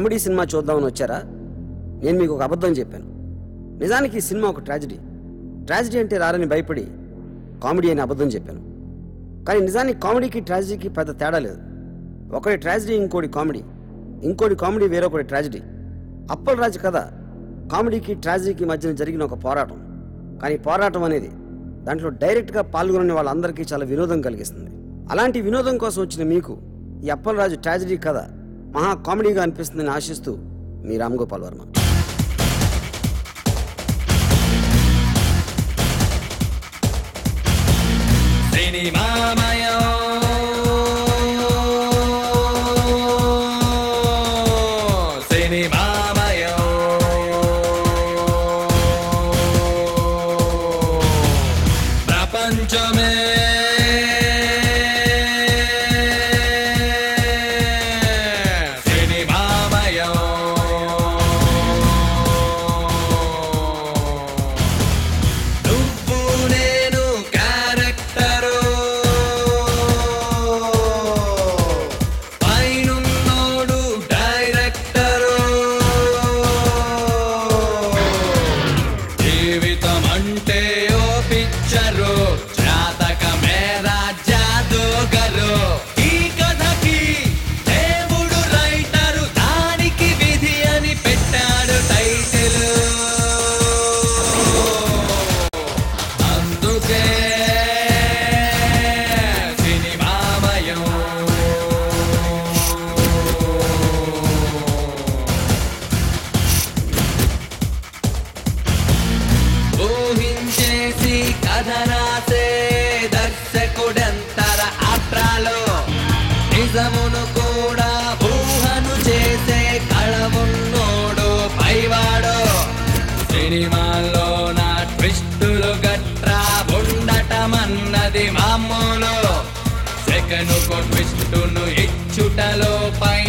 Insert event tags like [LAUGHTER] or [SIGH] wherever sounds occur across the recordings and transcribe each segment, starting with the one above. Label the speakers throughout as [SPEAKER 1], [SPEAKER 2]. [SPEAKER 1] Comedy cinema చూద్దామని వచ్చారా నేను మీకు ఒక అబద్ధం చెప్పాను నిజానికి ఈ సినిమా ఒక ట్రాజడీ ట్రాజడీ అంటే రారని భయపడి కామెడీ అని అబద్ధం చెప్పాను కానీ నిజానికి కామెడీకి ట్రాజడీకి పెద్ద తేడా లేదు ఒకటి ట్రాజడీ ఇంకోటి కామెడీ ఇంకోటి కామెడీ వేరొకటి ట్రాజడీ అప్పలరాజు కథ కామెడీకి ట్రాజడీకి మధ్యన జరిగిన ఒక పోరాటం కానీ పోరాటం అనేది దాంట్లో డైరెక్ట్గా పాల్గొనే వాళ్ళందరికీ చాలా వినోదం కలిగిస్తుంది అలాంటి వినోదం కోసం వచ్చిన మీకు ఈ అప్పలరాజు ట్రాజడీ కథ మహా కామెడీగా అనిపిస్తుందని ఆశిస్తూ మీ రామ్ గోపాల్ వర్మ
[SPEAKER 2] శ్రీనివామయో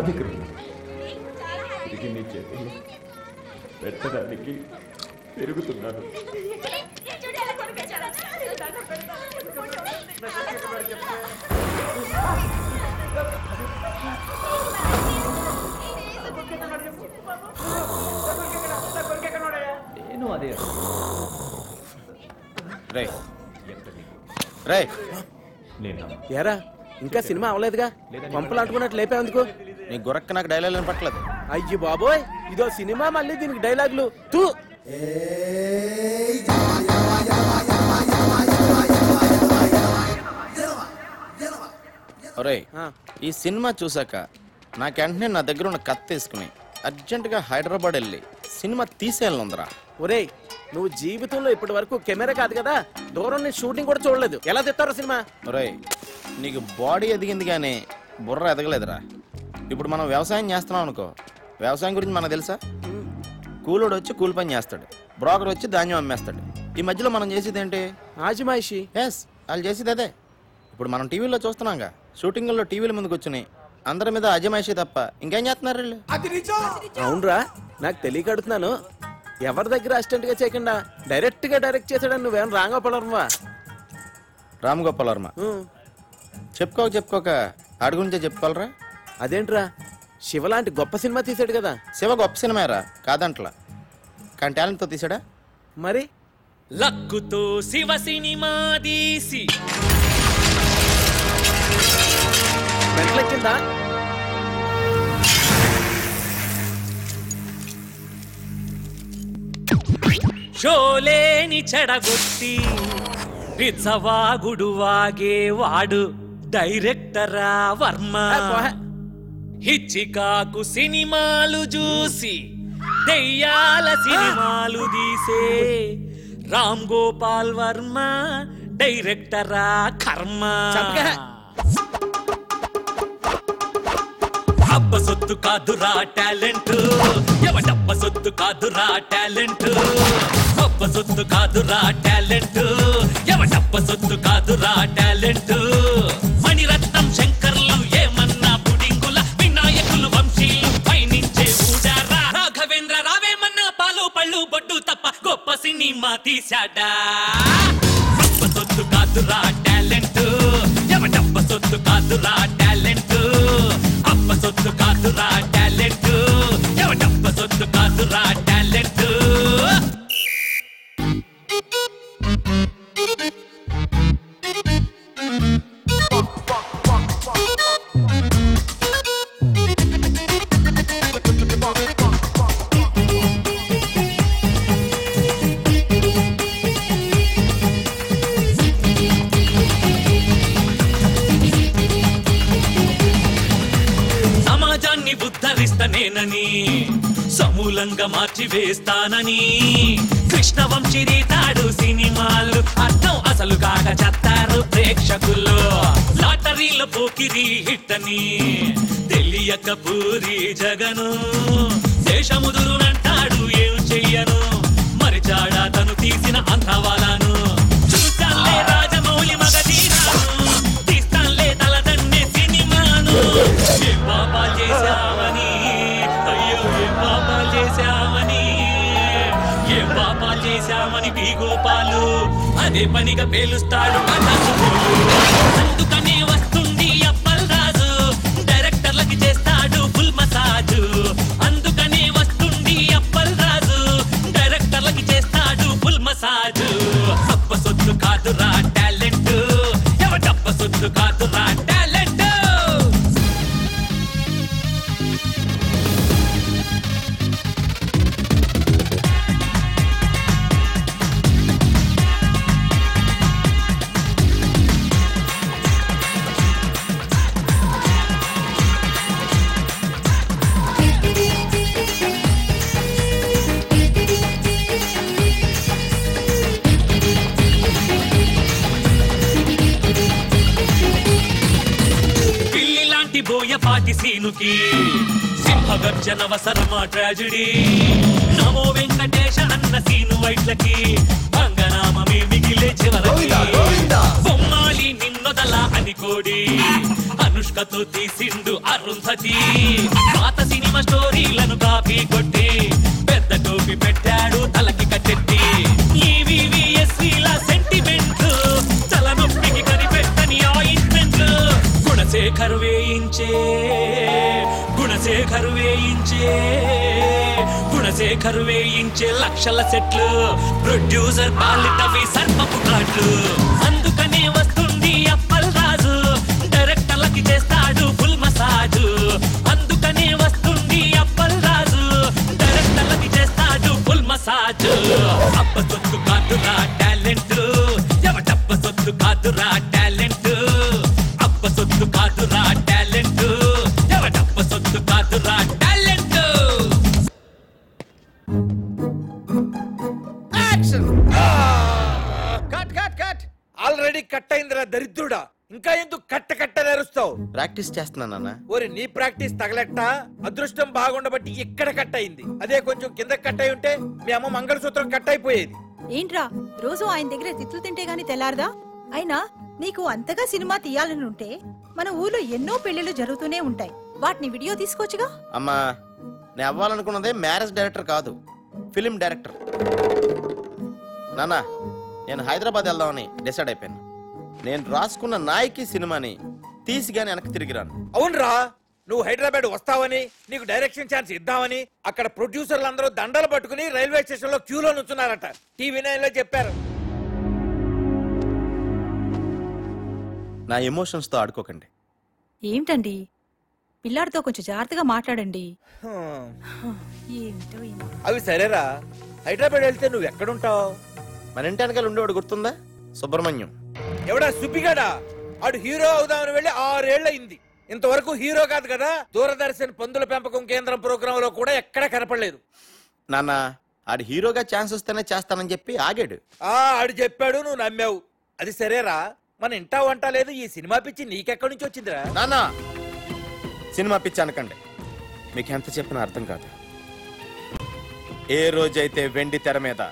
[SPEAKER 3] బాధికుడు
[SPEAKER 4] ఇది నీ చేతులు పెట్టడానికి పెరుగుతున్నాను
[SPEAKER 5] నేను అదే
[SPEAKER 6] రే రే నేను ఎరా ఇంకా సినిమా అవ్వలేదుగా పంపులు అంటుకున్నట్టు లేపా ఎందుకు నీ
[SPEAKER 7] గొరక్క నాకు డైలాగ్ వినపట్లేదు అయ్యి బాబోయ్ ఇదో సినిమా మళ్ళీ దీనికి డైలాగులు తూ ఈ సినిమా చూసాక నాకెంటనే నా దగ్గర ఉన్న కత్ తీసుకుని అర్జెంటుగా హైదరాబాద్ వెళ్ళి సినిమా తీసేయాలనుందిరా ఒరేయ్ నువ్వు జీవితంలో ఇప్పటి వరకు కెమెరా కాదు కదా దూరం షూటింగ్ కూడా చూడలేదు ఎలా తెస్తారో సినిమా ఒరే నీకు బాడీ ఎదిగింది కానీ బుర్ర ఎదగలేదురా ఇప్పుడు మనం వ్యవసాయం చేస్తున్నాం అనుకో వ్యవసాయం గురించి మనకు తెలుసా కూలోడు వచ్చి కూలి పని చేస్తాడు బ్రోకర్ వచ్చి ధాన్యం అమ్మేస్తాడు ఈ మధ్యలో మనం చేసేది ఏంటి ఆజిమాయిషి ఎస్ వాళ్ళు చేసేది అదే ఇప్పుడు మనం టీవీలో చూస్తున్నాంగా షూటింగ్లో టీవీల ముందుకు వచ్చినాయి అందరి మీద అజమాయిషి తప్ప ఇంకేం చేస్తున్నారు అవునరా నాకు తెలియక అడుగుతున్నాను ఎవరి దగ్గర అసిస్టెంట్ గా చేయకుండా డైరెక్ట్ గా డైరెక్ట్ చేశాడని నువ్వేం రాంగోపాల్ వర్మ రామ్ గోపాల్ వర్మ చెప్పుకోక చెప్పుకోక అడుగు గురించే చెప్పుకోవాలరా అదేంట్రా శివ లాంటి గొప్ప సినిమా తీసాడు కదా శివ గొప్ప సినిమారా కాదంట్లా కానీ తో తీసాడా
[SPEAKER 8] మరి లక్కుతో శివ సినిమా తీసి వెంటలెక్కిందా షోలేని చెడగొట్టి పిచ్చవాగుడు వాడు డైరెక్టరా వర్మ హిచ్చికాకు సినిమాలు చూసి దెయ్యాల సినిమాలు తీసే రామ్ గోపాల్ వర్మ డైరెక్టరా కర్మ అబ్బ సొత్తు కాదురా టాలెంట్ ఎవడబ్బ సొత్తు కాదురా టాలెంట్ అబ్బ సొత్తు కాదురా టాలెంట్ ఎవడబ్బ సొత్తు కాదురా టాలెంట్ గొప్ప సినిమా తీశాడా గొప్ప సొత్తు కాదురా టాలెంట్ ఎవటప్ప సొత్తు కాదురా టాలెంట్ అప్ప సొత్తు కాదురా టాలెంట్ ఎవటప్ప సొత్తు కాదురా నేనని సమూలంగా వేస్తానని కృష్ణ వంశీది తాడు సినిమాలు అర్థం అసలు కాక చెత్తారు ప్రేక్షకులు లాటరీల పోకిరి అని తెలియక పూరి జగను దేశముదురునంటాడు ఏం చెయ్యను మరిచాడా తను తీసిన అంతవాలను పనిగా పేలుస్తాడు அவசரமா ட்ராஜடி లక్షల సెట్లు ప్రొడ్యూసర్ పాలిటవి
[SPEAKER 9] ప్రాక్టీస్ చేస్తున్నాను అన్న
[SPEAKER 7] ఓరి నీ ప్రాక్టీస్ తగలెట్ట అదృష్టం బాగుండబట్టి ఇక్కడ కట్ అయింది అదే కొంచెం కింద కట్ అయి ఉంటే మీ అమ్మ మంగళసూత్రం కట్
[SPEAKER 10] అయిపోయేది
[SPEAKER 11] ఏంట్రా రోజు ఆయన దగ్గర తిట్లు తింటే గాని తెల్లారదా అయినా నీకు అంతగా సినిమా తీయాలని ఉంటే మన ఊర్లో ఎన్నో పెళ్లిళ్ళు జరుగుతూనే ఉంటాయి వాటిని వీడియో తీసుకోవచ్చుగా
[SPEAKER 7] అమ్మా నేను అవ్వాలనుకున్నదే మ్యారేజ్ డైరెక్టర్ కాదు ఫిలిం డైరెక్టర్ నాన్న నేను హైదరాబాద్ వెళ్దామని డిసైడ్ అయిపోయాను నేను రాసుకున్న నాయకి సినిమాని తీసి కానీ వెనక్కి తిరిగిరాను అవునరా నువ్వు హైదరాబాద్ వస్తావని నీకు డైరెక్షన్ ఛాన్స్ ఇద్దామని అక్కడ ప్రొడ్యూసర్లు అందరూ దండలు పట్టుకుని రైల్వే స్టేషన్ లో క్యూలో నుంచున్నారట టీవీ నైన్ లో చెప్పారు నా ఎమోషన్స్ తో ఆడుకోకండి
[SPEAKER 11] ఏంటండి పిల్లాడితో కొంచెం జాగ్రత్తగా మాట్లాడండి
[SPEAKER 7] అవి సరేరా హైదరాబాద్ వెళ్తే నువ్వు ఎక్కడుంటావు మన ఇంటి వెనకాల ఉండేవాడు గుర్తుందా సుబ్రహ్మణ్యం ఎవడా సుబ్బిగాడా ఆడు హీరో అవుదామని వెళ్ళి అయింది ఇంతవరకు హీరో కాదు కదా దూరదర్శన్ పందుల పెంపకం కేంద్రం ప్రోగ్రాంలో కూడా ఎక్కడ కనపడలేదు నాన్న ఆడు హీరోగా ఛాన్స్ వస్తేనే చేస్తానని చెప్పి ఆగాడు ఆ ఆడు చెప్పాడు నువ్వు నమ్మావు అది సరేరా మన ఇంటా వంట లేదు ఈ సినిమా పిచ్చి నీకెక్కడి నుంచి వచ్చిందిరా నాన్న సినిమా పిచ్చి అనకండి మీకు ఎంత చెప్పినా అర్థం కాదు ఏ రోజైతే వెండి తెర మీద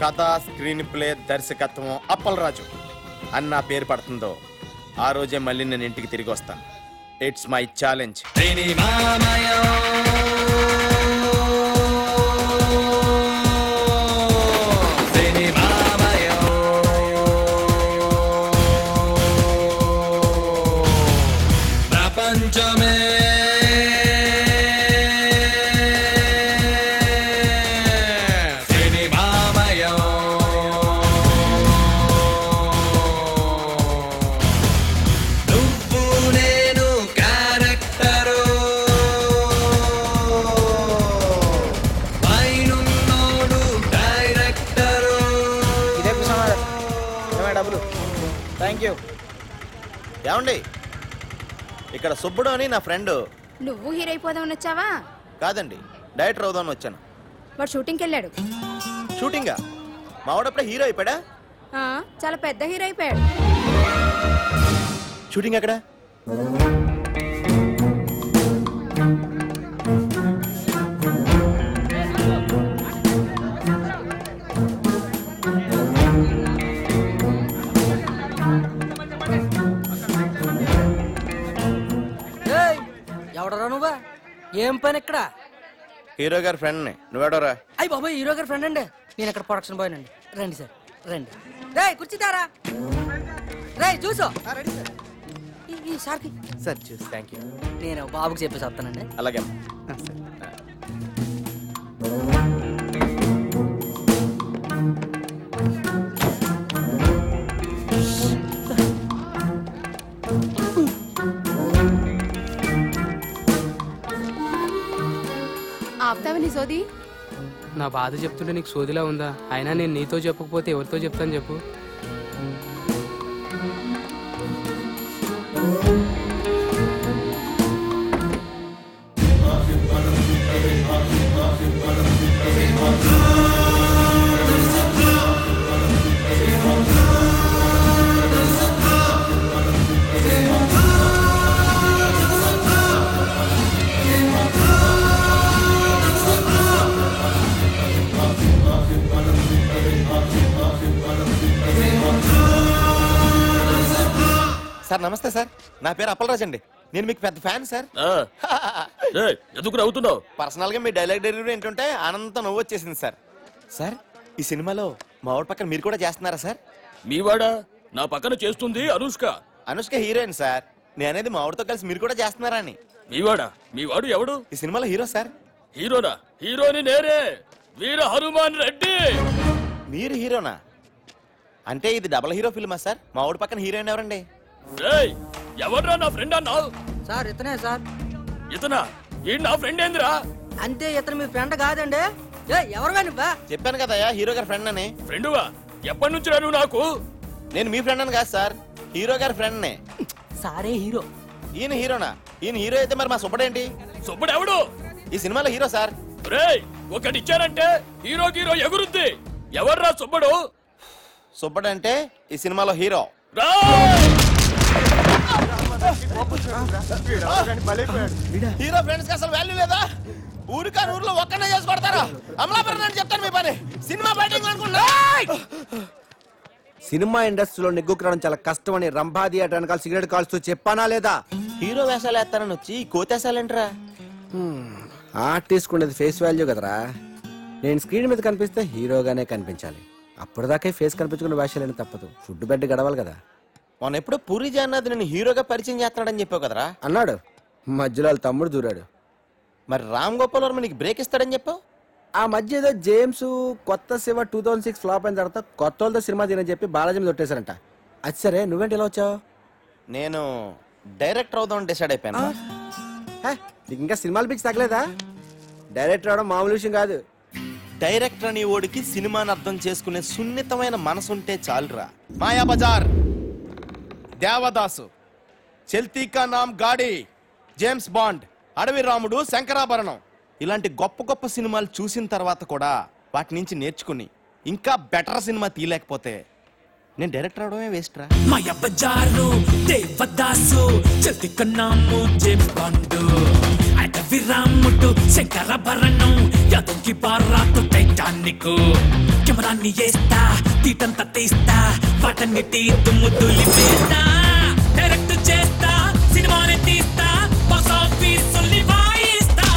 [SPEAKER 7] కథ స్క్రీన్ ప్లే దర్శకత్వం అప్పలరాజు అన్న పేరు పడుతుందో ఆ రోజే మళ్ళీ నేను ఇంటికి తిరిగి వస్తాను it's my challenge
[SPEAKER 12] thank you
[SPEAKER 7] ఏమండి ఇక్కడ సుబ్బుడు అని నా ఫ్రెండ్
[SPEAKER 2] నువ్వు హీరో అయిపోదామని వచ్చావా
[SPEAKER 7] కాదండి డైరెక్టర్ అవుదామని వచ్చాను
[SPEAKER 2] వాడు షూటింగ్కి వెళ్ళాడు
[SPEAKER 7] షూటింగా మావాడప్పుడే హీరో అయిపోయాడా
[SPEAKER 13] చాలా పెద్ద హీరో అయిపోయాడు
[SPEAKER 7] షూటింగ్ అక్కడ ఏం పని ఇక్కడ హీరో గారి ఫ్రెండ్ నువ్వెడరా
[SPEAKER 14] అయ్యి బాబాయ్ హీరో గారి ఫ్రెండ్ అండి నేను ఇక్కడ ప్రొడక్షన్ బాయ్ అండి రండి సార్ రండి రే కుర్చితారా రే చూసో ఈ సార్కి సార్ చూసి థ్యాంక్ యూ
[SPEAKER 11] నేను బాబుకి చెప్పేసి వస్తానండి
[SPEAKER 14] అలాగే
[SPEAKER 12] ఆపుతావా నీ సోది
[SPEAKER 15] నా బాధ చెప్తుంటే నీకు సోదిలా ఉందా అయినా నేను నీతో చెప్పకపోతే ఎవరితో చెప్తాను చెప్పు Thank you.
[SPEAKER 7] సార్ నమస్తే సార్ నా పేరు అప్పలరాజ్ అండి నేను మీకు పెద్ద ఫ్యాన్ సార్ ఎందుకు నవ్వుతున్నావు పర్సనల్ గా మీ డైలాగ్ డెలివరీ ఏంటంటే ఆనందంతో నవ్వు వచ్చేసింది సార్ సార్ ఈ సినిమాలో మా వాడి పక్కన మీరు కూడా చేస్తున్నారా సార్ మీ వాడా నా పక్కన చేస్తుంది అనుష్క అనుష్క హీరోయిన్ సార్ నేనేది మా వాడితో కలిసి మీరు కూడా చేస్తున్నారా అని మీ వాడా మీ వాడు ఎవడు ఈ సినిమాలో హీరో సార్ హీరోనా హీరోని నేరే వీర హనుమాన్ రెడ్డి మీరు హీరోనా అంటే ఇది డబల్ హీరో ఫిల్మా సార్ మా వాడి పక్కన హీరోయిన్ ఎవరండి
[SPEAKER 13] ఎవర్రా నా ఫ్రెండ్ అన్నా
[SPEAKER 16] సార్ ఇతనే సార్
[SPEAKER 13] ఇతనా ఈ నా ఫ్రెండ్ ఏందిరా
[SPEAKER 14] అంతే ఇతను మీ ఫ్రెండ్ కాదండి ఏ ఎవరు కానిపా చెప్పాను కదయ్యా హీరో
[SPEAKER 7] గారి ఫ్రెండ్ అని
[SPEAKER 13] ఫ్రెండువా ఎప్పటి నుంచి నువ్వు నాకు
[SPEAKER 7] నేను మీ ఫ్రెండ్ అని కాదు సార్ హీరో గారి ఫ్రెండ్ నే
[SPEAKER 4] సారే హీరో
[SPEAKER 7] ఈయన హీరోనా ఈయన హీరో అయితే మరి మా సుబ్బడేంటి సుబ్బడు ఎవడు ఈ సినిమాలో హీరో సార్ రే ఒకటి ఇచ్చారంటే హీరో హీరో ఎగురుద్ది ఎవర్రా సుబ్బడు సుబ్బడు అంటే ఈ సినిమాలో హీరో రా హీరో ఫ్రెండ్స్ అసలు వాల్యూ లేదా ఊరికా ఊర్లో ఒక్కనే చేసి పడతారా అమలాపురం అని చెప్తాను మీ పని సినిమా బ్యాటింగ్ సినిమా ఇండస్ట్రీలో నెగ్గుకు చాలా కష్టం అని రంభా థియేటర్ వెనకాల సిగరెట్ కాల్స్తూ చెప్పానా లేదా హీరో వేషాలు వేస్తానని వచ్చి కోతేసాలంటరా ఆర్టిస్ట్ ఉండేది ఫేస్ వాల్యూ కదరా నేను స్క్రీన్ మీద కనిపిస్తే హీరోగానే కనిపించాలి దాకా ఫేస్ కనిపించుకున్న వేషాలని తప్పదు ఫుడ్ బెడ్ గడవాలి కదా మొన్న ఎప్పుడు పూరి జగన్నాథ్ నేను హీరోగా పరిచయం చేస్తున్నాడని చెప్పావు కదరా అన్నాడు మధ్యలో వాళ్ళ తమ్ముడు దూరాడు మరి రామ్ గోపాల్ వర్మ నీకు బ్రేక్ ఇస్తాడని చెప్పావు ఆ మధ్య ఏదో జేమ్స్ కొత్త Shiva two thousand six flop అయిన తర్వాత కొత్త వాళ్ళతో సినిమా తినని చెప్పి బాలాజీ మీద కొట్టేశారంట అది సరే నువ్వేంటి ఇలా వచ్చావు నేను డైరెక్టర్ అవుదాం డిసైడ్ అయిపోయాను ఇంకా సినిమాలు పిచ్చి తగ్గలేదా డైరెక్టర్ అవడం మామూలు విషయం కాదు డైరెక్టర్ అనే ఓడికి సినిమాని అర్థం చేసుకునే సున్నితమైన మనసుంటే చాలురా మాయా బజార్ దేవదాసు చెల్తీకా నామ్ గాడి జేమ్స్ బాండ్ అడవి రాముడు శంకరాభరణం ఇలాంటి గొప్ప గొప్ప సినిమాలు చూసిన తర్వాత కూడా వాటి నుంచి నేర్చుకుని ఇంకా బెటర్ సినిమా తీయలేకపోతే నేను డైరెక్టర్ అవడమే వేస్ట్ రా
[SPEAKER 8] నాము జేమ్స్ అడవి రాముడు శంకరాభరణం గతంకి పారాకు టైటానిక్ కెమెరాన్ని చేస్తా తీటంత తీస్తా వాటన్నిటి దుమ్ము దులిపేస్తా డైరెక్ట్ చేస్తా సినిమాని తీస్తా బాక్స్ ఆఫీస్ వాయిస్తా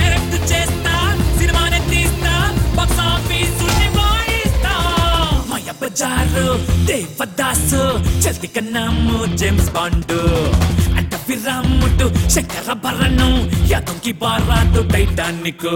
[SPEAKER 8] డైరెక్ట్ చేస్తా సినిమాని తీస్తా బాక్స్ ఆఫీస్ వాయిస్తా మయ బజారు దేవదాసు చల్తి కన్నాము జేమ్స్ బాండు విరాముట్టు శంకర భరణం యతంకి బారాదు టైటానిక్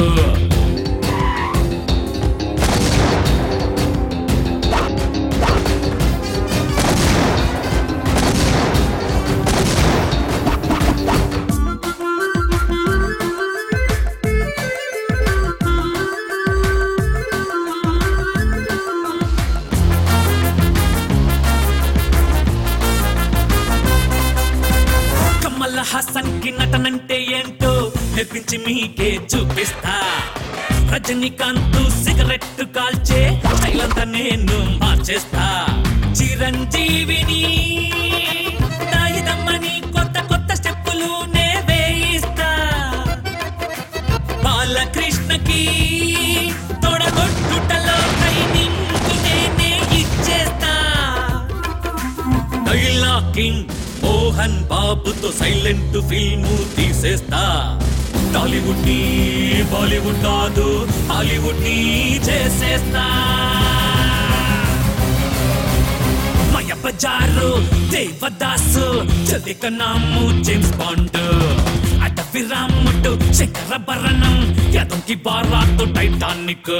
[SPEAKER 8] బాలీవుడ్ కాదు హాలీవుడ్ ని చేసేస్తా బజారు దేవదాసు చదిక నాము జేమ్స్ బాండ్ అటవి రాముడు శిఖర భరణం ఎదంకి బారాతో టైటానిక్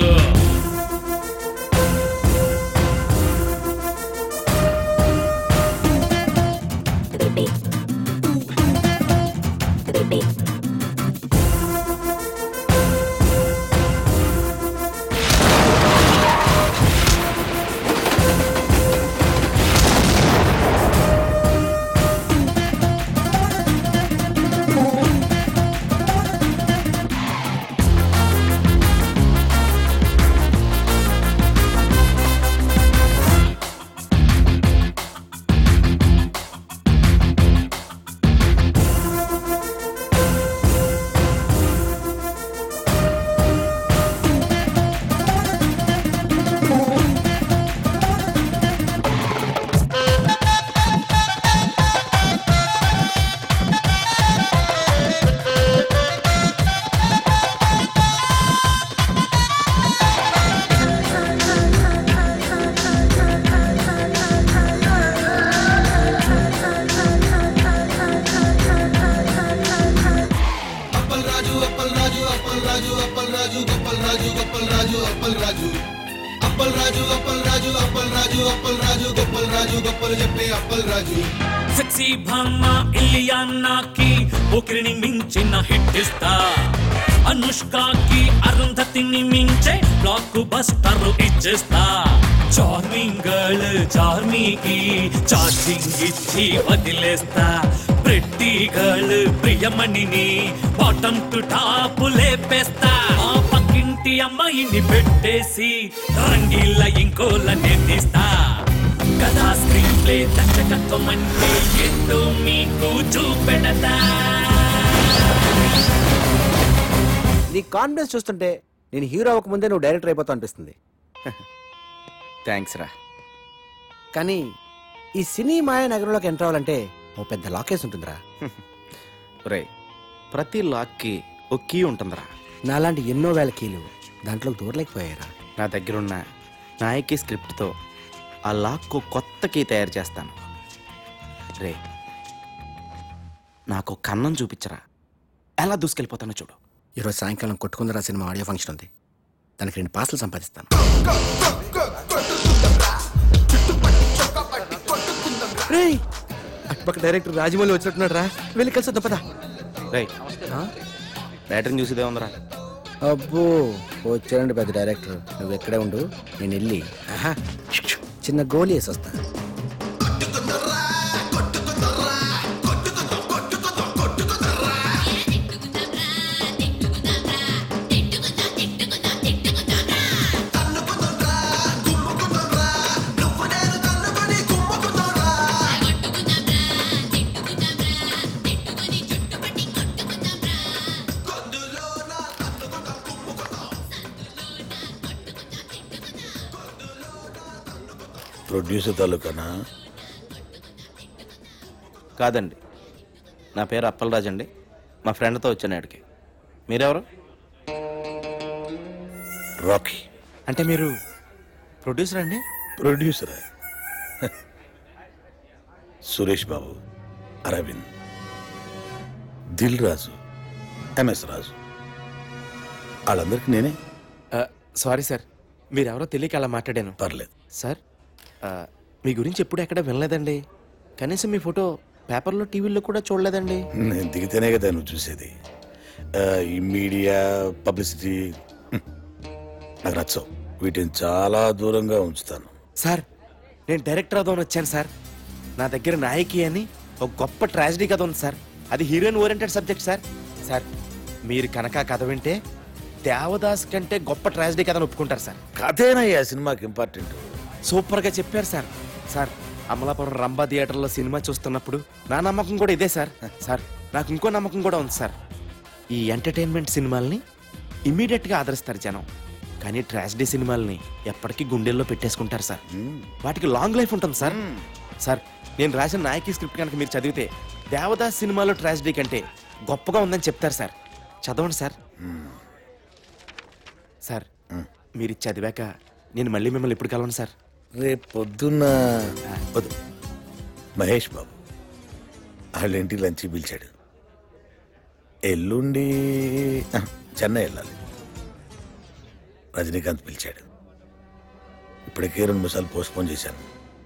[SPEAKER 8] వదిలేస్తా ప్రతి గర్ల్ ప్రియమణిని బాటమ్ టు టాప్ లేపేస్తా పక్కింటి అమ్మాయిని పెట్టేసి రంగిల్ల ఇంకోల నిర్దిస్తా కదా స్క్రీన్ ప్లే దర్శకత్వం అంటే ఏంటో మీకు చూపెడతా
[SPEAKER 7] నీ కాన్ఫిడెన్స్ చూస్తుంటే నేను హీరో అవ్వకముందే నువ్వు డైరెక్టర్ అయిపోతా అనిపిస్తుంది [LAUGHS] థ్యాంక్స్ రా కానీ ఈ సినీ మాయా నగరంలోకి ఎంటర్ అవ్వాలంటే ఓ పెద్ద లాకేస్ ఉంటుందిరా రే ప్రతి లాక్కి ఒక కీ ఉంటుందిరా నాలాంటి ఎన్నో వేల కీలు దాంట్లో దూరలేకపోయారా నా దగ్గరున్న నాయకి స్క్రిప్ట్తో ఆ లాక్కు కొత్త కీ తయారు చేస్తాను రే నాకు కన్నం చూపించరా ఎలా దూసుకెళ్ళిపోతానో చూడు ఈరోజు సాయంకాలం కొట్టుకుందరా సినిమా ఆడియో ఫంక్షన్ ఉంది దానికి రెండు పాసలు సంపాదిస్తాను రేయ్ అటుపక్క డైరెక్టర్ రాజమౌళి వచ్చినట్టున్నాడు రా వెళ్ళి కలిసి వద్దాం పదా రైట్ బ్యాటరీని చూసిదే ఉందరా
[SPEAKER 17] అబ్బో వచ్చాడండి పెద్ద డైరెక్టర్ నువ్వు ఎక్కడే ఉండు నేను
[SPEAKER 1] వెళ్ళి ఆహా, చిన్న గోలీ వేసి వస్తాను
[SPEAKER 18] ప్రొడ్యూసర్ తాలూకానా
[SPEAKER 7] కాదండి నా పేరు అప్పలరాజ్ అండి మా ఫ్రెండ్తో వచ్చాను ఇక్కడికి మీరెవరు రాకీ అంటే మీరు ప్రొడ్యూసర్ అండి ప్రొడ్యూసర్ సురేష్
[SPEAKER 18] బాబు అరవింద్ దిల్ రాజు ఎంఎస్ రాజు
[SPEAKER 7] వాళ్ళందరికీ నేనే సారీ సార్ మీరెవరో తెలియక అలా మాట్లాడాను పర్లేదు సార్ మీ గురించి ఎప్పుడు ఎక్కడ వినలేదండి కనీసం మీ ఫోటో పేపర్లో టీవీల్లో కూడా చూడలేదండి నేను దిగితేనే కదా నువ్వు చూసేది
[SPEAKER 18] ఈ మీడియా పబ్లిసిటీ నాకు నచ్చవు వీటిని చాలా దూరంగా ఉంచుతాను
[SPEAKER 7] సార్ నేను డైరెక్టర్ అవుదామని వచ్చాను సార్ నా దగ్గర నాయకి అని ఒక గొప్ప ట్రాజడీ కథ ఉంది సార్ అది heroine oriented subject sir sir మీరు కనుక కథ వింటే దేవదాస్ కంటే గొప్ప ట్రాజడీ కథను ఒప్పుకుంటారు సార్ కథేనయ్యా సినిమాకి ఇంపార్టెంట్ సూపర్గా చెప్పారు సార్ సార్ అమలాపురం రంభా థియేటర్లో సినిమా చూస్తున్నప్పుడు నా నమ్మకం కూడా ఇదే సార్ సార్ నాకు ఇంకో నమ్మకం కూడా ఉంది సార్ ఈ ఎంటర్టైన్మెంట్ సినిమాల్ని ఇమీడియట్గా ఆదరిస్తారు జనం కానీ ట్రాజడీ సినిమాల్ని ఎప్పటికీ గుండెల్లో పెట్టేసుకుంటారు సార్ వాటికి లాంగ్ లైఫ్ ఉంటుంది సార్ సార్ నేను రాసిన నాయకి స్క్రిప్ట్ కనుక మీరు చదివితే దేవదాస్ సినిమాలో ట్రాజడీ కంటే గొప్పగా ఉందని చెప్తారు సార్ చదవండి సార్ సార్ మీరు చదివాక నేను మళ్ళీ మిమ్మల్ని ఎప్పుడు కలవను సార్ రేపు పొద్దున్న మహేష్ బాబు
[SPEAKER 18] వాళ్ళింటి లంచ్ పిలిచాడు ఎల్లుండి చెన్నై వెళ్ళాలి రజనీకాంత్ పిలిచాడు ఇప్పటికే రెండు పోస్ట్ పోన్ చేశాను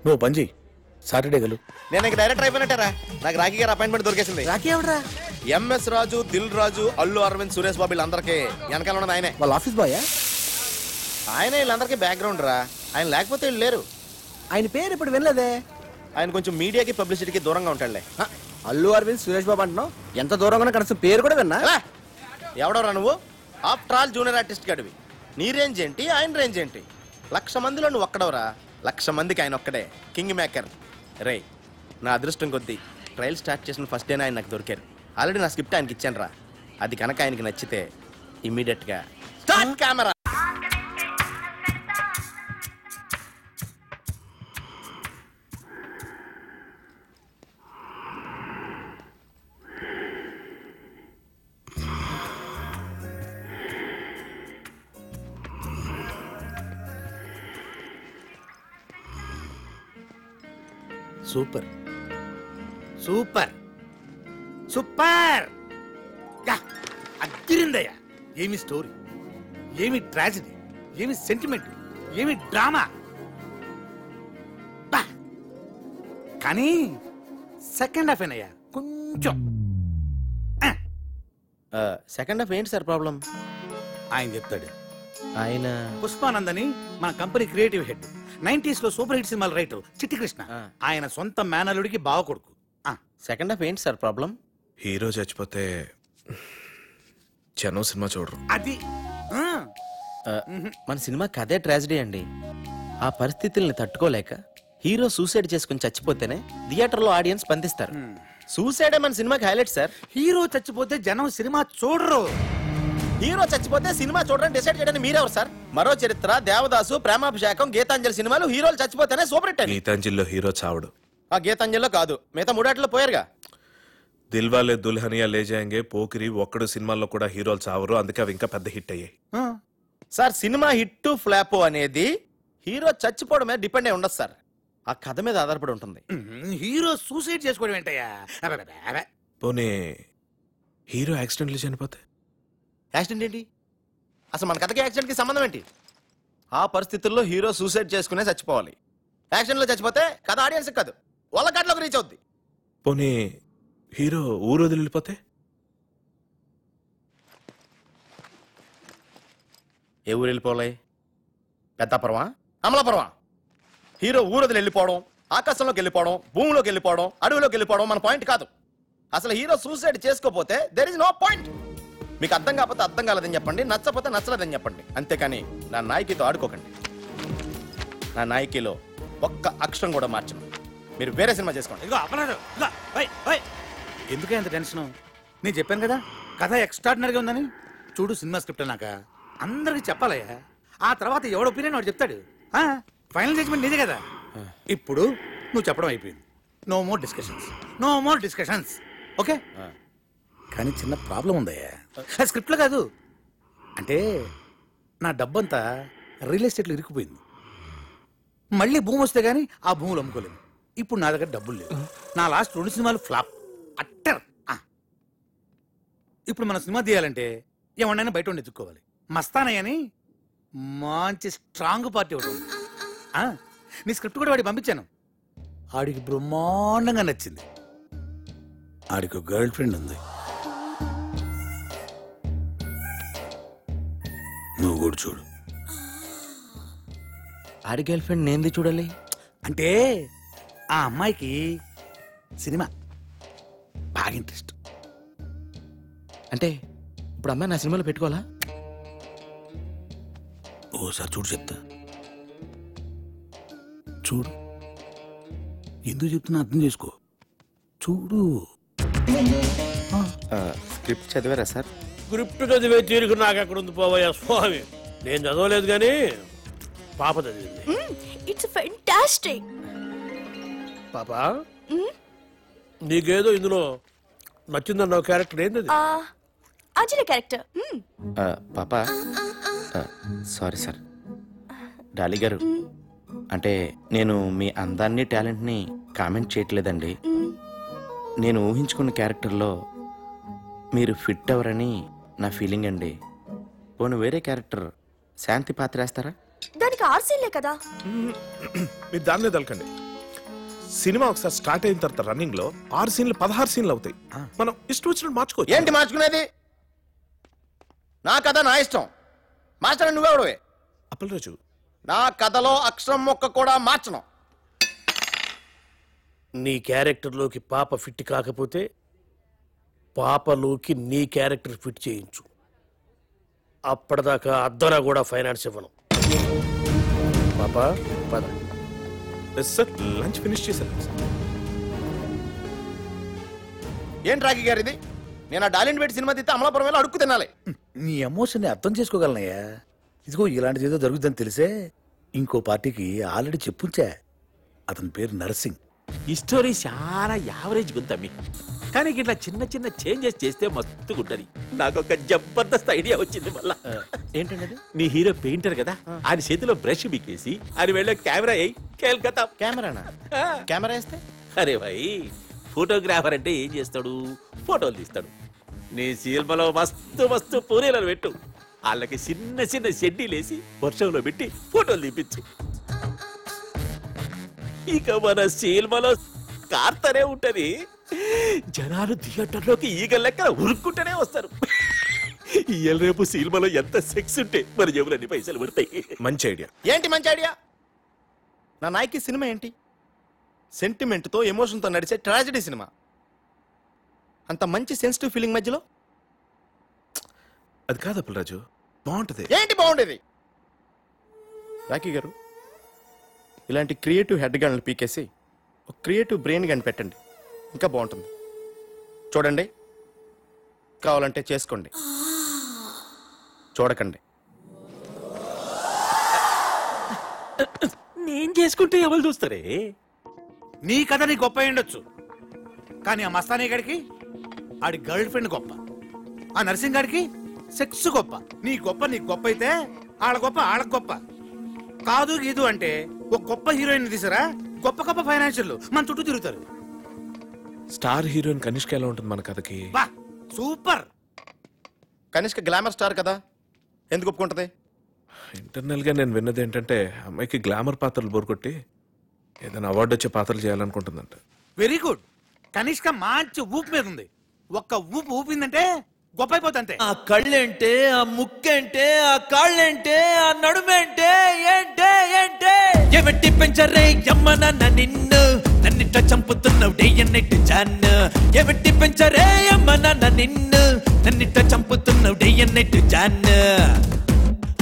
[SPEAKER 18] నువ్వు పని చెయ్యి సాటర్డే గలు
[SPEAKER 7] నేను ఇంక డైరెక్టర్ అయిపోయినట్టారా నాకు రాఖీ గారు అపాయింట్మెంట్ దొరికేసింది రాఖీ ఎవడరా ఎంఎస్ రాజు దిల్ రాజు అల్లు అరవింద్ సురేష్ బాబు వీళ్ళందరికీ వెనకాల ఉన్నది ఆయనే వాళ్ళ ఆఫీస్ బాయ్ ఆయనే వీళ్ళందరికీ బ్యాక్గ్రౌండ్ రా ఆయన లేకపోతే వీళ్ళు లేరు ఆయన పేరు ఇప్పుడు వినలేదే ఆయన కొంచెం మీడియాకి పబ్లిసిటీకి దూరంగా ఉంటాడులే అల్లు అరవింద్ సురేష్ బాబు అంటున్నావు ఎంత దూరంగా కనీసం పేరు కూడా విన్నా ఎవడవరా నువ్వు ఆఫ్టర్ ఆల్ జూనియర్ ఆర్టిస్ట్ గడివి నీ రేంజ్ ఏంటి ఆయన రేంజ్ ఏంటి లక్ష మందిలో నువ్వు ఒక్కడవరా లక్ష మందికి ఆయన ఒక్కడే కింగ్ మేకర్ రే నా అదృష్టం కొద్దీ ట్రయల్ స్టార్ట్ చేసిన ఫస్ట్ డేనే ఆయన నాకు దొరికారు ఆల్రెడీ నా స్క్రిప్ట్ ఆయనకి ఇచ్చాను రా అది కనుక ఆయనకి నచ్చితే
[SPEAKER 6] ఇమ్మీడియట్గా
[SPEAKER 15] start camera
[SPEAKER 7] super super super అద్దరిందయ్యా ఏమి స్టోరీ ఏమి ట్రాజడీ ఏమి సెంటిమెంట్ ఏమి డ్రామా కానీ సెకండ్ హాఫ్ అయినయ్యా కొంచెం సెకండ్ హాఫ్ ఏంటి సార్ ప్రాబ్లం ఆయన చెప్తాడు ఆయన పుష్పానందని మన కంపెనీ క్రియేటివ్ హెడ్ నైన్టీస్ లో సూపర్ హిట్ సినిమాల రైటర్ చిట్టి కృష్ణ ఆయన సొంత మేనలుడికి బావ కొడుకు సెకండ్ హాఫ్ ఏంటి సార్ ప్రాబ్లం
[SPEAKER 3] హీరో చచ్చిపోతే
[SPEAKER 7] చెన్నో సినిమా చూడరు అది మన సినిమా కథే ట్రాజడీ అండి ఆ పరిస్థితుల్ని తట్టుకోలేక హీరో సూసైడ్ చేసుకుని చచ్చిపోతేనే థియేటర్లో ఆడియన్స్ స్పందిస్తారు సూసైడే మన సినిమాకి హైలైట్ సార్ హీరో చచ్చిపోతే జనం సినిమా చూడరు హీరో చచ్చిపోతే సినిమా చూడడం డిసైడ్ చేయడానికి మీరెవరు సార్ మరో చరిత్ర దేవదాసు ప్రేమాభిషేకం గీతాంజలి సినిమాలు హీరోలు చచ్చిపోతేనే సూపర్ హిట్
[SPEAKER 3] గీతాంజలిలో హీరో చావడు
[SPEAKER 7] ఆ గీతాంజలిలో కాదు మిగతా మూడాట్లో పోయారుగా
[SPEAKER 3] దిల్వాలే దుల్హనియా లేజాంగే పోకిరి ఒక్కడు సినిమాల్లో కూడా హీరోలు చావరు అందుకే అవి ఇంకా పెద్ద హిట్ అయ్యాయి సార్ సినిమా హిట్ ఫ్లాప్ అనేది
[SPEAKER 7] హీరో చచ్చిపోవడం మీద డిపెండ్ అయి ఉండదు సార్ ఆ కథ మీద ఆధారపడి ఉంటుంది హీరో సూసైడ్ చేసుకోవడం ఏంటయ్యా
[SPEAKER 3] పోనీ హీరో యాక్సిడెంట్లు చనిపోతే
[SPEAKER 7] యాక్సిడెంట్ ఏంటి అసలు మన కథకి యాక్సిడెంట్కి సంబంధం ఏంటి ఆ పరిస్థితుల్లో హీరో సూసైడ్ చేసుకునే చచ్చిపోవాలి యాక్షన్లో చచ్చిపోతే కథ ఆడియన్స్ కాదు వాళ్ళ కట్లోకి రీచ్ అవుద్ది
[SPEAKER 3] పోనీ హీరో ఊరు వదిలిపోతే వెళ్ళిపోతే ఏ ఊరు వెళ్ళిపోలే పెద్దాపురమా
[SPEAKER 7] అమలపర్వా హీరో ఊరు వదిలి వెళ్ళిపోవడం ఆకాశంలోకి వెళ్ళిపోవడం భూమిలోకి వెళ్ళిపోవడం అడవిలోకి వెళ్ళిపోవడం మన పాయింట్ కాదు అసలు హీరో సూసైడ్ చేసుకోపోతే దెర్ ఇస్ నో పాయింట్ మీకు అర్థం కాకపోతే అర్థం కాలేదని చెప్పండి నచ్చపోతే నచ్చలేదని చెప్పండి అంతేకాని నా నాయకితో ఆడుకోకండి నా నాయకిలో ఒక్క అక్షరం కూడా మార్చను మీరు వేరే సినిమా చేసుకోండి ఇదిగో అపరాధం ఎందుకే అంత టెన్షన్ నేను చెప్పాను కదా కథ ఎక్స్ట్రాడినరీగా ఉందని చూడు సినిమా స్క్రిప్ట్ అన్నాక అందరికి చెప్పాలయ్యా ఆ తర్వాత ఎవడు ఒపీనియన్ వాడు చెప్తాడు ఫైనల్ జడ్జ్మెంట్ నీదే కదా ఇప్పుడు నువ్వు చెప్పడం అయిపోయింది no more discussions no more discussions okay కానీ చిన్న ప్రాబ్లం ఉందయ్యా స్క్రిప్ట్లో కాదు అంటే నా డబ్బంతా రియల్ ఎస్టేట్లో ఇరికిపోయింది మళ్ళీ భూమి వస్తే కానీ ఆ భూములు అమ్ముకోలేదు ఇప్పుడు నా దగ్గర డబ్బులు లేవు నా లాస్ట్ రెండు సినిమాలు ఫ్లాప్ అట్టర్ ఇప్పుడు మన సినిమా తీయాలంటే ఏమన్నా బయట ఉండి ఎత్తుక్కోవాలి మస్తానయ్యని మంచి స్ట్రాంగ్ పార్టీ ఒకటి నీ స్క్రిప్ట్ కూడా వాడికి పంపించాను ఆడికి బ్రహ్మాండంగా నచ్చింది
[SPEAKER 18] ఆడికి గర్ల్ ఫ్రెండ్ ఉంది నువ్వు కూడా చూడు
[SPEAKER 7] ఆడి గర్ల్ ఫ్రెండ్ నేంది చూడాలి అంటే ఆ అమ్మాయికి సినిమా బాగా ఇంట్రెస్ట్ అంటే ఇప్పుడు అమ్మాయి నా సినిమాలో పెట్టుకోవాలా
[SPEAKER 18] ఓసారి చూడు చెప్తా
[SPEAKER 15] చూడు ఎందుకు చెప్తున్నా అర్థం చేసుకో చూడు
[SPEAKER 7] స్క్రిప్ట్ చదివారా సార్
[SPEAKER 15] స్క్రిప్ట్ చదివే
[SPEAKER 18] తీరుకు నాకు ఎక్కడ ఉంది పోవయ్యా స్వామి నేను చదవలేదు కానీ పాప చదివింది
[SPEAKER 4] ఇట్స్ ఫ్యాంటాస్టిక్
[SPEAKER 19] పాప నీకేదో ఇందులో నచ్చిందన్న క్యారెక్టర్ ఏంది
[SPEAKER 4] అంజలి క్యారెక్టర్
[SPEAKER 7] పాప సారీ సార్ డాలి గారు అంటే నేను మీ అందాన్ని టాలెంట్ని కామెంట్ చేయట్లేదండి నేను ఊహించుకున్న క్యారెక్టర్లో మీరు ఫిట్ అవరని నా ఫీలింగ్ అండి పోను వేరే క్యారెక్టర్ శాంతి పాత్ర వేస్తారా
[SPEAKER 20] దానికి ఆర్సీలే కదా
[SPEAKER 3] మీరు దానిలో దొలకండి సినిమా ఒకసారి స్టార్ట్ అయిన తర్వాత రన్నింగ్ లో ఆరు సీన్లు పదహారు సీన్లు అవుతాయి మనం ఇష్టం వచ్చినట్టు మార్చుకోవచ్చు ఏంటి మార్చుకునేది
[SPEAKER 7] నా కథ నా ఇష్టం మార్చడం నువ్వెవడవే రోజు నా కథలో అక్షరం మొక్క కూడా మార్చను
[SPEAKER 18] నీ క్యారెక్టర్లోకి పాప ఫిట్ కాకపోతే పాపలోకి నీ క్యారెక్టర్ ఫిట్ చేయించు అప్పటిదాకా అద్దర కూడా ఫైనాన్స్ ఇవ్వను పాప
[SPEAKER 7] లంచ్ ఫినిష్ ఏం రాగి గారు ఇది నేను ఆ డాలిండ్ పెట్టి సినిమా తీస్తే అమలాపురం వెళ్ళి అడుక్కు తినాలి నీ ఎమోషన్ని అర్థం చేసుకోగలనయ్యా ఇదిగో ఇలాంటిది ఏదో జరుగుతుందని తెలిసే ఇంకో పార్టీకి ఆల్రెడీ చెప్పుంచా అతని పేరు నర్సింగ్ ఈ స్టోరీ చాలా యావరేజ్ గుంతమ్మి కానీ ఇట్లా చిన్న చిన్న చేంజెస్ చేస్తే మస్తుగుంటది నాకు ఒక జబర్దస్త్ ఐడియా వచ్చింది మళ్ళా ఏంటండి నీ హీరో పెయింటర్ కదా ఆయన చేతిలో బ్రష్ బిక్కేసి ఆయన వెళ్ళ కెమెరా అయ్యి కేల్కతా కెమెరానా కెమెరా వేస్తే అరే భాయ్ ఫోటోగ్రాఫర్ అంటే ఏం చేస్తాడు ఫోటోలు తీస్తాడు నీ సినిమాలో మస్తు మస్తు పూరీలను
[SPEAKER 3] పెట్టు వాళ్ళకి చిన్న చిన్న షెడ్డీలేసి వర్షంలో పెట్టి ఫోటోలు తీపించు ఇక మన సినిమాలో కార్తనే ఉంటది జనాలు థియేటర్లోకి ఈగ లెక్కన ఉరుక్కుంటూనే వస్తారు ఇయ్యాల రేపు సినిమాలో ఎంత సెక్స్ ఉంటే మరి జేబులు అన్ని పైసలు పడతాయి మంచి ఐడియా
[SPEAKER 7] ఏంటి మంచి ఐడియా నా నాయకి సినిమా ఏంటి సెంటిమెంట్తో ఎమోషన్తో నడిచే ట్రాజడీ సినిమా అంత మంచి సెన్సిటివ్ ఫీలింగ్ మధ్యలో
[SPEAKER 3] అది కాదు అప్పులరాజు
[SPEAKER 7] బాగుంటుంది ఏంటి బాగుండేది రాఖీ గారు ఇలాంటి క్రియేటివ్ హెడ్ గన్లు పీకేసి ఒక క్రియేటివ్ బ్రెయిన్ గన్ పెట్టండి ఇంకా బాగుంటుంది చూడండి కావాలంటే చేసుకోండి చూడకండి నేను చేసుకుంటే ఎవరు చూస్తారే నీ కథ నీ గొప్ప ఉండొచ్చు కానీ ఆ మస్తానీ గడికి ఆడి గర్ల్ ఫ్రెండ్ గొప్ప ఆ నర్సింగ్ గారికి సెక్స్ గొప్ప నీ గొప్ప నీ గొప్ప అయితే ఆడ గొప్ప ఆడ గొప్ప కాదు గీదు అంటే ఒక గొప్ప హీరోయిన్ తీసారా గొప్ప గొప్ప ఫైనాన్షియల్ మన చుట్టూ తిరుగుతారు
[SPEAKER 3] స్టార్ హీరోయిన్ కనిష్క ఎలా ఉంటుంది మన కథకి
[SPEAKER 7] సూపర్ కనిష్క గ్లామర్ స్టార్ కదా ఎందుకు
[SPEAKER 3] ఒప్పుకుంటది ఇంటర్నల్ గా నేను విన్నది ఏంటంటే అమ్మాయికి గ్లామర్ పాత్రలు బోరుకొట్టి ఏదైనా అవార్డు వచ్చే పాత్రలు చేయాలనుకుంటుందంట వెరీ గుడ్
[SPEAKER 7] కనిష్క మంచి ఊపు మీద ఉంది ఒక్క ఊపు ఊపిందంటే గొప్ప అయిపోతుంది ఆ కళ్ళేంటే
[SPEAKER 8] ఆ ముక్కేంటే ఆ కాళ్ళేంటే ఆ నడుమేంటే ఏంటే ఏంటే ఎవట్టి పెంచరే యమ్మనన్న నిన్ను గుట్ట చంపుతున్నావు డే అన్నట్టు జాన్ ఎవట్టి పెంచరే అమ్మ నాన్న నిన్ను నన్నిట్ట చంపుతున్నావు డే అన్నట్టు జాన్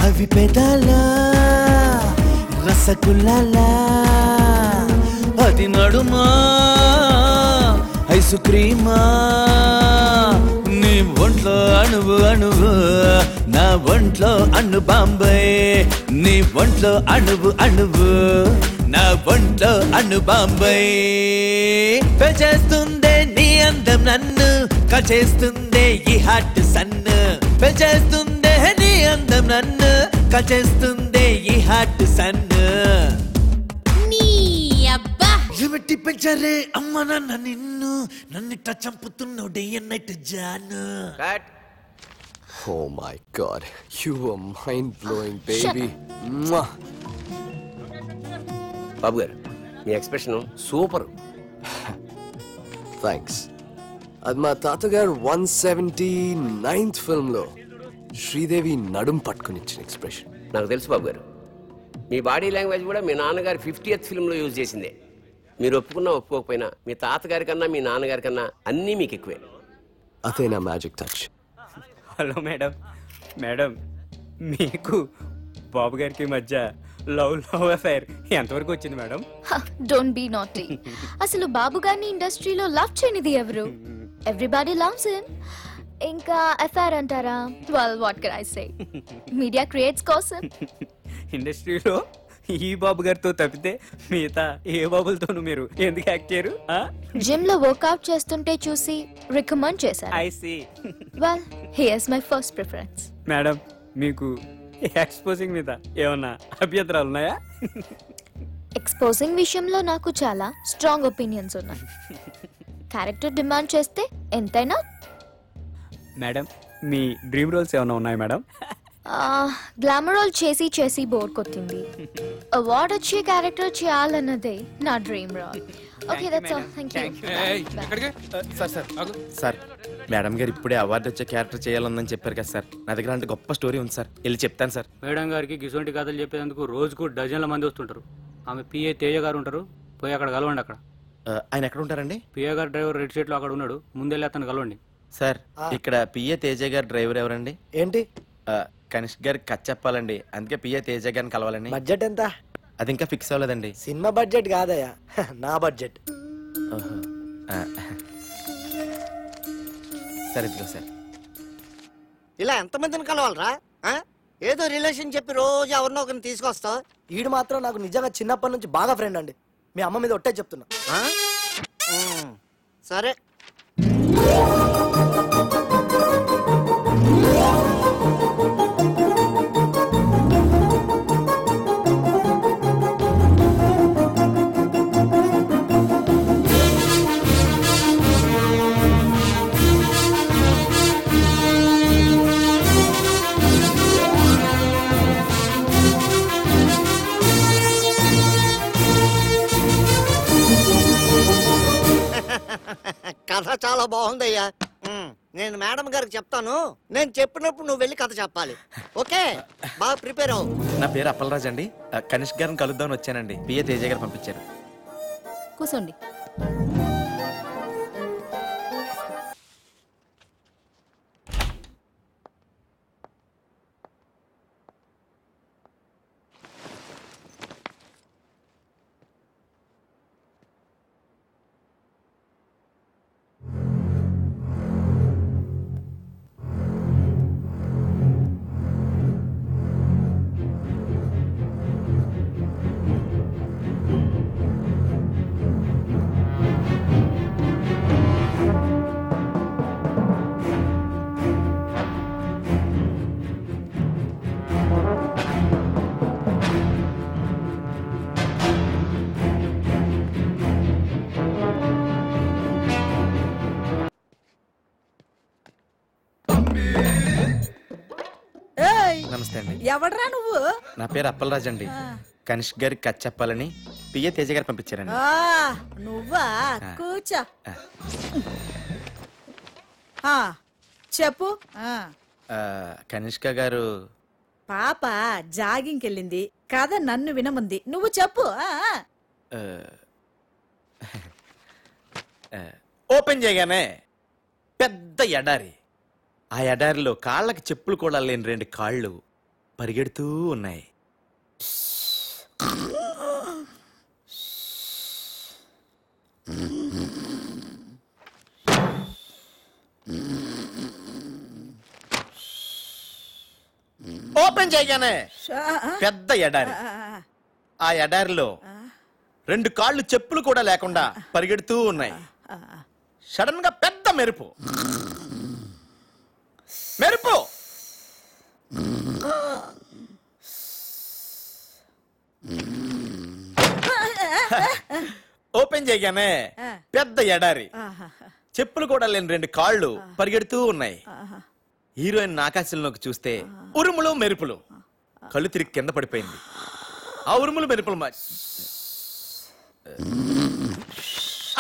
[SPEAKER 12] అవి పెదాలా రసగుల్లాలా అది నడుమా
[SPEAKER 8] ఐసు క్రీమా ఒంట్లో అణువు అణువు
[SPEAKER 21] నా ఒంట్లో అణు బాంబే నీ ఒంట్లో అణువు అణువు
[SPEAKER 12] నా ఒంట్లో అణు బాంబే పెంచేస్తుందే నీ అందం నన్ను కచేస్తుందే ఈ హార్ట్ సన్ను పెంచేస్తుందే నీ అందం నన్ను కచేస్తుందే ఈ హార్ట్ సన్ను వదిలిపెట్టి పెంచారే అమ్మ నాన్న నిన్ను
[SPEAKER 8] టచ్ చంపుతున్నావు day night Janu
[SPEAKER 20] Oh my god, you were mind blowing, baby. బాబు గారు మీ ఎక్స్ప్రెషన్ సూపర్ థ్యాంక్స్ అది మా తాతగారు వన్ సెవెంటీ నైన్త్ ఫిల్మ్లో శ్రీదేవి నడుం పట్టుకునిచ్చిన ఎక్స్ప్రెషన్
[SPEAKER 6] నాకు తెలుసు బాబు గారు మీ బాడీ లాంగ్వేజ్ కూడా మీ నాన్నగారు ఫిఫ్టీ ఎత్ ఫిల్మ్లో యూజ్ చేసిందే మీరు ఒప్పుకున్నా ఒప్పుకోకపోయినా మీ తాతగారి కన్నా మీ నాన్నగారి కన్నా అన్నీ మీకు ఎక్కువే
[SPEAKER 20] అదే నా magic touch
[SPEAKER 6] hello madam madam మీకు బాబు గారికి మధ్య లవ్ లవ్ అఫైర్
[SPEAKER 2] ఎంతవరకు వచ్చింది మేడం
[SPEAKER 22] డోంట్ బీ నాటీ అసలు బాబు గారిని ఇండస్ట్రీలో లవ్ చేయనిది ఎవరు ఎవ్రీబడి లవ్స్ హిమ్ ఇంకా ఎఫ్ఆర్ అంటారా well what can I say media creates కోసం
[SPEAKER 2] ఇండస్ట్రీలో ఈ బాబు గారితో తప్పితే మిగతా ఏ బాబులతోనూ మీరు ఎందుకు యాక్ట్ చేయరు
[SPEAKER 22] జిమ్ లో వర్కౌట్ చేస్తుంటే చూసి రికమెండ్ చేశారు I see well here's my first preference
[SPEAKER 2] madam మీకు ఎక్స్పోజింగ్ మీద ఏమన్నా అభ్యంతరాలు ఉన్నాయా
[SPEAKER 22] ఎక్స్పోజింగ్ విషయంలో నాకు చాలా స్ట్రాంగ్ ఒపీనియన్స్ ఉన్నాయి క్యారెక్టర్ డిమాండ్ చేస్తే ఎంతైనా
[SPEAKER 2] మేడం మీ డ్రీమ్ రోల్స్ ఏమైనా ఉన్నాయి మేడం
[SPEAKER 22] గ్లామరోల్ చేసి చేసి బోర్ కొట్టింది అవార్డ్ వచ్చే క్యారెక్టర్ చేయాలన్నదే నా డ్రీమ్ రా okay that's all thank you
[SPEAKER 7] sir madam గారు ఇప్పుడే అవార్డు వచ్చే క్యారెక్టర్ చేయాలని చెప్పారు కదా సార్ నా దగ్గర అంటే గొప్ప స్టోరీ ఉంది సార్ వెళ్ళి చెప్తాను సార్
[SPEAKER 2] మేడం గారికి గిసోంటి కథలు చెప్పేందుకు రోజుకు డజన్ల మంది వస్తుంటారు ఆమె పిఏ తేజ గారు ఉంటారు పోయి అక్కడ కలవండి అక్కడ
[SPEAKER 7] uh, ఆయన ఎక్కడ ఉంటారండి
[SPEAKER 2] పిఏ గారు డ్రైవర్
[SPEAKER 7] రెడ్ లో అక్కడ ఉన్నాడు ముందెళ్ళి అతను కలవండి సార్ ఇక్కడ పిఏ తేజ గారు డ్రైవర్ ఎవరండి ఏంటి uh, కనిష్ గారికి కట్ చెప్పాలండి అందుకే పిఏ తేజ గారిని కలవాలని బడ్జెట్ ఎంత అది ఇంకా
[SPEAKER 17] ఫిక్స్ అవ్వలేదండి
[SPEAKER 14] సినిమా బడ్జెట్ కాదయ్యా
[SPEAKER 17] నా బడ్జెట్ సరే సార్
[SPEAKER 23] ఇలా ఎంతమందిని కలవాలరా ఏదో రిలేషన్ చెప్పి రోజు ఎవరినో ఒకరిని తీసుకొస్తావు ఈడు మాత్రం నాకు నిజంగా చిన్నప్పటి నుంచి బాగా ఫ్రెండ్ అండి మీ అమ్మ మీద ఒట్టే చెప్తున్నా సరే కథ చాలా బాగుందయ్యా నేను మేడం గారికి చెప్తాను నేను చెప్పినప్పుడు నువ్వు వెళ్ళి కథ చెప్పాలి ఓకే బాగా ప్రిపేర్ అవు
[SPEAKER 7] నా పేరు అప్పలరాజ్ అండి కనిష్ గారిని కలుద్దామని వచ్చానండి పిఏ తేజ గారు పంపించారు కూర్చోండి పేరు అప్పలరాజ్ అండి కనిష్ గారికి కచ్చప్పాలని చెప్పాలని పియ్య తేజ గారు పంపించారండి
[SPEAKER 11] నువ్వా ఆ, చెప్పు
[SPEAKER 7] కనిష్క గారు
[SPEAKER 11] పాప జాగింగ్ వెళ్ళింది కథ నన్ను వినముంది నువ్వు చెప్పు ఓపెన్ చేయగానే పెద్ద
[SPEAKER 7] ఎడారి ఆ ఎడారిలో కాళ్ళకి చెప్పులు కూడా లేని రెండు కాళ్ళు పరిగెడుతూ ఉన్నాయి ఓపెన్ చేయగానే పెద్ద ఎడారి ఆ ఎడారిలో రెండు కాళ్ళు చెప్పులు కూడా లేకుండా పరిగెడుతూ ఉన్నాయి సడన్ గా పెద్ద మెరుపు మెరుపు [LAUGHS] ఓపెన్ చేయగానే పెద్ద ఎడారి చెప్పులు కూడా లేని రెండు కాళ్ళు పరిగెడుతూ ఉన్నాయి హీరోయిన్ ఆకాశంలోకి చూస్తే ఉరుములు మెరుపులు కళ్ళు తిరిగి కింద పడిపోయింది ఆ ఉరుములు మెరుపులు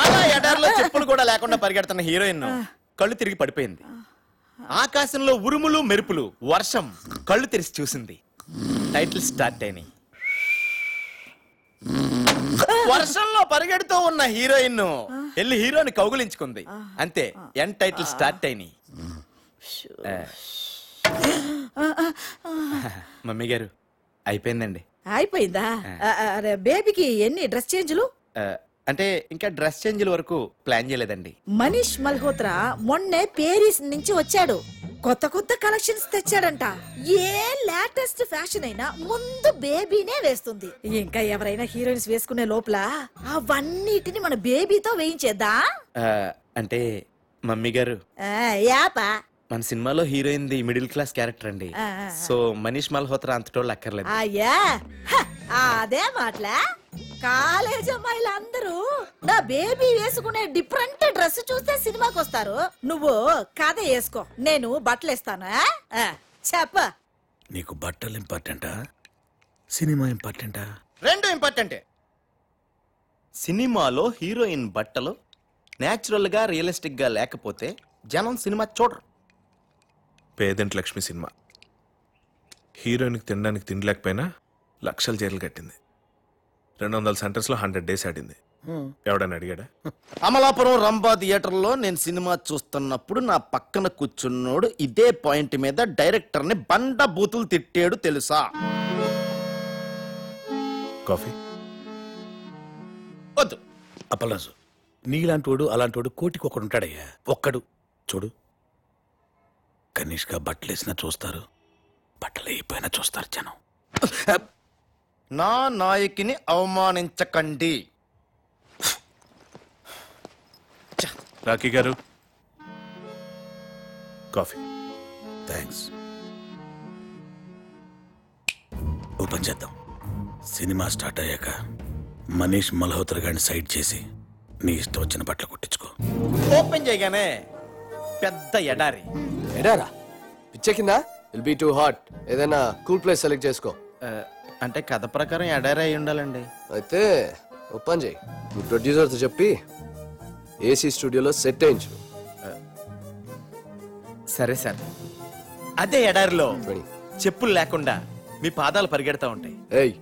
[SPEAKER 7] అలా ఎడారిలో చెప్పులు కూడా లేకుండా పరిగెడుతున్న హీరోయిన్ కళ్ళు తిరిగి పడిపోయింది ఆకాశంలో ఉరుములు మెరుపులు వర్షం కళ్ళు తెరిచి చూసింది టైటిల్ స్టార్ట్ అయినాయి వర్షంలో పరిగెడుతూ ఉన్న హీరోయిన్ వెళ్ళి హీరోని కౌగులించుకుంది అంతే ఎన్ టైటిల్ స్టార్ట్ అయినాయి మమ్మీ గారు అయిపోయిందండి
[SPEAKER 11] అయిపోయిందా బేబీకి ఎన్ని డ్రెస్ చేంజ్లు
[SPEAKER 7] అంటే ఇంకా డ్రెస్ చేంజ్ల వరకు ప్లాన్ చేయలేదండి
[SPEAKER 11] మనీష్ మల్హోత్రా మొన్నే పేరిస్ నుంచి వచ్చాడు కొత్త కొత్త కలెక్షన్స్ తెచ్చాడంట ఏ లేటెస్ట్ ఫ్యాషన్ అయినా ముందు బేబీనే వేస్తుంది ఇంకా ఎవరైనా హీరోయిన్స్ వేసుకునే లోపల అవన్నిటిని మన బేబీతో వేయించేద్దా
[SPEAKER 7] అంటే మమ్మీ గారు యాపా మన సినిమాలో heroine the middle class character అండి సో మనీష్ మల్హోత్రా అంతటోళ్ళు అక్కర్లేదు
[SPEAKER 11] ఆ, అదే మాటలా కాలేజ్ అమ్మాయిలందరూ నా బేబీ వేసుకునే డిఫరెంట్ డ్రెస్ చూస్తే సినిమాకి వస్తారు నువ్వు కథ వేసుకో నేను బట్టలు ఇస్తానా చెప్ప
[SPEAKER 7] నీకు బట్టలు ఇంపార్టెంటా సినిమా ఇంపార్టెంటా
[SPEAKER 11] రెండు
[SPEAKER 23] ఇంపార్టెంటే
[SPEAKER 7] సినిమాలో హీరోయిన్ బట్టలు న్యాచురల్గా రియలిస్టిక్గా లేకపోతే జనం సినిమా చూడరు
[SPEAKER 3] పేదంటి లక్ష్మి సినిమా హీరోయిన్కి తినడానికి తినలేకపోయినా లక్షల చీరలు కట్టింది రెండు వందల సెంటర్స్లో హండ్రెడ్ డేస్ ఆడింది ఎవడని అడిగాడా
[SPEAKER 7] అమలాపురం రంభా థియేటర్లో నేను సినిమా చూస్తున్నప్పుడు నా పక్కన కూర్చున్నోడు ఇదే పాయింట్ మీద డైరెక్టర్ని బండ బూతులు తిట్టాడు తెలుసా కాఫీ వద్దు వాడు అలాంటి వాడు కోటికి ఒకడు
[SPEAKER 18] ఉంటాడయ్యా ఒక్కడు చూడు కనీష్గా వేసినా చూస్తారు
[SPEAKER 7] బట్టలు అయిపోయినా చూస్తారు జనం నా నాయకిని అవమానించకండి రాఖీ
[SPEAKER 3] గారు కాఫీ థ్యాంక్స్ ఓపెన్ చేద్దాం సినిమా స్టార్ట్ అయ్యాక
[SPEAKER 18] మనీష్ మల్హోత్ర గారిని సైడ్ చేసి నీ ఇష్టం వచ్చిన బట్టలు కుట్టించుకో
[SPEAKER 7] ఓపెన్ చేయగానే పెద్ద ఎడారి
[SPEAKER 20] ఎడారా పిచ్చే కింద విల్ బీ టూ హాట్ ఏదైనా కూల్ ప్లేస్ సెలెక్ట్ చేసుకో uh, అంటే కథ ప్రకారం ఎడారి అయి ఉండాలండి అయితే ఓ పని చేయి ప్రొడ్యూసర్తో చెప్పి ఏసీ స్టూడియోలో సెట్ అయించు సరే సార్ అదే ఎడారిలో
[SPEAKER 7] చెప్పులు లేకుండా మీ పాదాలు పరిగెడతా ఉంటాయి
[SPEAKER 20] ఏయ్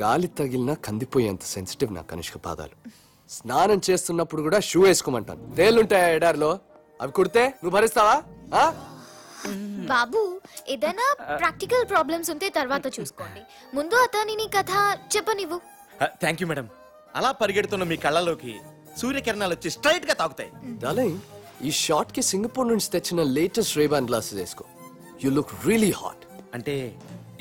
[SPEAKER 20] గాలి తగిలినా కందిపోయేంత సెన్సిటివ్ నా కనిష్క పాదాలు స్నానం చేస్తున్నప్పుడు కూడా షూ వేసుకోమంటాను తేలుంటాయా ఎడారిలో అవి కుడితే నువ్వు భరిస్తావా ఆ? Mm-hmm. బాబు ఏదైనా
[SPEAKER 22] uh, uh. ప్రాక్టికల్ ప్రాబ్లమ్స్ ఉంటే తర్వాత చూసుకోండి ముందు అతనిని కథ చెప్పనివ్వు
[SPEAKER 7] థ్యాంక్ యూ మేడం అలా పరిగెడుతున్న మీ కళ్ళలోకి సూర్యకిరణాలు వచ్చి స్ట్రైట్ గా తాగుతాయి
[SPEAKER 20] డార్లింగ్ mm. ఈ షార్ట్ కి సింగపూర్ నుంచి తెచ్చిన లేటెస్ట్ రేబాన్ గ్లాసెస్ వేసుకో యు లుక్ రియల్లీ హాట్ అంటే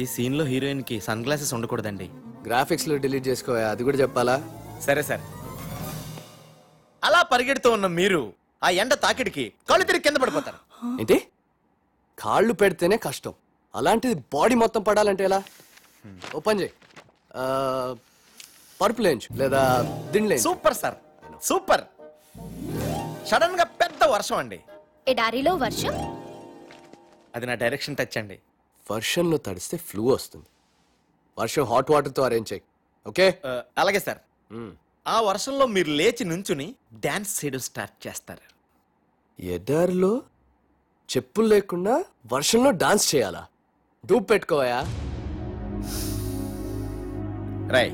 [SPEAKER 20] ఈ సీన్ లో హీరోయిన్ కి సన్ గ్లాసెస్ ఉండకూడదండి గ్రాఫిక్స్ లో డిలీట్ చేసుకో అది కూడా చెప్పాలా
[SPEAKER 7] సరే సార్ అలా పరిగెడుతూ ఉన్న మీరు
[SPEAKER 20] ఆ ఎండ తాకిడికి కళ్ళు తిరిగి కింద పడిపోతారు ఏంటి కాళ్ళు పెడితేనే కష్టం అలాంటిది బాడీ మొత్తం పడాలంటే ఎలా ఓపెన్ చేయి పరుపు లేంచు లేదా దిండ్లే సూపర్ సార్ సూపర్ సడన్ గా పెద్ద వర్షం అండి
[SPEAKER 22] డారీలో వర్షం
[SPEAKER 20] అది నా డైరెక్షన్ టచ్ అండి వర్షంలో తడిస్తే ఫ్లూ వస్తుంది వర్షం హాట్ వాటర్తో అరేంజ్ చేయి ఓకే అలాగే సార్ ఆ వర్షంలో మీరు లేచి నుంచుని డాన్స్ చేయడం స్టార్ట్ చేస్తారు ఎడారిలో చెప్పులు లేకుండా వర్షంలో డాన్స్ చేయాలా డూప్ పెట్టుకోవయా రై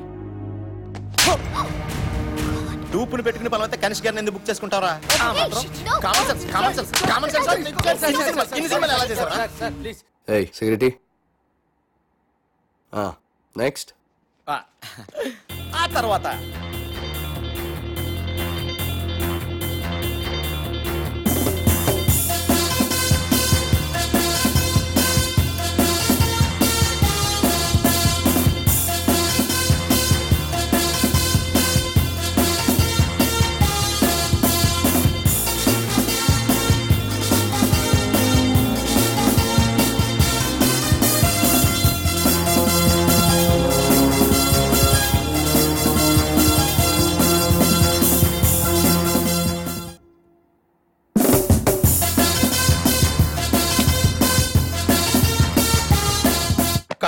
[SPEAKER 7] డూపుని పెట్టుకుని పలవతే కనిష్ గారిని ఎందుకు బుక్ చేసుకుంటారా
[SPEAKER 20] ఏయ్ సెక్యూరిటీ నెక్స్ట్
[SPEAKER 7] ఆ తర్వాత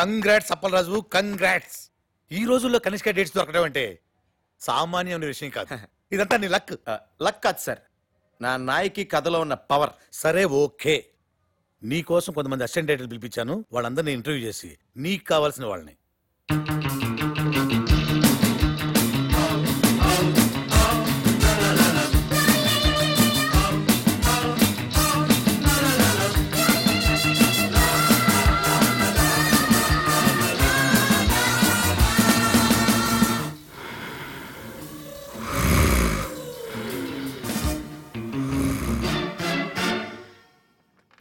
[SPEAKER 7] కంగ్రాట్స్ రాజు కంగ్రాట్స్ ఈ రోజుల్లో కనిష్క డేట్స్ దొరకడం అంటే సామాన్యమైన విషయం కాదు [LAUGHS] ఇదంతా నీ లక్ లక్ కాదు సార్ నా నాయకి కథలో ఉన్న పవర్ సరే ఓకే నీ కోసం కొంతమంది అసిస్టెంట్ డైరెక్టర్ పిలిపించాను వాళ్ళందరినీ ఇంటర్వ్యూ చేసి నీకు కావాల్సిన వాళ్ళని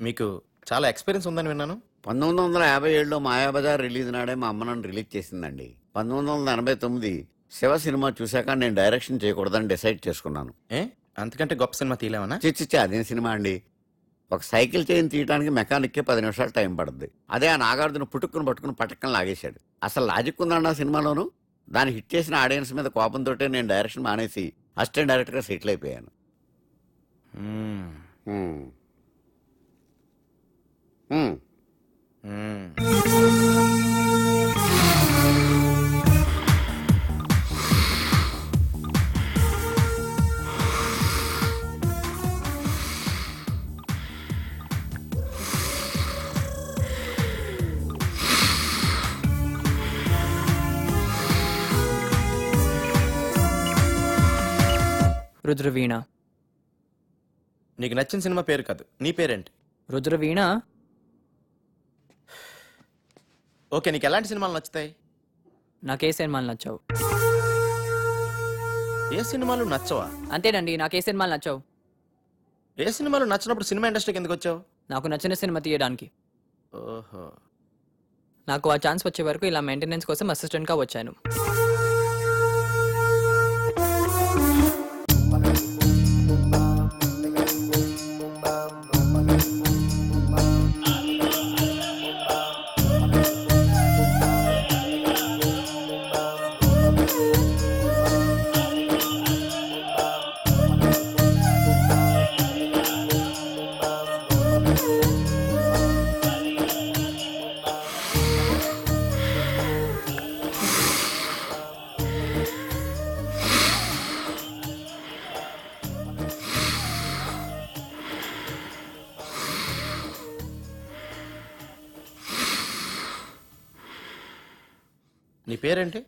[SPEAKER 24] మీకు చాలా ఎక్స్పీరియన్స్ ఉందని విన్నాను పంతొమ్మిది వందల యాభై ఏడులో మాయాబజార్ రిలీజ్ నాడే మా అమ్మ నన్ను రిలీజ్ చేసిందండి పంతొమ్మిది వందల ఎనభై తొమ్మిది శివ సినిమా చూశాక నేను డైరెక్షన్ చేయకూడదని డిసైడ్ చేసుకున్నాను ఏ అంతకంటే గొప్ప సినిమా తీయలేమనా చిచ్చిచ్చా అదే సినిమా అండి ఒక సైకిల్ చైన్ తీయడానికి మెకానిక్కే పది నిమిషాలు టైం పడుద్ది అదే ఆ నాగార్జున పుట్టుకుని పట్టుకుని పటక్కని లాగేశాడు అసలు లాజిక్ ఉందండి ఆ సినిమాలోను దాన్ని హిట్ చేసిన ఆడియన్స్ మీద కోపంతో నేను డైరెక్షన్ మానేసి అసిస్టెంట్ డైరెక్టర్గా సెటిల్ అయిపోయాను
[SPEAKER 2] Hmm.
[SPEAKER 16] రుద్రవీణ నీకు నచ్చిన సినిమా పేరు కాదు నీ పేరేంటి రుద్రవీణ ఓకే నీకు ఎలాంటి సినిమాలు నచ్చుతాయి నాకు ఏ సినిమాలు నచ్చావు ఏ సినిమాలు నచ్చవా అంతేనండి నాకు ఏ సినిమాలు నచ్చావు ఏ సినిమాలు నచ్చినప్పుడు సినిమా ఇండస్ట్రీకి ఎందుకు వచ్చావు నాకు నచ్చిన సినిమా తీయడానికి ఓహో నాకు ఆ ఛాన్స్ వచ్చే వరకు ఇలా మెయింటెనెన్స్ కోసం అసిస్టెంట్గా వచ్చాను
[SPEAKER 7] పేరేంటి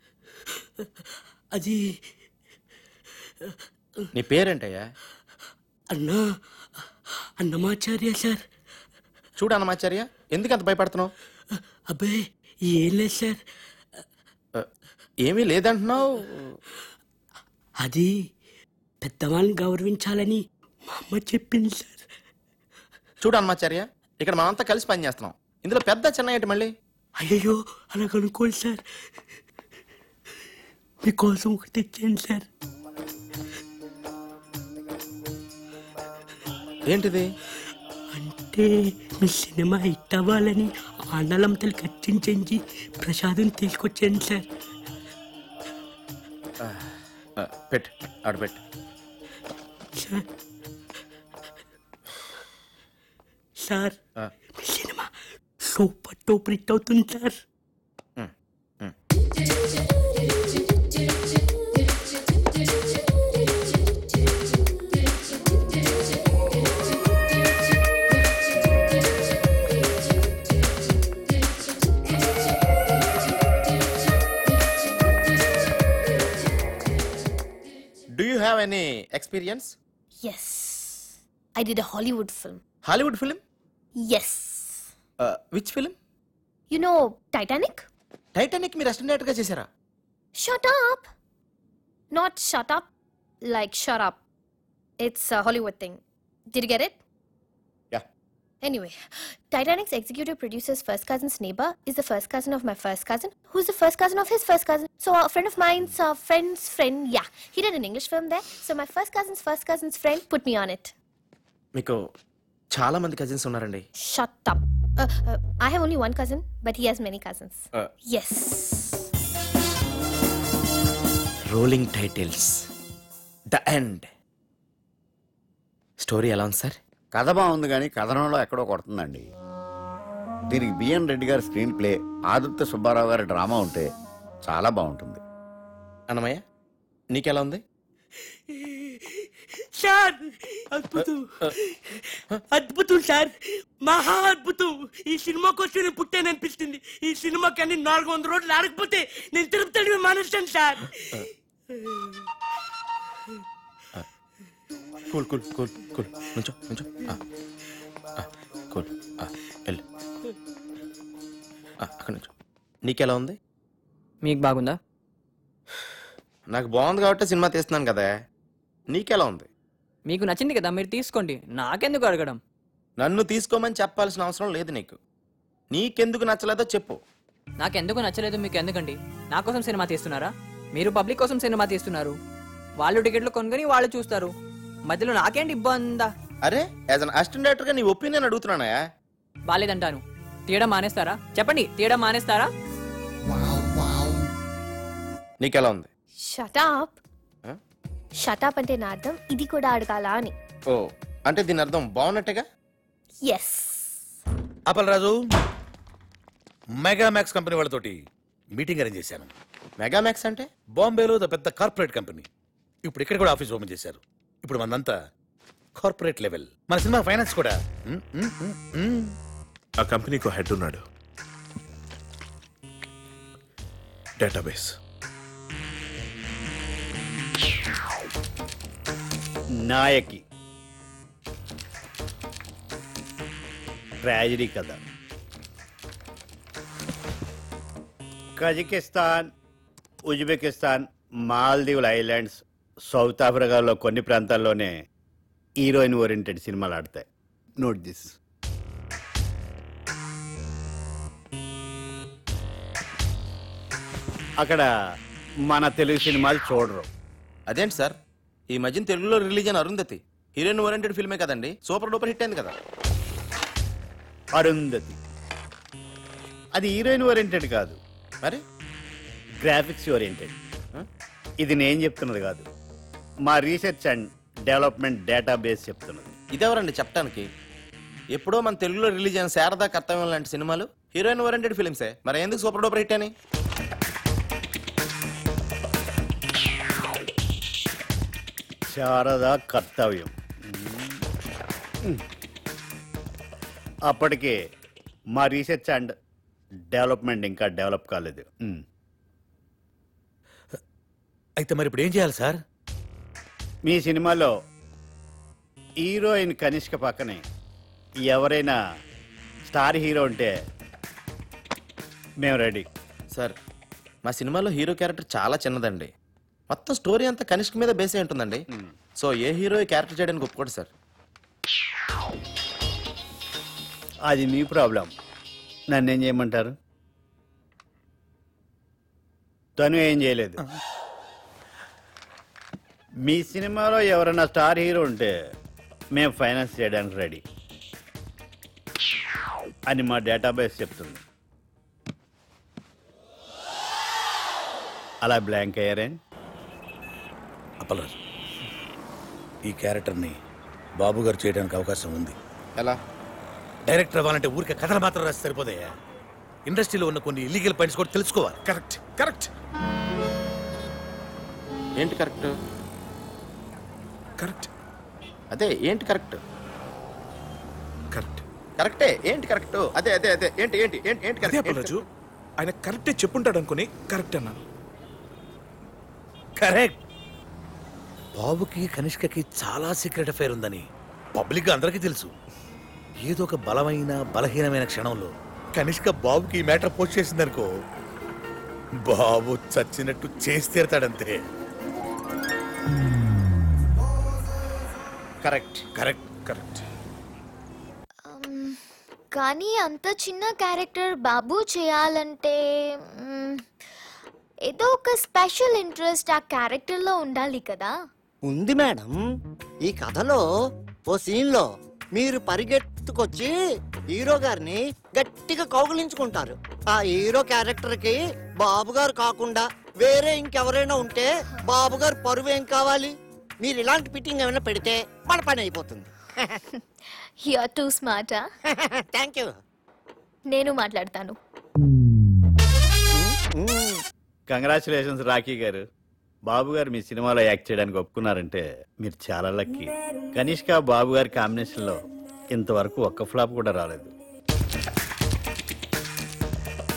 [SPEAKER 7] అది నీ పేరేంటయ్యా అన్నా అన్నమాచార్య సార్ చూడు అన్నమాచార్య ఎందుకు అంత భయపడుతున్నావు
[SPEAKER 2] అబ్బే ఏం లేదు సార్ ఏమీ లేదంటున్నావు అది పెద్దవాళ్ళని గౌరవించాలని మా అమ్మ
[SPEAKER 7] చెప్పింది సార్ చూడు అన్నమాచార్య ఇక్కడ మనమంతా కలిసి పనిచేస్తున్నాం ఇందులో పెద్ద చిన్న ఏంటి మళ్ళీ అయ్యో అలా కనుక్కోండి సార్ మీకోసం
[SPEAKER 8] ఒకటి తెచ్చాను సార్ ఏంటిది అంటే మీ సినిమా హిట్ అవ్వాలని తల్లి ఖర్చించి ప్రసాదం తీసుకొచ్చాను సార్
[SPEAKER 7] పెట్ ఆడ పెట్
[SPEAKER 8] సార్
[SPEAKER 12] సార్ మీ సినిమా సూపర్ టూ హిట్ అవుతుంది sir
[SPEAKER 7] any experience
[SPEAKER 10] yes
[SPEAKER 25] I did a Hollywood film Hollywood film yes which film you know Titanic
[SPEAKER 9] Titanic మీరు అసిస్టెంట్ గా చేశారా
[SPEAKER 25] shut up not shut up like shut up it's Hollywood thing did get it Anyway, Titanic's executive producer's first cousin's neighbor is the first cousin of my first cousin, who's the first cousin of his first cousin. So a friend of mine's a friend's friend, yeah. He did an English film there, so my first cousin's first cousin's friend put me on it.
[SPEAKER 7] మీకు చాలా cousins cousins ఉన్నారండి
[SPEAKER 25] Shut up. Uh, uh, I have only one cousin, but he has many cousins. Uh. Yes.
[SPEAKER 7] rolling titles The end. Story
[SPEAKER 24] alone, sir? కథ బాగుంది కానీ కథనంలో ఎక్కడో కొడుతుందండి దీనికి B N Reddy గారి స్క్రీన్ ప్లే ఆదిత్య సుబ్బారావు గారి డ్రామా ఉంటే చాలా బాగుంటుంది అన్నమయ్య నీకెలా ఉంది
[SPEAKER 10] సార్ అద్భుతం
[SPEAKER 8] అద్భుతం సార్ మహా అద్భుతం ఈ సినిమా కోసం నేను అనిపిస్తుంది ఈ సినిమా కానీ నాలుగు వందల రోజులు ఆడకపోతే నేను తిరుపతి మానేస్తాను sir
[SPEAKER 15] cool cool cool cool నుంచో నుంచో కూల్ వెళ్ళు
[SPEAKER 16] అక్కడ నుంచో నీకెలా ఉంది మీకు బాగుందా నాకు బాగుంది కాబట్టి సినిమా తీస్తున్నాను కదా నీకెలా ఉంది మీకు నచ్చింది కదా మీరు తీసుకోండి
[SPEAKER 7] నాకెందుకు అడగడం నన్ను తీసుకోమని చెప్పాల్సిన అవసరం లేదు నీకు నీకెందుకు
[SPEAKER 16] నచ్చలేదో చెప్పు నాకెందుకు నచ్చలేదు మీకు ఎందుకండి నా కోసం సినిమా తీస్తున్నారా మీరు పబ్లిక్ కోసం సినిమా తీస్తున్నారు వాళ్ళు టికెట్లు కొనుగొని వాళ్ళు చూస్తారు మధ్యలో నాకేంటి ఇబ్బందా
[SPEAKER 7] అరే యాజ్ అన్ అసిస్టెంట్ డైరెక్టర్ గా నీ ఒపీనియన్ అడుగుతున్నానయా
[SPEAKER 16] బాలేదంటాను తీయడం మానేస్తారా చెప్పండి తీయడం మానేస్తారా
[SPEAKER 7] నీకెలా ఉంది
[SPEAKER 25] షటాప్ షటాప్ అంటే నా అర్థం ఇది కూడా అడగాల అని
[SPEAKER 7] ఓ అంటే దీని అర్థం బాగున్నట్టేగా yes Appal Raju Mega Max company వాళ్ళతోటి మీటింగ్ అరేంజ్ చేశాను మెగా మ్యాక్స్ అంటే బాంబేలో పెద్ద కార్పొరేట్ కంపెనీ ఇప్పుడు ఇక్కడ కూడా ఆఫీస్ ఓపెన్ చేశారు ఇప్పుడు మందంతా కార్పొరేట్ లెవెల్ మన సినిమా ఫైనాన్స్
[SPEAKER 3] కూడా ఉమ్, ఉమ్, ఉమ్, ఉమ్. ఆ కంపెనీకి హెడ్ ఉన్నాడు డేటాబేస్
[SPEAKER 5] నాయకి ట్రాజడీ కథ కజకిస్తాన్ ఉజ్బెకిస్తాన్ మాల్దీవుల ఐలాండ్స్ సౌత్ ఆఫ్రికాలో కొన్ని ప్రాంతాల్లోనే హీరోయిన్ ఓరియంటెడ్ సినిమాలు ఆడతాయి
[SPEAKER 15] నోట్ దిస్
[SPEAKER 7] అక్కడ మన తెలుగు సినిమాలు చూడరు అదేంటి సార్ ఈ మధ్య తెలుగులో రిలీజ్ అయిన అరుంధతి హీరోయిన్ ఓరియంటెడ్ ఫిల్మే కదండి సూపర్ డూపర్ హిట్ అయింది కదా అరుంధతి
[SPEAKER 5] అది హీరోయిన్ ఓరియంటెడ్ కాదు మరి గ్రాఫిక్స్ ఓరియంటెడ్
[SPEAKER 7] ఇది నేను చెప్తున్నది కాదు మా రీసెర్చ్ అండ్ డెవలప్మెంట్ డేటాబేస్ చెప్తున్నది ఇదెవరండి చెప్పడానికి ఎప్పుడో మన తెలుగులో రిలీజ్ అయిన శారదా కర్తవ్యం లాంటి సినిమాలు హీరోయిన్ ఓరియంటెడ్ ఫిలిమ్సే మరి ఎందుకు సూపర్ డూపర్ హిట్ అని
[SPEAKER 5] శారదా కర్తవ్యం అప్పటికే మా రీసెర్చ్ అండ్ డెవలప్మెంట్ ఇంకా డెవలప్ కాలేదు అయితే మరి ఇప్పుడు ఏం చేయాలి సార్ మీ సినిమాలో హీరోయిన్ కనిష్క పక్కనే ఎవరైనా స్టార్ హీరో ఉంటే
[SPEAKER 7] మేము రెడీ సార్ మా సినిమాలో హీరో క్యారెక్టర్ చాలా చిన్నదండి మొత్తం స్టోరీ అంతా కనిష్క మీద బేస్ అయి ఉంటుందండి hmm. సో ఏ హీరో క్యారెక్టర్ చేయడానికి ఒప్పుకోడు సార్ అది మీ ప్రాబ్లం నన్ను ఏం చేయమంటారు
[SPEAKER 5] తను ఏం చేయలేదు మీ సినిమాలో ఎవరైనా స్టార్ హీరో ఉంటే మేము ఫైనాన్స్ చేయడానికి రెడీ అని మా డేటాబేస్ చెప్తుంది అలా బ్లాంక్ అయ్యారే అప్పలరాజు ఈ క్యారెక్టర్ని బాబు గారు
[SPEAKER 18] చేయడానికి అవకాశం ఉంది
[SPEAKER 7] ఎలా డైరెక్టర్ అవ్వాలంటే ఊరికే కథలు మాత్రం రాసి సరిపోదయ్యా ఇండస్ట్రీలో ఉన్న కొన్ని ఇల్లీగల్ పాయింట్స్ కూడా తెలుసుకోవాలి కరెక్ట్ కరెక్ట్ ఏంటి కరెక్ట్ కరెక్ట్ అదే ఏంటి కరెక్ట్ కరెక్ట్ కరెక్టే ఏంటి కరెక్ట్ అదే అదే అదే ఏంటి ఏంటి ఏంటి ఏంటి అదే
[SPEAKER 3] కరెక్ట్ రాజు ఆయన కరెక్టే చెప్పుంటాడు అనుకుని కరెక్ట్ అన్నాను కరెక్ట్ బాబుకి కనిష్కకి చాలా సీక్రెట్ అఫైర్ ఉందని
[SPEAKER 7] పబ్లిక్ అందరికీ తెలుసు ఏదో ఒక బలమైన బలహీనమైన క్షణంలో కనిష్క బాబుకి
[SPEAKER 18] ఈ మ్యాటర్ పోస్ట్ చేసిందనుకో బాబు చచ్చినట్టు చేసి తీరతాడంతే
[SPEAKER 5] కరెక్ట్ కరెక్ట్
[SPEAKER 10] కరెక్ట్
[SPEAKER 22] కానీ అంత చిన్న క్యారెక్టర్ బాబు చేయాలంటే ఏదో ఒక స్పెషల్ ఇంట్రెస్ట్ ఆ క్యారెక్టర్లో ఉండాలి కదా
[SPEAKER 23] ఉంది మేడం ఈ కథలో ఓ సీన్లో మీరు పరిగెత్తుకొచ్చి హీరో గారిని గట్టిగా కౌగులించుకుంటారు ఆ హీరో క్యారెక్టర్కి బాబుగారు కాకుండా వేరే ఇంకెవరైనా ఉంటే బాబుగారు పరువు ఏం కావాలి మీరు ఇలాంటి పిట్టింగ్ ఏమైనా పెడితే మన పని అయిపోతుంది
[SPEAKER 22] టూ స్మార్టా థ్యాంక్ యూ నేను మాట్లాడతాను
[SPEAKER 5] కంగ్రాచులేషన్స్ రాఖీ గారు బాబు గారు మీ సినిమాలో యాక్ట్ చేయడానికి ఒప్పుకున్నారంటే మీరు చాలా లక్కీ కనిష్క బాబు గారి కాంబినేషన్లో ఇంతవరకు ఒక్క ఫ్లాప్ కూడా రాలేదు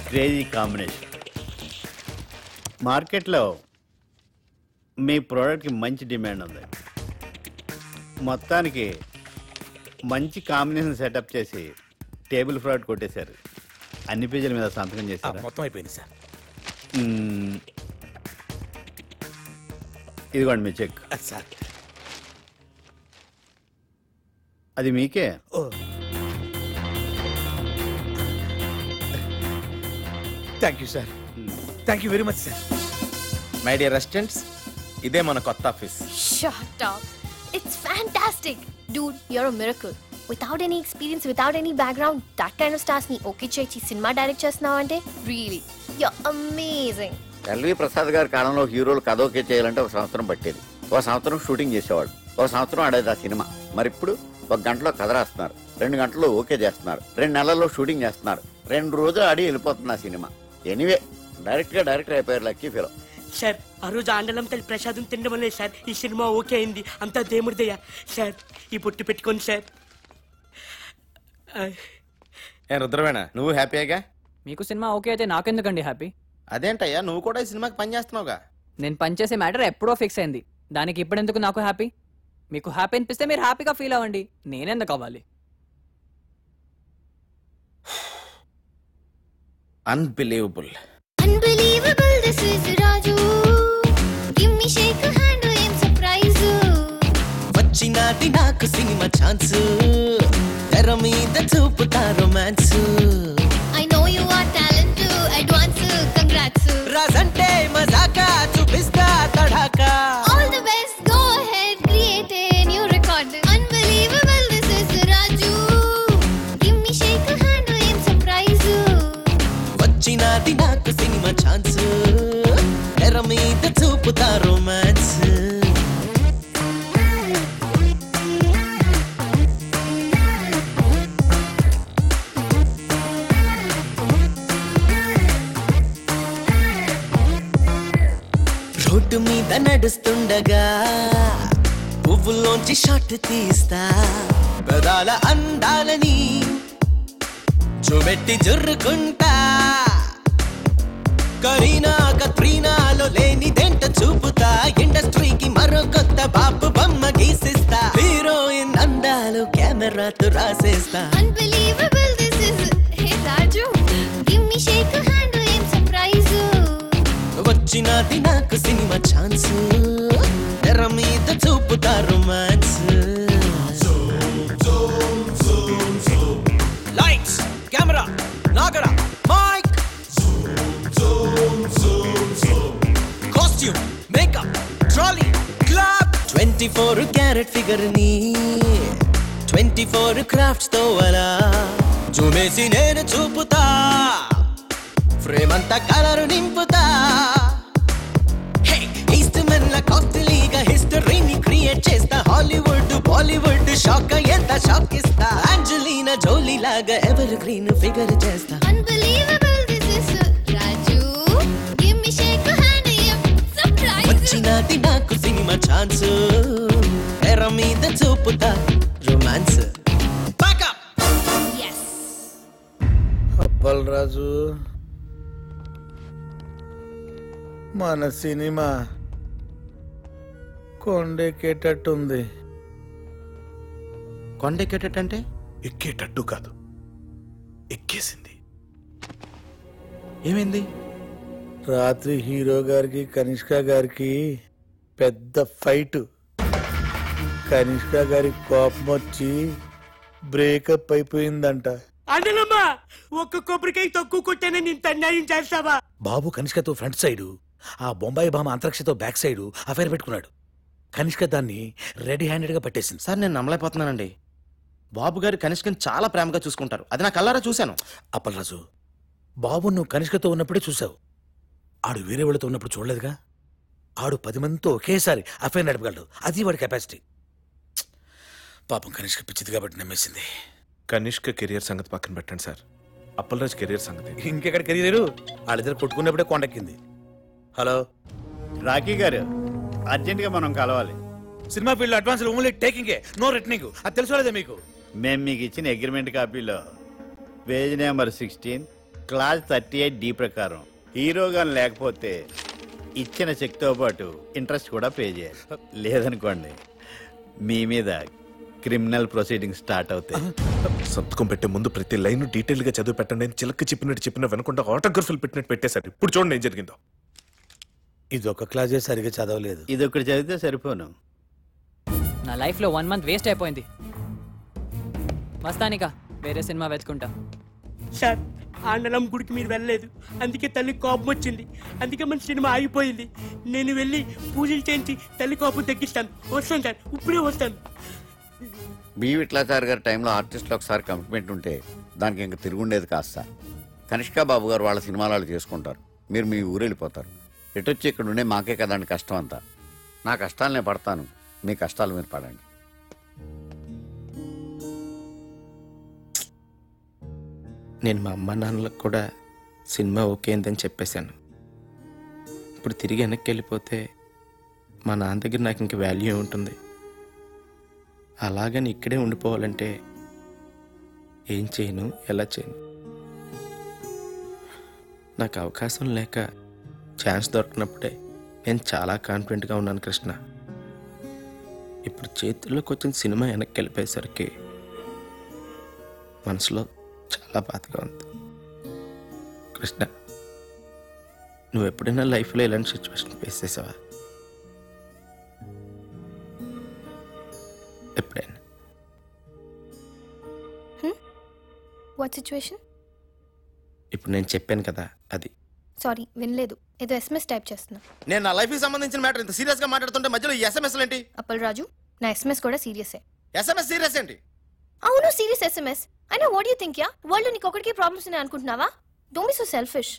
[SPEAKER 5] క్రేజీ కాంబినేషన్ మార్కెట్లో మీ ప్రోడక్ట్కి మంచి డిమాండ్ ఉంది మొత్తానికి మంచి కాంబినేషన్ సెటప్ చేసి టేబుల్ ఫ్రాడ్ కొట్టేశారు అన్ని పేజీల మీద సంతకం చేశారు
[SPEAKER 7] మొత్తం అయిపోయింది సార్
[SPEAKER 5] ఇదిగోండి మీ చెక్
[SPEAKER 7] సార్ అది మీకే ఓ thank you sir thank you very much sir my dear రెస్టెంట్స్ ఇదే మన కొత్త office
[SPEAKER 25] Shut it's It's fantastic. Dude, you're a miracle. Without any experience, without any background, that kind of stars ని okay చేసి cinema direct చేస్తున్నావు అంటే you are amazing
[SPEAKER 24] LV Prasad గారి కాలంలో హీరోలు కథోకే చేయాలంటే ఒక సంవత్సరం పట్టేది ఒక సంవత్సరం షూటింగ్ చేసేవాడు ఒక సంవత్సరం ఆడేది ఆ సినిమా మరి ఇప్పుడు ఒక గంటలో కథ రాస్తున్నారు రెండు గంటల్లో ఓకే చేస్తున్నారు రెండు నెలల్లో షూటింగ్ చేస్తున్నారు రెండు రోజులు ఆడి వెళ్ళిపోతుంది సినిమా ఎనీవే డైరెక్ట్గా డైరెక్టర్ అయిపోయారు లక్కీ ఫిలో సార్
[SPEAKER 11] ఆ రోజు తల్లి
[SPEAKER 8] ప్రసాదం తినడం వల్లే సార్ ఈ సినిమా ఓకే అయింది అంతా దేవుడిదయ్య సార్ ఈ పొట్టు పెట్టుకోండి సార్
[SPEAKER 16] ఏ రుద్రవేణ
[SPEAKER 7] నువ్వు హ్యాపీగా
[SPEAKER 16] మీకు సినిమా ఓకే అయితే నాకెందుకండి హ్యాపీ అదేంటయ్యా నువ్వు కూడా ఈ సినిమాకి పని చేస్తున్నావుగా నేను పనిచేసే మ్యాటర్ ఎప్పుడో ఫిక్స్ అయింది దానికి ఇప్పుడెందుకు నాకు హ్యాపీ మీకు హ్యాపీ అనిపిస్తే మీరు హ్యాపీగా ఫీల్ అవ్వండి నేనెందుకు అవ్వాలి
[SPEAKER 7] unbelievable
[SPEAKER 12] [SIGHS] Unbelievable, this is Raju. Gimme shake hand ఏం సర్ప్రైజ్ వచ్చినాటి నాకు సినిమా ఛాన్స్ తెర మీద చూపుతా romance I know you are talent advance congrats రాజంటే మజాకా మీద చూపుతారు మ్యాచ్ రోడ్డు మీద నడుస్తుండగా పువ్వులోంచి షాట్ తీస్తా పెదాల అందాలని చూపెట్టి జుర్రుకుంటా కరీనా కత్రీనాలో లేనిదెంట చూపుతా ఇండస్ట్రీకి మరో కొత్త బాపు బొమ్మ గీసిస్తా హీరోయిన్ అందాలు కెమెరాతో రాసేస్తా Unbelievable, this is Hey Raju, give me shake a వచ్చినది నాకు సినిమా ఛాన్స్ తెర మీద చూపుతా రొమాన్స్ లైట్స్ కెమెరా నాగడా costume makeup trolley clap twenty four carat figure ని ట్వంటీ ఫోర్ క్రాఫ్ట్స్ తో అలా చూమేసి నేను చూపుతా ఫ్రేమ్ అంతా కలరు నింపుతా ఇష్టమన్న కాస్ట్లీగా హిస్టరీని క్రియేట్ చేస్తా హాలీవుడ్ బాలీవుడ్ షాక్ ఎంత షాక్ ఇస్తా అంజలీనా జోలీ లాగా ఎవర్ గ్రీన్ ఫిగర్ చేస్తా నచ్చినది నాకు సినిమా ఛాన్స్ తెర మీద చూపుతా రొమాన్స్ రాజు
[SPEAKER 15] మన సినిమా కొండెక్కేటట్టుంది అంటే ఎక్కేటట్టు కాదు ఎక్కేసింది ఏమైంది రాత్రి హీరో గారికి కనిష్క గారికి పెద్ద ఫైట్ కనిష్క గారి కోపం వచ్చి బ్రేకప్ అయిపోయిందంట
[SPEAKER 8] అదేనమ్మా ఒక్క కొబ్బరికాయ తక్కువ కొట్టానే నేను తన్యాయం చేస్తావా
[SPEAKER 7] బాబు కనిష్కతో ఫ్రంట్ సైడు ఆ బొంబాయి బామ అంతరిక్షతో బ్యాక్ సైడు అఫైర్ పెట్టుకున్నాడు కనిష్క దాన్ని రెడీ హ్యాండెడ్గా పట్టేసింది సార్ నేను నమ్మలేకపోతున్నానండి బాబు గారు కనిష్కని చాలా ప్రేమగా చూసుకుంటారు అది నా కల్లారా చూశాను అప్పలరాజు బాబు నువ్వు కనిష్కతో ఉన్నప్పుడే చూసావు ఆడు వేరే వాళ్ళతో ఉన్నప్పుడు చూడలేదుగా ఆడు పది మందితో
[SPEAKER 3] ఒకేసారి అఫైర్ నడపగలడు అది వాడి కెపాసిటీ పాపం కనిష్క పిచ్చిది కాబట్టి నమ్మేసింది కనిష్క కెరియర్ సంగతి పక్కన పెట్టండి సార్ అప్పలరాజ్ కెరియర్ సంగతి ఇంకెక్కడ కెరీరు వాళ్ళిద్దరు కొట్టుకున్నప్పుడే కొండక్కింది హలో రాకీ గారు
[SPEAKER 5] అర్జెంట్గా మనం కలవాలి cinema field advance only taking no returning అది తెలుసుకోలేదా మీకు మేము మీకు ఇచ్చిన అగ్రిమెంట్ కాపీలో page number sixteen clause thirty eight D ప్రకారం హీరోగా లేకపోతే ఇచ్చిన చెక్తో పాటు ఇంట్రెస్ట్ కూడా పే చేయాలి లేదనుకోండి మీ మీద క్రిమినల్ ప్రొసీడింగ్
[SPEAKER 3] స్టార్ట్ అవుతాయి సంతకం పెట్టే ముందు ప్రతి లైన్ డీటెయిల్ గా చదివి పెట్టండి చిలక చెప్పినట్టు చెప్పిన వెనకుండా ఆటోగ్రఫీలు పెట్టినట్టు పెట్టేశారు ఇప్పుడు చూడండి ఏం జరిగిందో ఇదొక క్లాజే సరిగా చదవలేదు
[SPEAKER 7] ఇది ఒకటి చదివితే సరిపోను
[SPEAKER 16] నా లైఫ్లో వన్ మంత్ వేస్ట్ అయిపోయింది వస్తానిక వేరే సినిమా వెతుకుంటా షట్ ఆండలం గుడికి మీరు వెళ్ళలేదు అందుకే తల్లి కోపం వచ్చింది అందుకే మన సినిమా ఆగిపోయింది నేను వెళ్ళి పూజలు
[SPEAKER 8] చేయించి తల్లి కోపం తగ్గిస్తాను వస్తాను సార్ ఇప్పుడే వస్తాను
[SPEAKER 24] బి విట్లాచార్ గారి టైంలో ఆర్టిస్ట్లు ఒకసారి కమిట్మెంట్ ఉంటే దానికి ఇంకా తిరుగుండేది కాస్త కనిష్క కనిష్కా బాబు గారు వాళ్ళ సినిమాలు చేసుకుంటారు మీరు మీ ఊరు వెళ్ళిపోతారు వచ్చి ఇక్కడ ఉండే మాకే కదండి కష్టం అంతా నా కష్టాలు నేను పడతాను మీ కష్టాలు మీరు పడండి
[SPEAKER 7] నేను మా అమ్మ నాన్నలకు కూడా సినిమా ఓకే అందని చెప్పేశాను ఇప్పుడు తిరిగి వెనక్కి వెళ్ళిపోతే మా నాన్న దగ్గర నాకు ఇంక వాల్యూ ఉంటుంది అలాగని ఇక్కడే ఉండిపోవాలంటే ఏం చేయను ఎలా చేయను నాకు అవకాశం లేక ఛాన్స్ దొరికినప్పుడే నేను చాలా కాన్ఫిడెంట్గా ఉన్నాను కృష్ణ ఇప్పుడు చేతుల్లోకి వచ్చిన సినిమా వెనక్కి వెళ్ళిపోయేసరికి మనసులో చాలా బాధగా ఉంది కృష్ణ నువ్వు ఎప్పుడైనా లైఫ్లో ఇలాంటి సిచ్యువేషన్ ఫేస్ చేసావా
[SPEAKER 25] ఎప్పుడైనా వాట్ సిచ్యువేషన్
[SPEAKER 9] ఇప్పుడు నేను చెప్పాను
[SPEAKER 25] కదా అది సారీ వినలేదు ఏదో ఎస్ఎంఎస్ టైప్ చేస్తున్నా
[SPEAKER 7] నేను నా లైఫ్ కి సంబంధించిన మ్యాటర్ ఇంత సీరియస్గా మాట్లాడుతుంటే మధ్యలో ఎస్ఎంఎస్లు ఏంటి
[SPEAKER 25] అప్పల్ రాజు నా ఎస్ఎంఎస్ కూడా సీరియసే ఎస్ఎంఎస్ సీరియస్ ఏంటి అవును సీరియస్ ఎస్ఎంఎస్ అయినా what you think yeah world నీకు ఒకటికే ప్రాబ్లమ్స్ ఉన్నాయి అనుకుంటున్నావా don't be so selfish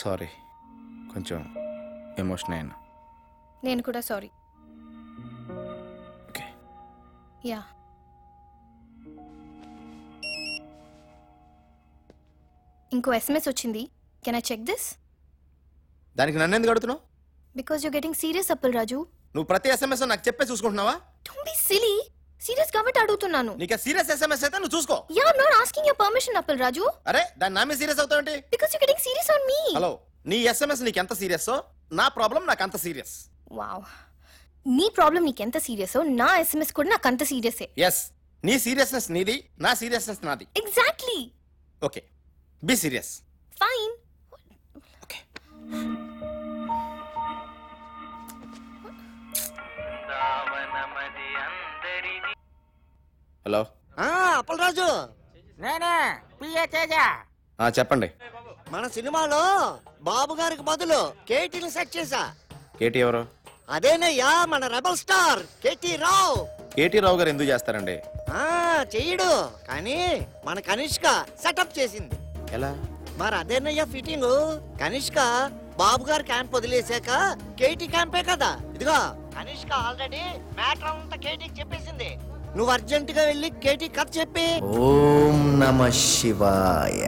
[SPEAKER 3] sorry
[SPEAKER 26] కొంచెం ఎమోషన్ అయినా
[SPEAKER 25] నేను కూడా సారీ ఓకే యా ఇంకో ఎస్ఎంఎస్ వచ్చింది కెన్ ఐ చెక్ దిస్
[SPEAKER 7] దానికి నన్ను ఎందుకు అడుగుతున్నావు
[SPEAKER 25] because you getting serious Appal Raju నువ్వు ప్రతి ఎస్ఎంఎస్ నాకు చెప్పే చూసుకుంటున్నావా డోంట్ బి సిలీ సీరియస్ కాబట్టి అడుగుతున్నాను నీకు సీరియస్ ఎస్ఎంఎస్ అయితే నువ్వు చూసుకో yeah I asking your permission Appal Raju అరే దాని నా మీద సీరియస్ అవుతావేంటి because you getting serious on me hello
[SPEAKER 7] నీ ఎస్ఎంఎస్ నీకు ఎంత సీరియస్ నా ప్రాబ్లం నాకు అంత సీరియస్
[SPEAKER 25] వావ్ నీ ప్రాబ్లం నీకు ఎంత సీరియస్ నా ఎస్ఎంఎస్ కూడా నాకు అంత సీరియస్
[SPEAKER 7] ఎస్ నీ సీరియస్నెస్ నీది నా సీరియస్నెస్ నాది exactly okay be serious
[SPEAKER 25] fine okay
[SPEAKER 20] hello
[SPEAKER 23] Appalaraju నేనే పిఏ తేజ చెప్పండి మన సినిమాలో బాబు గారికి బదులు కేటీని సెట్ చేసా కేటీ ఎవరు అదేనయ్యా మన rebel star KT Rao
[SPEAKER 7] KT Rao గారు ఎందుకు చేస్తారండి
[SPEAKER 23] చెయ్యడు కానీ మన కనిష్క సెటప్ చేసింది ఎలా మరి అదేనయ్యా ఫిట్టింగ్ కనిష్క బాబు గారు క్యాంప్ వదిలేసాక కేటీ క్యాంపే కదా ఇదిగో కనిష్క ఆల్రెడీ మ్యాటర్ అంతా కేటీకి చెప్పేసింది నువ్వు గా వెళ్ళి కేటీ కథ చెప్పి ఓం
[SPEAKER 17] నమ శివాయ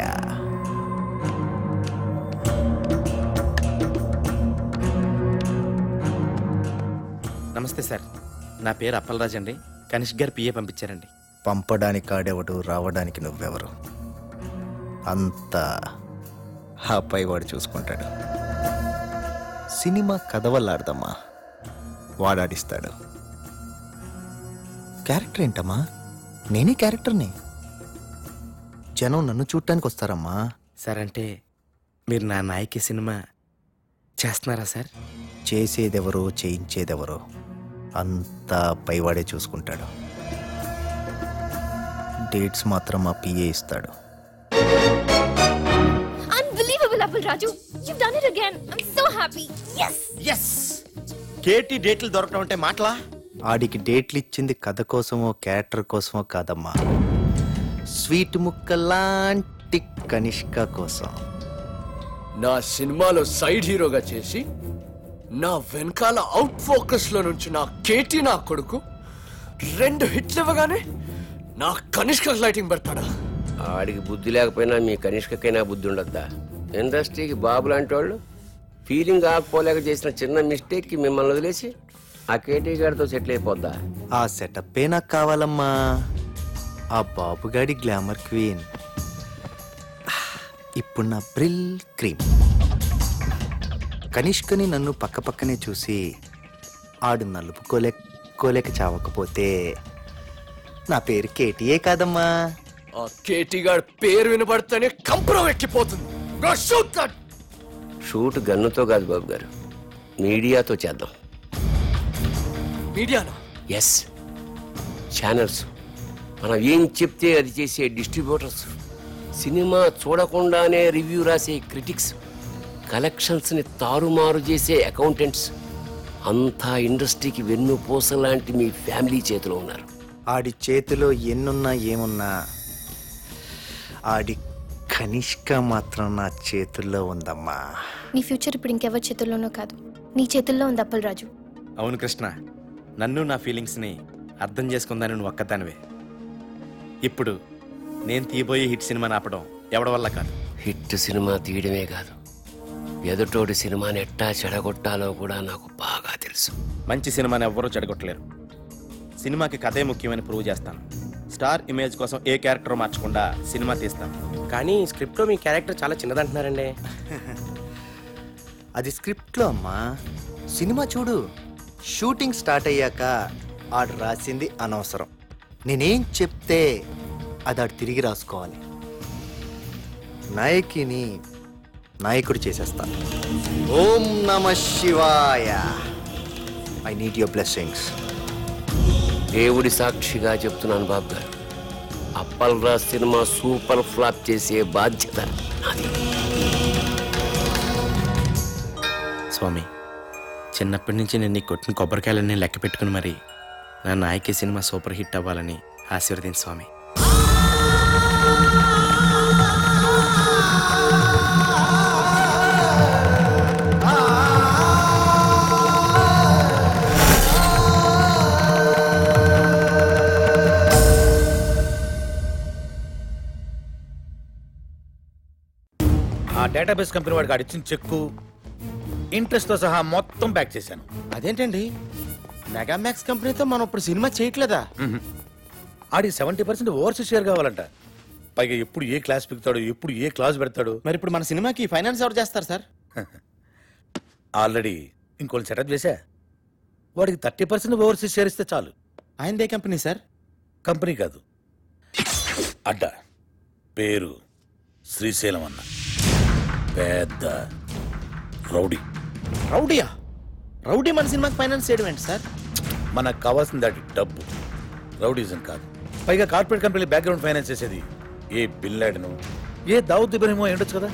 [SPEAKER 7] నమస్తే సార్ నా పేరు అప్పలరాజ్ అండి కనిష్ గారు పిఏ పంపించారండి
[SPEAKER 17] పంపడానికి ఆడేవాడు రావడానికి నువ్వెవరు అంతా ఆ వాడు చూసుకుంటాడు సినిమా కథ వల్ల ఆడదమ్మా వాడాడిస్తాడు క్యారెక్టర్ ఏంటమ్మా నేనే క్యారెక్టర్ని జనం నన్ను చూడటానికి వస్తారమ్మా సార్ అంటే మీరు నా నాయకి సినిమా
[SPEAKER 1] చేస్తున్నారా సార్
[SPEAKER 17] చేసేదెవరో చేయించేదెవరో అంతా పైవాడే చూసుకుంటాడు డేట్స్ మాత్రం మా పిఏ ఇస్తాడు
[SPEAKER 7] కేటీ డేట్లు దొరకడం అంటే మాటలా
[SPEAKER 17] ఆడికి డేట్లు ఇచ్చింది కథ కోసమో క్యారెక్టర్ కోసమో కాదమ్మా స్వీట్ ముక్క లాంటి కనిష్క కోసం
[SPEAKER 20] నా సినిమాలో సైడ్ హీరోగా చేసి నా వెనకాల అవుట్ ఫోకస్ లో నుంచి నా కేటీ నా కొడుకు రెండు హిట్లు ఇవ్వగానే నా కనిష్క లైటింగ్ పెడతాడా
[SPEAKER 6] ఆడికి బుద్ధి లేకపోయినా మీ కనిష్కకైనా బుద్ధి ఉండద్దా ఇండస్ట్రీకి బాబు లాంటి వాళ్ళు ఫీలింగ్ ఆకపోలేక చేసిన చిన్న మిస్టేక్కి మిమ్మల్ని వదిలేసి ఆ కేటీ గారితో సెటిల్ అయిపోద్దా
[SPEAKER 17] ఆ సెటప్పే నాకు కావాలమ్మా ఆ బాబుగాడి గ్లామర్ క్వీన్ ఇప్పుడు నా బ్రిల్ క్రీమ్ కనిష్కని నన్ను పక్క పక్కనే చూసి ఆడు నలుపుకోలేకోలేక చావకపోతే నా పేరు కేటీయే కాదమ్మా
[SPEAKER 20] ఆ కేటీ గారి పేరు వినబడితేనే కంప్రో ఎక్కిపోతుంది
[SPEAKER 6] షూట్ గన్నుతో కాదు బాబు గారు మీడియాతో చేద్దాం మీడియాలో ఎస్ ఛానల్స్ మనం ఏం చెప్తే అది చేసే డిస్ట్రిబ్యూటర్స్ సినిమా చూడకుండానే రివ్యూ రాసే క్రిటిక్స్ కలెక్షన్స్ని తారుమారు చేసే అకౌంటెంట్స్ అంతా ఇండస్ట్రీకి వెన్నుపూస లాంటి మీ ఫ్యామిలీ చేతిలో ఉన్నారు ఆడి చేతిలో ఎన్నున్నా ఏమున్నా
[SPEAKER 17] ఆడి కనిష్క మాత్రం నా చేతుల్లో ఉందమ్మా
[SPEAKER 25] నీ ఫ్యూచర్ ఇప్పుడు ఇంకెవరి చేతుల్లోనో కాదు నీ చేతుల్లో ఉంది అప్పలరాజు
[SPEAKER 17] అవును కృష్ణ నన్ను నా
[SPEAKER 7] ఫీలింగ్స్ని అర్థం చేసుకుందని నువ్వు ఒక్కదానివే ఇప్పుడు నేను తీయబోయే హిట్ సినిమా ఆపడం ఎవడ వల్ల కాదు
[SPEAKER 6] హిట్ సినిమా తీయడమే కాదు ఎదుటోడి సినిమాని ఎట్టా చెడగొట్టాలో కూడా నాకు బాగా
[SPEAKER 7] తెలుసు మంచి సినిమాని ఎవ్వరూ చెడగొట్టలేరు సినిమాకి కథే ముఖ్యమని ప్రూవ్ చేస్తాను స్టార్ ఇమేజ్ కోసం ఏ క్యారెక్టర్ మార్చకుండా
[SPEAKER 17] సినిమా తీస్తాను కానీ స్క్రిప్ట్లో మీ క్యారెక్టర్ చాలా చిన్నదంటున్నారండి అది స్క్రిప్ట్లో అమ్మా సినిమా చూడు షూటింగ్ స్టార్ట్ అయ్యాక ఆడు రాసింది అనవసరం నేనేం చెప్తే అది ఆడు తిరిగి రాసుకోవాలి నాయకిని నాయకుడు చేసేస్తాను ఓం నమ శివాయ
[SPEAKER 6] ఐ నీడ్ యువర్ బ్లెస్సింగ్స్ దేవుడి సాక్షిగా చెప్తున్నాను బాబు గారు అప్పల్రా సినిమా సూపర్ ఫ్లాప్ చేసే బాధ్యత
[SPEAKER 7] స్వామి చిన్నప్పటి నుంచి నేను నీ కొట్టిన కొబ్బరికాయలన్నీ లెక్క పెట్టుకుని మరి
[SPEAKER 17] నా నాయకి సినిమా సూపర్ హిట్ అవ్వాలని ఆశీర్వదించు స్వామి
[SPEAKER 7] ఆ డేటాబేస్ కంపెనీ వాడికి అడిచిన చెక్కు ఇంట్రెస్ట్తో సహా మొత్తం ప్యాక్ చేశాను అదేంటండి మెగా మ్యాక్స్ కంపెనీతో మనం ఇప్పుడు సినిమా చేయట్లేదా ఆడి సెవెంటీ పర్సెంట్ ఓవర్సీస్ షేర్ కావాలంట పైగా ఎప్పుడు ఏ క్లాస్ పెడతాడు ఎప్పుడు ఏ క్లాస్ పెడతాడు మరి ఇప్పుడు మన సినిమాకి ఫైనాన్స్ ఎవరు చేస్తారు సార్ [LAUGHS] ఆల్రెడీ ఇంకోళ్ళు సెటప్ చేశా వాడికి థర్టీ పర్సెంట్ ఓవర్సీస్ షేర్ ఇస్తే చాలు ఆయనదే కంపెనీ సార్ కంపెనీ కాదు అడ్డ
[SPEAKER 18] పేరు శ్రీశైలం అన్న పెద్ద
[SPEAKER 7] రౌడీ రౌడీయా రౌడీ మన సినిమాకి ఫైనాన్స్ చేయడం ఏంటి సార్ మనకు కావాల్సింది అది డబ్బు రౌడీజం కాదు పైగా కార్పొరేట్ కంపెనీ బ్యాక్గ్రౌండ్ ఫైనాన్స్ చేసేది ఏ బిల్లాడను ఏ దావుద్ ఇబ్రహీమో ఏంటొచ్చు కదా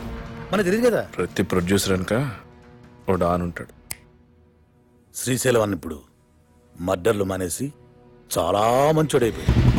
[SPEAKER 7] మనకు తెలియదు కదా
[SPEAKER 3] ప్రతి ప్రొడ్యూసర్ అనుక ఓ డాన్ ఉంటాడు శ్రీశైలం అన్నప్పుడు మర్డర్లు
[SPEAKER 18] మానేసి చాలా మంచోడైపోయాడు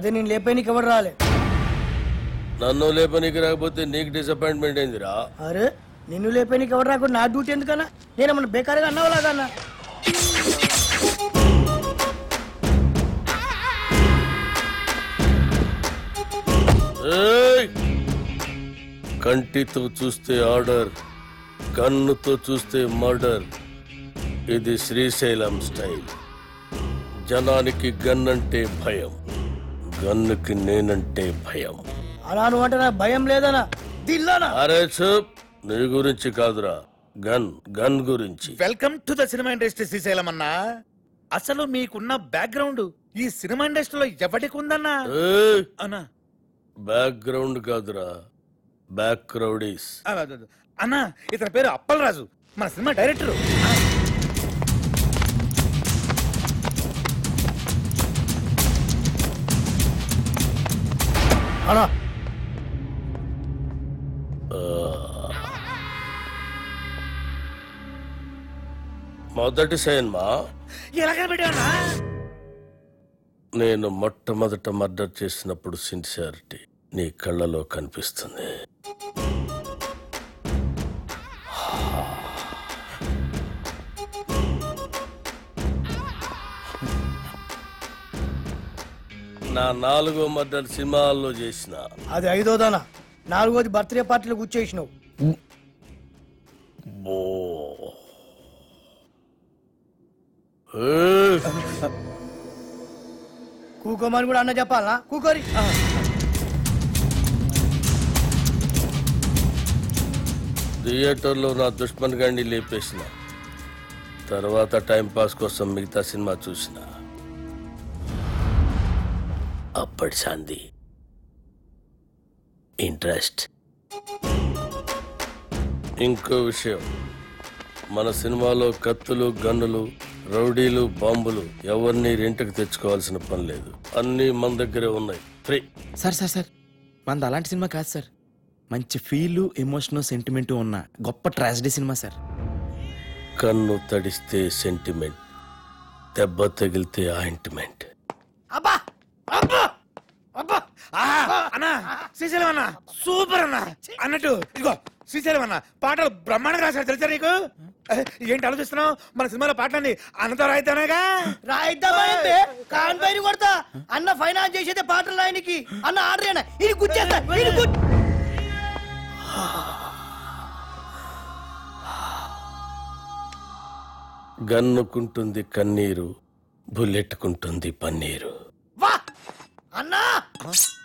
[SPEAKER 14] అదే నేను లేపే నీకు ఎవరు రాలే
[SPEAKER 18] నన్ను లేపనికి రాకపోతే నీకు డిసప్పాయింట్మెంట్ అయిందిరా
[SPEAKER 14] అరే నిన్ను లేపే నీకు ఎవరు రాకుండా నా డ్యూటీ ఎందుకన్నా నేను మన బేకారుగా అన్నావులాగన్నా
[SPEAKER 18] ఏయ్! కంటితో చూస్తే ఆర్డర్ కన్నుతో చూస్తే మర్డర్ ఇది శ్రీశైలం స్టైల్ జనానికి గన్ అంటే భయం గన్నుకి నేనంటే భయం
[SPEAKER 14] అలా అనమాట నా భయం లేదనా
[SPEAKER 7] దిల్లానా
[SPEAKER 18] అరే చూప్ నీ గురించి కాదురా గన్ గన్ గురించి
[SPEAKER 7] welcome to the cinema industry Srisailam అన్నా అసలు మీకున్న బ్యాక్గ్రౌండ్ ఈ సినిమా ఇండస్ట్రీలో ఎవరికి ఉందన్నా అనా అన్నా
[SPEAKER 18] బ్యాక్గ్రౌండ్ కాదురా బ్యాక్ క్రౌడీస్
[SPEAKER 7] అన్నా ఇతని పేరు అప్పలరాజు మన సినిమా డైరెక్టర్
[SPEAKER 5] అలా
[SPEAKER 18] మొదటి సినిమా నేను మొట్టమొదట మర్డర్ చేసినప్పుడు సిన్సియారిటీ నీ కళ్ళలో కనిపిస్తుంది నా నాలుగో మర్డర్ సినిమాల్లో చేసిన
[SPEAKER 14] అది ఐదోదాన నాలుగోది బర్త్డే పార్టీలో గుర్చేసినావు బో కూకోమని కూడా అన్న చెప్పాలా కూకోరి
[SPEAKER 18] థియేటర్లో నా దుష్మన్ గండి లేపేసిన తర్వాత టైంపాస్ కోసం మిగతా సినిమా చూసినా అప్పటి సంధి ఇంట్రెస్ట్ ఇంకో విషయం మన సినిమాలో కత్తులు గన్నులు రౌడీలు బాంబులు ఎవరిని రెంట్కి తెచ్చుకోవాల్సిన పని లేదు అన్నీ మన దగ్గరే ఉన్నాయి ఫ్రీ
[SPEAKER 7] సార్ సార్ సార్ మనది అలాంటి సినిమా కాదు సార్ మంచి ఫీలు ఎమోషనల్ సెంటిమెంట్ ఉన్న గొప్ప ట్రాజడీ సినిమా సార్
[SPEAKER 18] కన్ను తడిస్తే సెంటిమెంట్ దెబ్బ తగిలితే ఆయింట్మెంట్
[SPEAKER 7] అబ్బా అబ్బా అబ్బా అన్నా శ్రీశైలం అన్న సూపర్ అన్న అన్నట్టు ఇదిగో శ్రీశైలం అన్న పాటలు బ్రహ్మాండంగా రాశారు తెలుసా నీకు
[SPEAKER 14] ఏంటి ఆలోచిస్తున్నావు మన సినిమాలో పాటలన్నీ అన్నతో రాయిద్దానేగా రాయిద్దామంటే కాన్ పైన కొడతా అన్న ఫైనాన్స్ చేసేదే పాటలు రాయనికి అన్న ఆర్డర్ అయినా ఇది గుచ్చేస్తా
[SPEAKER 18] గన్నుకుంటుంది కన్నీరు బుల్లెట్టుకుంటుంది పన్నీరు
[SPEAKER 14] వా అన్నా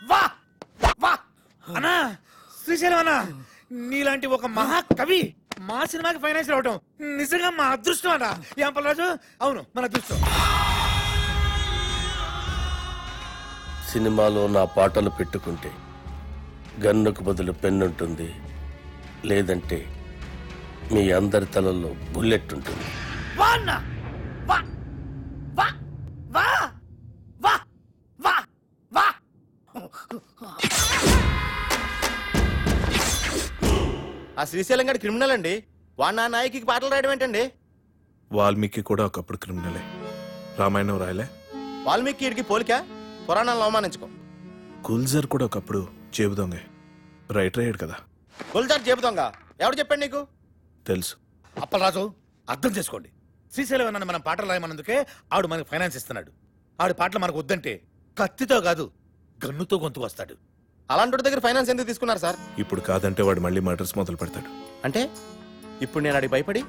[SPEAKER 14] వా వా అన్నా
[SPEAKER 7] శ్రీశైలం అన్నా నీలాంటి ఒక మహాకవి మా సినిమాకి ఫైనాన్స్ రావటం నిజంగా మా అదృష్టం అన్నా యాంపలరాజు అవును మన అదృష్టం
[SPEAKER 18] సినిమాలో నా పాటలు పెట్టుకుంటే గన్నుకు బదులు పెన్నుంటుంది లేదంటే మీ అందరి తలల్లో బుల్లెట్
[SPEAKER 14] ఉంటుంది వాన్నా
[SPEAKER 7] శ్రీశైలం గారు క్రిమినల్ అండి వాడు నా నాయకి పాటలు రాయడం ఏంటండి
[SPEAKER 3] వాల్మీకి కూడా ఒకప్పుడు క్రిమినలే రామాయణం రాయలే
[SPEAKER 7] వాల్మీకి వీడికి పోలిక పురాణాలను అవమానించుకో
[SPEAKER 3] గుల్జర్ కూడా ఒకప్పుడు జేబు దొంగే రైటర్ అయ్యాడు కదా
[SPEAKER 7] గుల్జార్ దొంగ ఎవడు చెప్పాడు నీకు తెలుసు అప్పలరాజు అర్థం చేసుకోండి శ్రీశైలం అన్న మనం పాటలు రాయమన్నందుకే ఆవిడ మనకు ఫైనాన్స్ ఇస్తున్నాడు ఆవిడ పాటలు మనకు వద్దంటే కత్తితో కాదు గన్నుతో గొంతుకు వస్తాడు అలాంటి దగ్గర ఫైనాన్స్ ఎందుకు తీసుకున్నారు సార్
[SPEAKER 3] ఇప్పుడు కాదంటే వాడు మళ్ళీ మర్డర్స్ మొదలు పెడతాడు
[SPEAKER 7] అంటే ఇప్పుడు నేను ఆడికి భయపడి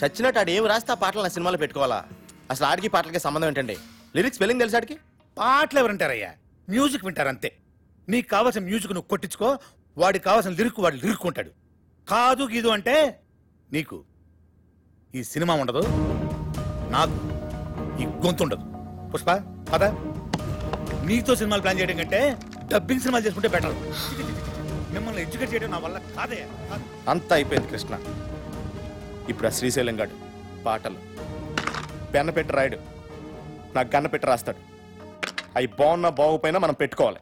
[SPEAKER 7] చచ్చినట్టు ఆడు ఏం రాస్తే ఆ పాటలు నా సినిమాలో పెట్టుకోవాలా అసలు ఆడికి పాటలకి సంబంధం ఏంటండి లిరిక్స్ స్పెల్లింగ్ తెలుసు ఆడికి పాటలు ఎవరంటారయ్యా మ్యూజిక్ వింటారు అంతే నీకు కావాల్సిన మ్యూజిక్ నువ్వు కొట్టించుకో వాడికి కావాల్సిన లిరిక్ వాడు లిరిక్ ఉంటాడు కాదు గీదు అంటే నీకు ఈ సినిమా ఉండదు నాకు ఈ గొంతు ఉండదు పుష్ప పద నీతో సినిమాలు ప్లాన్ చేయడం కంటే డబ్బింగ్ సినిమాలు చేసుకుంటే బెటర్ మిమ్మల్ని ఎడ్యుకేట్ చేయడం నా వల్ల కాదే అంతా అయిపోయింది కృష్ణ ఇప్పుడు ఆ శ్రీశైలం గాడు పాటలు పెన్న పెట్టి రాయడు నాకు గన్న పెట్టి రాస్తాడు అవి బాగున్నా బాగుపోయినా మనం పెట్టుకోవాలి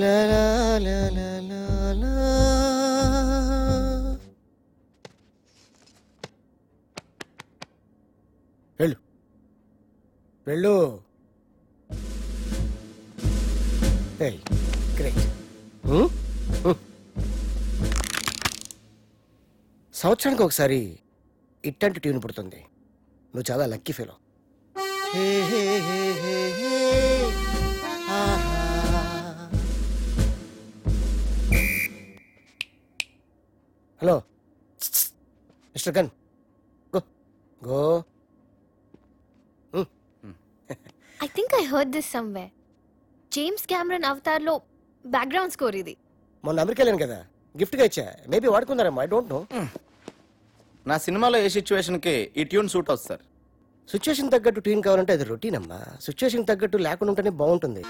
[SPEAKER 10] la la la la la la
[SPEAKER 7] వెళ్ళు
[SPEAKER 9] సంవత్సరానికి ఒకసారి ఇట్టంటి ట్యూన్ పుడుతుంది నువ్వు చాలా lucky feel hello mister
[SPEAKER 20] gun go go
[SPEAKER 25] I think I heard this someway James Cameron అవతార్లో బ్యాక్గ్రౌండ్ స్కోర్ ఇది
[SPEAKER 9] మొన్న అమెరికా వెళ్ళాను కదా గిఫ్ట్గా ఇచ్చా మేబీ వాడుకుందారమ్మా ఐ డోంట్ నో నా సినిమాలో ఏ కి ఈ ట్యూన్ సూట్ అవుతుంది సార్ సిచ్యువేషన్ తగ్గట్టు ట్యూన్ కావాలంటే అది రొటీన్ అమ్మా సిచ్యువేషన్ తగ్గట్టు లేకుండా ఉంటేనే బాగుంటుంది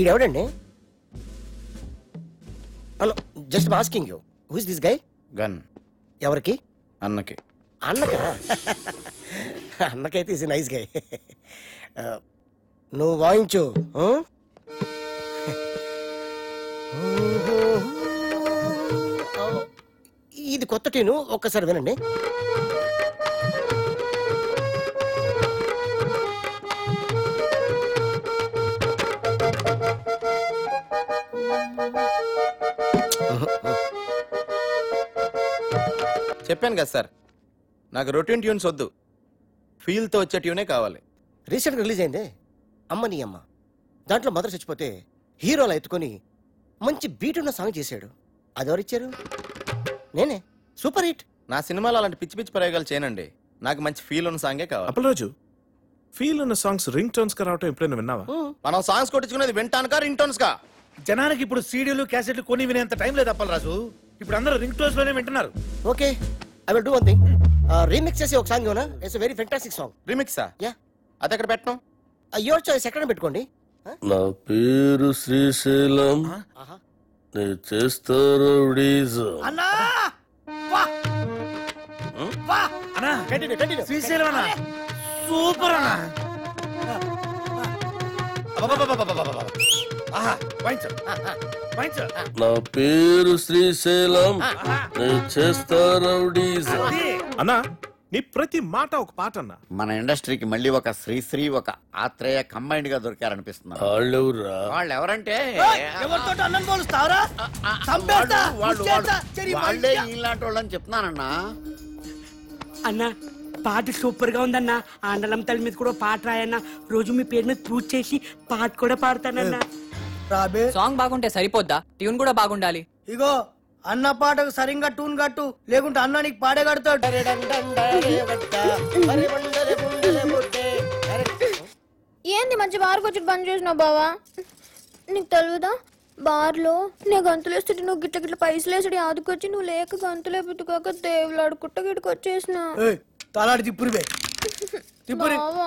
[SPEAKER 9] ఈడెవడండి hello just asking you who is this guy gun ఎవరికి అన్నకి అన్నకా అన్నకైతే ఇస్ నైస్ గై నువ్వు వాయించు [LAUGHS] ఇది కొత్త టీను ఒక్కసారి వినండి
[SPEAKER 7] చెప్పాను కదా సార్ నాకు రొటీన్ ట్యూన్స్ వద్దు ఫీల్తో
[SPEAKER 9] వచ్చే ట్యూనే కావాలి రీసెంట్గా రిలీజ్ అయిందే అమ్మ నీ అమ్మ దాంట్లో మదర్ చచ్చిపోతే హీరోలా ఎత్తుకొని మంచి బీట్ ఉన్న సాంగ్ చేశాడు అది ఎవరిచ్చారు నేనే సూపర్ హిట్ నా సినిమాలో అలాంటి పిచ్చి పిచ్చి
[SPEAKER 7] ప్రయోగాలు చేయనండి నాకు మంచి ఫీల్ ఉన్న సాంగే కావాలి
[SPEAKER 3] రోజు ఫీల్ ఉన్న సాంగ్స్ రింగ్ టోన్స్ గా రావటం
[SPEAKER 7] ఎప్పుడైనా విన్నావా మనం సాంగ్స్ కొట్టించుకునేది వింటాను కా రింగ్ టోన్స్ కా జనానికి ఇప్పుడు సీడీలు క్యాసెట్లు కొని వినేంత టైం లేదు రాజు ఇప్పుడు అందరూ రింగ్ టోన్స్ లోనే వింటున్నారు okay I will do one thing
[SPEAKER 9] remix చేసి ఒక సాంగ్ ఇవ్వనా ఇట్స్ వెరీ ఫెంటాస్టిక్ సాంగ్ రిమిక్సా యా అది అక్కడ పెట్టడం అయ్యో చాయిస్ ఎక్కడ పెట్టుకోండి
[SPEAKER 18] నా పేరు శ్రీశైలం నే చేస్తారు
[SPEAKER 9] అన్నా
[SPEAKER 7] అన్నా కంటిన్యూ కంటిన్యూ శ్రీశైలం అన్నా సూపర్ అన్న
[SPEAKER 1] నా
[SPEAKER 24] పేరు శ్రీశైలం నేను చేస్తా అన్నా నీ ప్రతి మాట ఒక పాట అన్న మన ఇండస్ట్రీకి మళ్ళీ ఒక శ్రీశ్రీ ఒక ఆత్రేయ కంబైన్డ్ గా దొరికారనిపిస్తున్నారు వాళ్ళు ఎవరంటే ఎవరితో అన్నం వాళ్ళు వాళ్ళే ఇలాంటి వాళ్ళని చెప్తున్నానన్నా
[SPEAKER 8] అన్నా పాట సూపర్ గా ఉందన్న ఆండలం తల్లి మీద కూడా పాట రాయన్న రోజు మీ పేరు మీద
[SPEAKER 16] పూజ చేసి పాట కూడా పాడతానన్నా రాబే సాంగ్ బాగుంటే సరిపోద్దా ట్యూన్ కూడా బాగుండాలి ఇగో అన్న పాటకు సరిగ్గా ట్యూన్
[SPEAKER 14] కట్టు లేకుంటే అన్న
[SPEAKER 16] నీకు పాడే కడతాడు
[SPEAKER 14] ఏంది
[SPEAKER 22] మంచి బార్ వచ్చి బంద్ చేసినావు బావా నీకు తెలియదా బార్లో గంతులు వేస్తుంటే నువ్వు గిట్ట గిట్ల పైసలు వేసుడు ఆదుకొచ్చి నువ్వు లేక గంతులే పెట్టుకోక దేవులు అడుకుంట గిడికి వచ్చేసిన
[SPEAKER 14] తలాడి తిప్పురు
[SPEAKER 8] బావా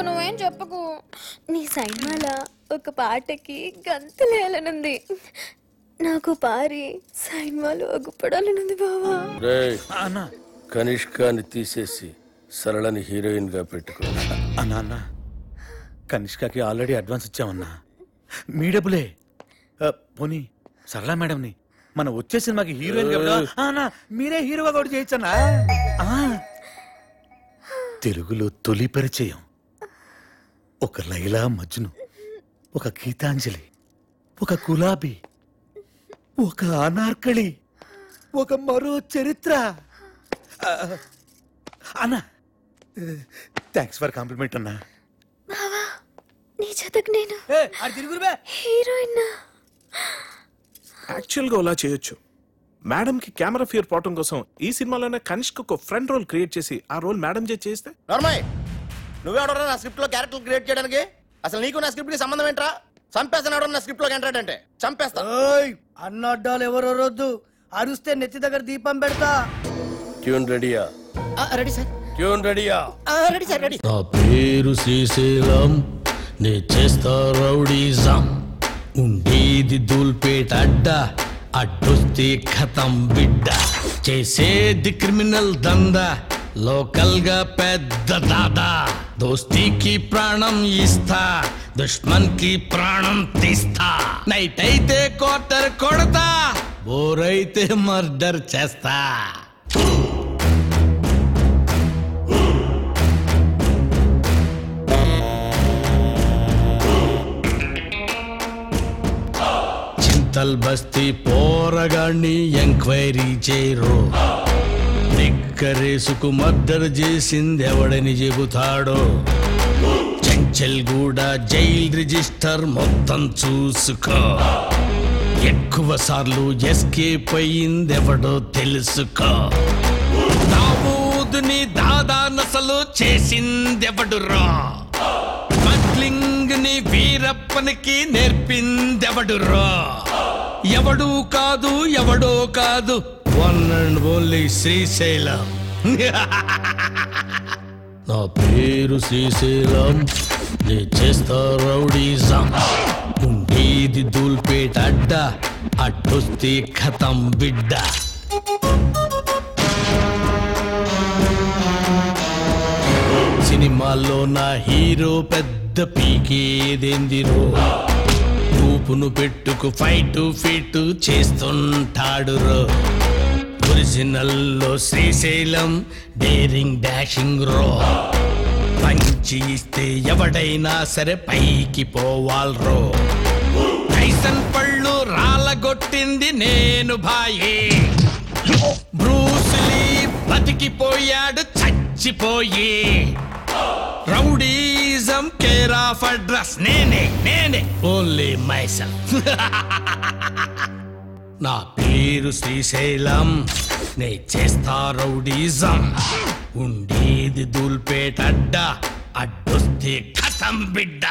[SPEAKER 22] నాకు నువ్వేం చెప్పకు నీ సైమాల ఒక పాటకి గంతులేలనుంది నాకు పారి సైన్మాలు ఒగ్గుపడాలనుంది బావా రేయ్,
[SPEAKER 18] కనిష్కాని తీసేసి సరళని హీరోయిన్ గా పెట్టుకో అన్నా
[SPEAKER 7] కనిష్కకి ఆల్రెడీ అడ్వాన్స్ ఇచ్చామన్నా మీ డబ్బులే ఆ, పోనీ మేడం ని మన వచ్చే సినిమాకి హీరోయిన్
[SPEAKER 8] అన్నా మీరే హీరోగా
[SPEAKER 7] కూడా చేయొచ్చన్నా ఆ.
[SPEAKER 18] తెలుగులో తొలి పరిచయం
[SPEAKER 7] ఒక లైలా మజ్ను ఒక గీతాంజలి ఒక గులాబీ ఒక అనార్కళి ఒక మరో చరిత్ర అన్నా థ్యాంక్స్ ఫర్ కాంప్లిమెంట్ అన్నా
[SPEAKER 22] నీ హీరోయిన్
[SPEAKER 3] యాక్చువల్గా అలా చేయొచ్చు మేడంకి కెమెరా ఫియర్ పోవటం కోసం ఈ సినిమాలోనే కనిష్క్ ఒక ఫ్రెండ్ రోల్ క్రియేట్ చేసి ఆ రోల్ మేడం చేస్తే నువ్వెవడరా నా
[SPEAKER 7] స్క్రిప్ట్ లో క్యారెక్టర్ క్రియేట్ చేయడానికి అసలు నీకు నా స్క్రిప్ట్ కి సంబంధం ఏంట్రా చంపేస్తాను ఎవడో నా స్క్రిప్ట్ లోకి ఎంట్రాడంటే
[SPEAKER 14] చంపేస్తా ఓయ్ అన్న అడ్డాలు ఎవరో రోజు అరుస్తే నెత్తి దగ్గర దీపం పెడతా
[SPEAKER 18] ట్యూన్ రెడీయా రెడీ సార్ ట్యూన్ రెడీయా రెడీ సార్ రెడీ నా పేరు శ్రీశైలం నే చేస్తా రౌడీజం ఉండేది దూల్పేట అడ్డ అడ్డొస్తే ఖతం బిడ్డ చేసేది క్రిమినల్ దందా లోకల్ గా పెద్ద దాదా దోస్తీకి ప్రాణం ఇస్తా దుష్మన్ కి ప్రాణం తీస్తా నైట్ అయితే క్వార్టర్ కొడతా బోరైతే మర్డర్ చేస్తా చింతల్ బస్తీ పోరగాన్ని ఎంక్వైరీ చేయరు చక్కరేసుకు చేసింది ఎవడని చెబుతాడో చెంచల్ కూడా జైల్ రిజిస్టర్ మొత్తం చూసుకో ఎక్కువ సార్లు ఎస్కేప్ అయిందెవడో తెలుసుకో దావూదుని దాదా నసలు చేసింది స్మగ్లింగ్ ని వీరప్పనికి రా ఎవడూ కాదు ఎవడో కాదు వన్ అండ్ ఓన్లీ శ్రీశైలం నా పేరు శ్రీశైలం నే చేస్తా రౌడీజం ఉండేది దూల్పేట అడ్డ అడ్డొస్తే కథం బిడ్డ సినిమాల్లో నా హీరో పెద్ద పీకేదేంది రో రూపును పెట్టుకు ఫైట్ ఫిట్ చేస్తుంటాడు రో ఒరిజినల్లో శ్రీశైలం డేరింగ్ డాషింగ్ రో పంచి ఇస్తే ఎవడైనా సరే పైకి పోవాల్రో టైసన్ పళ్ళు రాలగొట్టింది నేను భాయే బ్రూస్లీ బతికిపోయాడు చచ్చిపోయి రౌడీజం కేర్ ఆఫ్ అడ్రస్ నేనే నేనే ఓన్లీ మైసెల్ఫ్ [LAUGHS] నా పేరు శ్రీశైలం నే చేస్తా రౌడీజం ఉండేది దూల్పేట అడ్డ అడ్డొస్తే
[SPEAKER 10] కథం బిడ్డ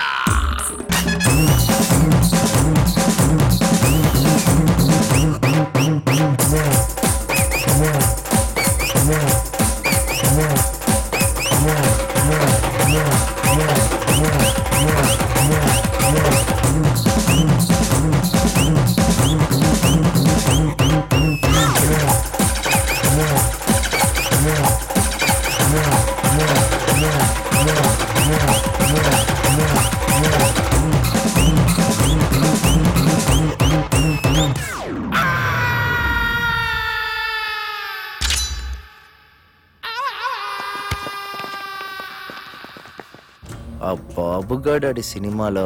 [SPEAKER 17] డాడీ సినిమాలో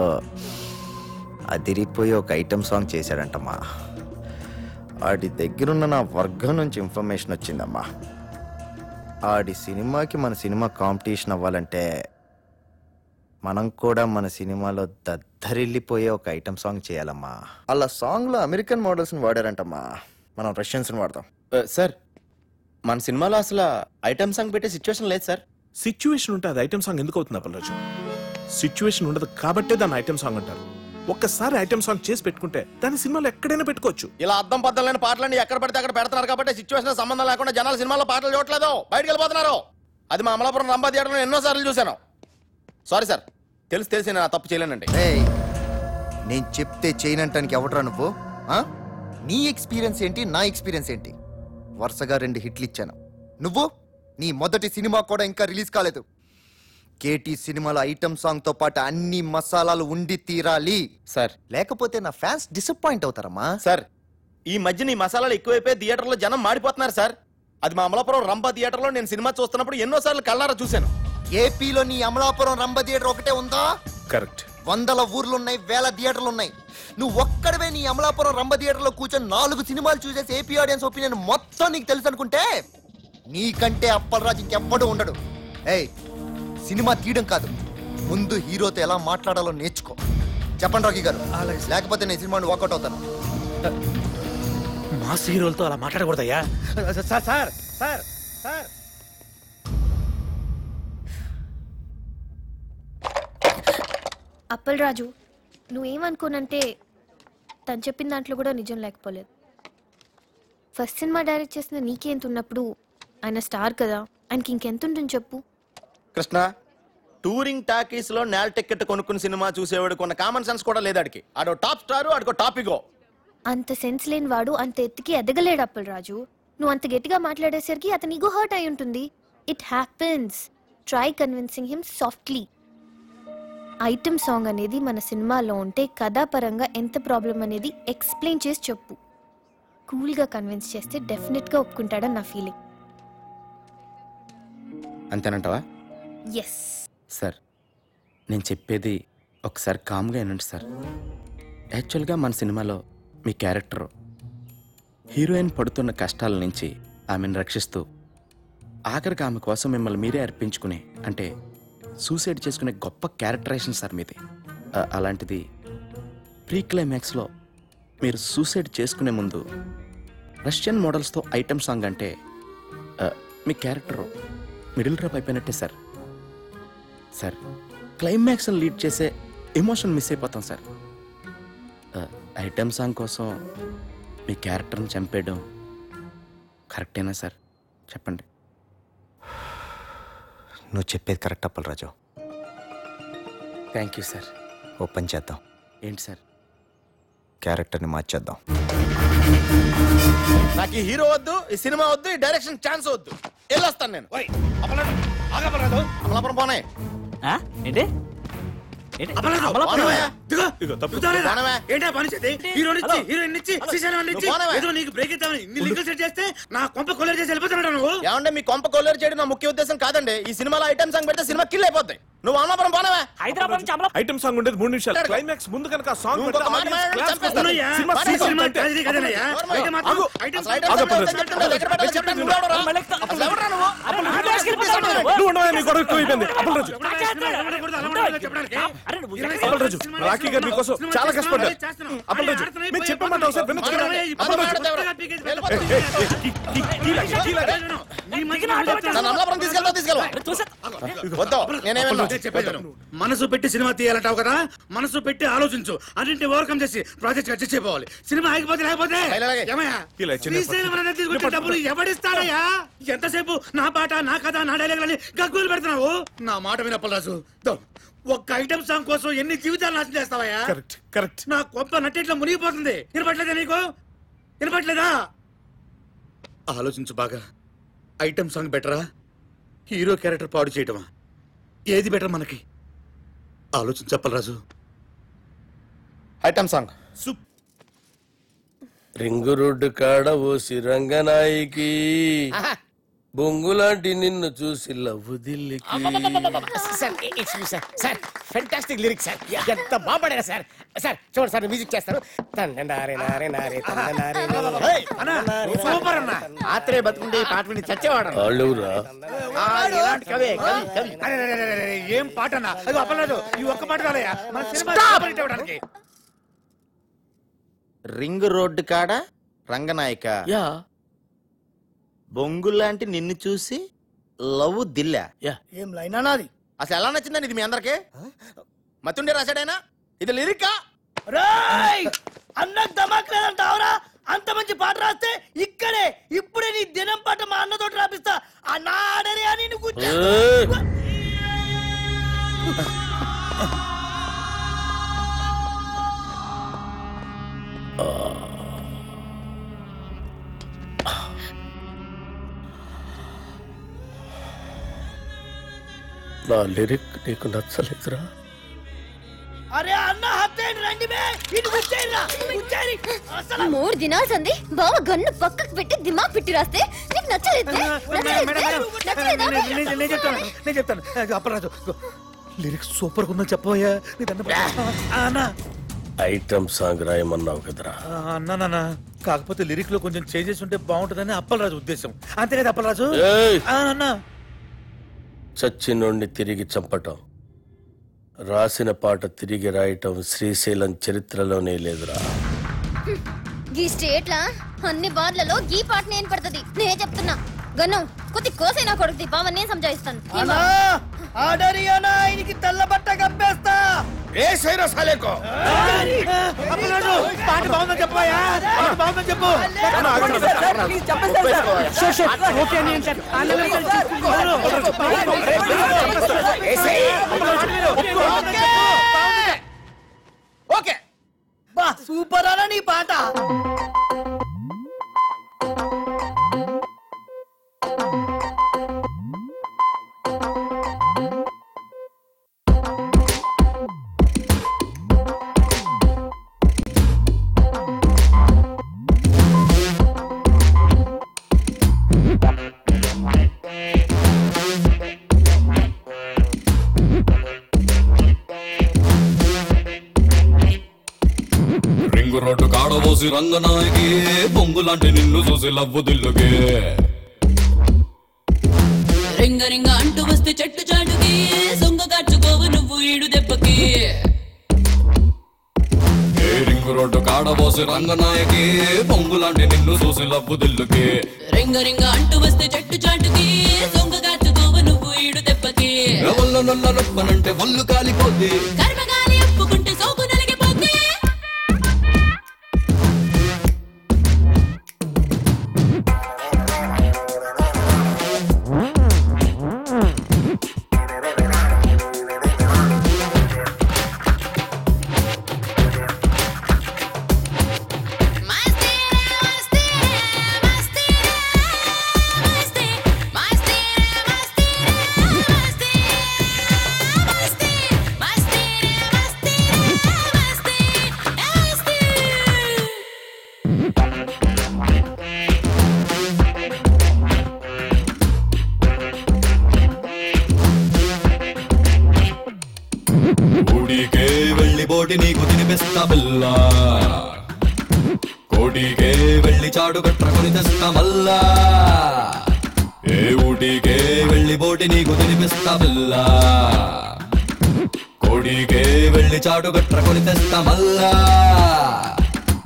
[SPEAKER 17] అదిరిపోయి ఒక ఐటమ్ సాంగ్ చేశాడంటమ్మా ఆడి దగ్గరున్న నా వర్గం నుంచి ఇన్ఫర్మేషన్ వచ్చిందమ్మా ఆడి సినిమాకి మన సినిమా కాంపిటీషన్ అవ్వాలంటే మనం కూడా మన సినిమాలో దద్దరిల్లిపోయే ఒక ఐటమ్ సాంగ్ చేయాలమ్మా అలా సాంగ్లో అమెరికన్ మోడల్స్ని వాడారంటమ్మా మనం రష్యన్స్ని వాడతాం సార్ మన
[SPEAKER 3] సినిమాలో అసలు ఐటమ్ సాంగ్ పెట్టే సిచ్యువేషన్ లేదు సార్ సిచ్యువేషన్ ఉంటే అది ఐటమ్ సాంగ్ ఎందుకు అవుతుంది రోజు సిచ్యువేషన్ ఉండదు కాబట్టే దాన్ని ఐటమ్ సాంగ్ అంటారు ఒక్కసారి ఐటమ్ సాంగ్ చేసి పెట్టుకుంటే దాని
[SPEAKER 7] సినిమాలో ఎక్కడైనా పెట్టుకోవచ్చు ఇలా అర్థం పద్ధం లేని పాటలని ఎక్కడ పడితే అక్కడ పెడతారు కాబట్టి సిచ్యువేషన్ సంబంధం లేకుండా జనాలు సినిమాలో పాటలు చూడట్లేదు బయటకు వెళ్ళిపోతున్నారు అది మా అమలాపురం రంబా థియేటర్లో సార్లు చూశాను సారీ
[SPEAKER 17] సార్ తెలిసి తెలిసి నేను తప్పు చేయలేనండి నేను చెప్తే చేయనంటానికి ఎవడరా నువ్వు నీ ఎక్స్పీరియన్స్ ఏంటి నా ఎక్స్పీరియన్స్ ఏంటి వరుసగా రెండు హిట్లు ఇచ్చాను నువ్వు నీ మొదటి సినిమా కూడా ఇంకా రిలీజ్ కాలేదు కేటీ సినిమాలో ఐటమ్ సాంగ్ తో పాటు అన్ని మసాలాలు ఉండి తీరాలి సార్ లేకపోతే నా ఫ్యాన్స్ డిసప్పాయింట్ అవుతారమ్మా సార్ ఈ మధ్యన ఈ మసాలాలు ఎక్కువైపోయి థియేటర్లో జనం మాడిపోతున్నారు సార్ అది మా
[SPEAKER 7] అమలాపురం రంభ థియేటర్లో నేను సినిమా చూస్తున్నప్పుడు ఎన్నో సార్లు కళ్ళారా చూశాను ఏపీలో నీ అమలాపురం రంభ థియేటర్
[SPEAKER 17] ఒకటే ఉందా కరెక్ట్ వందల ఊర్లున్నాయి వేల థియేటర్లు ఉన్నాయి నువ్వు ఒక్కడవే నీ అమలాపురం రంభ థియేటర్లో కూర్చొని నాలుగు సినిమాలు చూసేసి ఏపీ ఆడియన్స్ ఒపీనియన్ మొత్తం నీకు తెలుసు అనుకుంటే నీకంటే అప్పలరాజు ఇంకెవ్వడు ఉండడు ఏయ్ సినిమా తీయడం కాదు ముందు హీరోతో ఎలా మాట్లాడాలో నేర్చుకో చెప్పండి రాకీ గారు లేకపోతే నేను సినిమాని వాకౌట్ అవుతాను
[SPEAKER 7] మాస్ హీరోలతో అలా మాట్లాడకూడదయ్యా
[SPEAKER 17] sir sir
[SPEAKER 10] sir sir
[SPEAKER 25] Appalaraju నువ్వేమనుకోనంటే తను చెప్పిన దాంట్లో కూడా నిజం లేకపోలేదు ఫస్ట్ సినిమా డైరెక్ట్ చేసిన నీకేంత ఉన్నప్పుడు ఆయన స్టార్ కదా ఆయనకి ఇంకెంత ఉంటుంది చెప్పు
[SPEAKER 7] కృష్ణ టూరింగ్ టాకీస్ లో నేల్ టికెట్ కొనుక్కుని సినిమా చూసేవాడు కొన్న కామన్ సెన్స్ కూడా లేదాడికి ఆడో టాప్ స్టార్ ఆడికో టాపిగో
[SPEAKER 25] అంత సెన్స్ లేని వాడు అంత ఎత్తికి ఎదగలేడు అప్పులు రాజు నువ్వు అంత గట్టిగా మాట్లాడేసరికి అతని ఇగో హర్ట్ అయి ఉంటుంది it happens try convincing him softly item song అనేది మన సినిమాలో ఉంటే కథాపరంగా ఎంత ప్రాబ్లం అనేది ఎక్స్ప్లెయిన్ చేసి చెప్పు కూల్గా కన్విన్స్ చేస్తే డెఫినెట్గా ఒప్పుకుంటాడని నా ఫీలింగ్ అంతేనంటావా ఎస్
[SPEAKER 7] సార్ నేను చెప్పేది ఒకసారి కామ్గా వినండి సార్ యాక్చువల్గా మన సినిమాలో మీ క్యారెక్టర్ హీరోయిన్ పడుతున్న కష్టాల నుంచి ఆమెను రక్షిస్తూ ఆఖరికి ఆమె కోసం మిమ్మల్ని మీరే అర్పించుకునే అంటే సూసైడ్ చేసుకునే గొప్ప క్యారెక్టరైజేషన్ సార్ మీది అలాంటిది ప్రీ క్లైమాక్స్లో మీరు సూసైడ్ చేసుకునే ముందు రష్యన్ మోడల్స్తో ఐటమ్ సాంగ్ అంటే మీ క్యారెక్టర్ మిడిల్ డ్రాప్ అయిపోయినట్టే సార్ సార్ క్లైమాక్స్ని లీడ్ చేసే ఎమోషన్ మిస్ అయిపోతాం సార్ ఐటమ్ సాంగ్
[SPEAKER 17] కోసం మీ క్యారెక్టర్ని చంపేయడం కరెక్టేనా సార్ చెప్పండి నువ్వు చెప్పేది correct Appalu Raju thank you sir open చేద్దాం ఏంటి సార్ క్యారెక్టర్ని మార్చేద్దాం
[SPEAKER 7] నాకు ఈ హీరో వద్దు ఈ సినిమా వద్దు ఈ డైరెక్షన్ ఛాన్స్ వద్దు వెళ్ళొస్తాను నేను అమలాపురం పోనే
[SPEAKER 8] ఏంటి
[SPEAKER 14] చేస్తే నా కొంప కొల్లర్ చేసి వెళ్ళిపోతున్నాడు నువ్వు
[SPEAKER 7] మీ కొంప కొల్లరి చేయడం నా ముఖ్య ఉద్దేశం కాదండి ఈ సినిమాలో ఐటమ్ సాంగ్ పెడితే సినిమా కిల్ అయిపోతాయి నువ్వు అమలాపురం పోనవే
[SPEAKER 8] హైదరాబాద్
[SPEAKER 3] ఐటమ్ సాంగ్ ఉండేది మూడు నిమిషాలు క్లైమాక్స్ ముందు కనుక సాంగ్ పెడితే రాఖీ గారి మీకోసం చాలా కష్టపడ్డారు
[SPEAKER 14] అప్పుడు రోజు మీరు
[SPEAKER 15] చెప్పమంట ఒకసారి వినొచ్చు
[SPEAKER 14] తీసుకెళ్ళా
[SPEAKER 7] నేనేమన్నా మనసు పెట్టి సినిమా తీయాలంటావు కదా మనసు పెట్టి ఆలోచించు అన్నింటి ఓవర్కమ్ చేసి ప్రాజెక్ట్ అడ్జస్ట్ చేయబోవాలి సినిమా ఆగిపోతే లేకపోతే డబ్బులు ఎవడిస్తాడయ్యా ఎంతసేపు నా పాట నా కథ నా అని గగ్గులు పెడుతున్నావు నా మాట వినప్పరాజు ఒక్క ఐటమ్ సాంగ్ కోసం ఎన్ని జీవితాలు నాశనం చేస్తావయ్యా కరెక్ట్ నా కొంప నట్టిట్లో మునిగిపోతుంది వినపట్లేదా నీకు వినపట్లేదా ఆలోచించు బాగా ఐటమ్ సాంగ్ బెటరా హీరో క్యారెక్టర్ పాడు చేయటమా ఏది బెటర్ మనకి ఆలోచన చెప్పాలి రాజు ఐటమ్ సాంగ్ సూప్
[SPEAKER 18] రింగు రోడ్డు కాడ ఓ సిరంగనాయికి బొంగులాంటి నిన్ను చూసి లవ్వుదిల్లికి
[SPEAKER 9] sir excuse sir sir fantastic sir ఎంత బాగుపడారా సార్ సార్ చూడండి సార్ మ్యూజిక్ చేస్తారు నారే నారే నారే సూపర్ అన్న ఆత్రే బతుకుంటే పాట విని చచ్చేవాడు
[SPEAKER 7] ఆ, ఇలాంటి కవి కవి ఏం పాట అన్న అది అప్పలేదు ఈ ఒక్క పాట రాలయ్యా మన సినిమా రింగ్ రోడ్డు కాడ రంగనాయక యా బొంగులాంటి నిన్ను చూసి లవ్ దిల్లా
[SPEAKER 14] ఏం లైనా నాది అసలు ఎలా నచ్చిందండి ఇది మీ అందరికి మతుండే రాశాడైనా ఇది లిరికా అన్న దమాక్ లేదంటావరా అంత మంచి పాట రాస్తే ఇక్కడే ఇప్పుడే నీ దినం పాట మా అన్న తోటి రాపిస్తా ఆ
[SPEAKER 4] నాడరే అని నువ్వు
[SPEAKER 10] Oh.
[SPEAKER 18] నా లిరిక్ నీకు నచ్చలేదురా
[SPEAKER 14] అరే అన్న హత్యండి రండి బే ఇటు వచ్చేయండి రా అసలు మూడు
[SPEAKER 22] దినాలు బావ గన్ను పక్కకు పెట్టి దిమాగ్ పెట్టి రాస్తే నీకు నచ్చలేదు నేను చెప్తాను నేను చెప్తాను
[SPEAKER 7] అప్పరాజు లిరిక్స్ సూపర్ ఉందని చెప్పబోయా
[SPEAKER 10] నీ దండం అన్నా
[SPEAKER 18] ఐటమ్ సాంగ్ రాయమన్నావు కదరా
[SPEAKER 7] అన్నానా కాకపోతే లిరిక్ లో కొంచెం చేంజెస్ ఉంటే బాగుంటుందని అప్పలరాజు ఉద్దేశం అంతే కదా అప్పలరాజు అన్నా
[SPEAKER 18] చచ్చి నుండి తిరిగి చంపటం రాసిన పాట తిరిగి రాయటం శ్రీశైలం చరిత్రలోనే లేదురా
[SPEAKER 22] గీ స్టేట్ అన్ని బార్లలో గీ పాట నేను పడుతుంది నేనే చెప్తున్నా గను
[SPEAKER 14] కొద్ది కోసే కొడుకు దీపావన్నీ సంజాయిస్తాను తెల్ల బట్ట
[SPEAKER 7] ఏ అయినా సాలేకో పాట బాగుందని చెప్పాయా పాట బాగుందని చెప్పు ఓకే
[SPEAKER 14] సార్ ఓకే బా సూపర్ అలా నీ పాట
[SPEAKER 21] రంగనాయకి పొంగులాంటి నిన్ను చూసి లవ్వు దిల్లుగే
[SPEAKER 4] రింగ రింగ అంటూ వస్తే చెట్టు చాటుకి సొంగ కార్చుకోవు నువ్వు ఈడు దెబ్బకి
[SPEAKER 21] రింగు రోడ్డు కాడబోసి రంగనాయకి పొంగులాంటి నిన్ను చూసి లవ్వు దిల్లుకి
[SPEAKER 4] రింగ రింగ అంటూ వస్తే చెట్టు చాటుకి సొంగ కార్చుకోవు నువ్వు ఈడు దెబ్బకి నొల్ల నొల్ల నొప్పనంటే ఒళ్ళు కాలిపోద్ది కర్మగా
[SPEAKER 21] ఒకటి నీకు తినిపిస్తా బిల్లా కోడికే వెళ్ళి చాటు గట్ర కొని తెస్తా మల్లా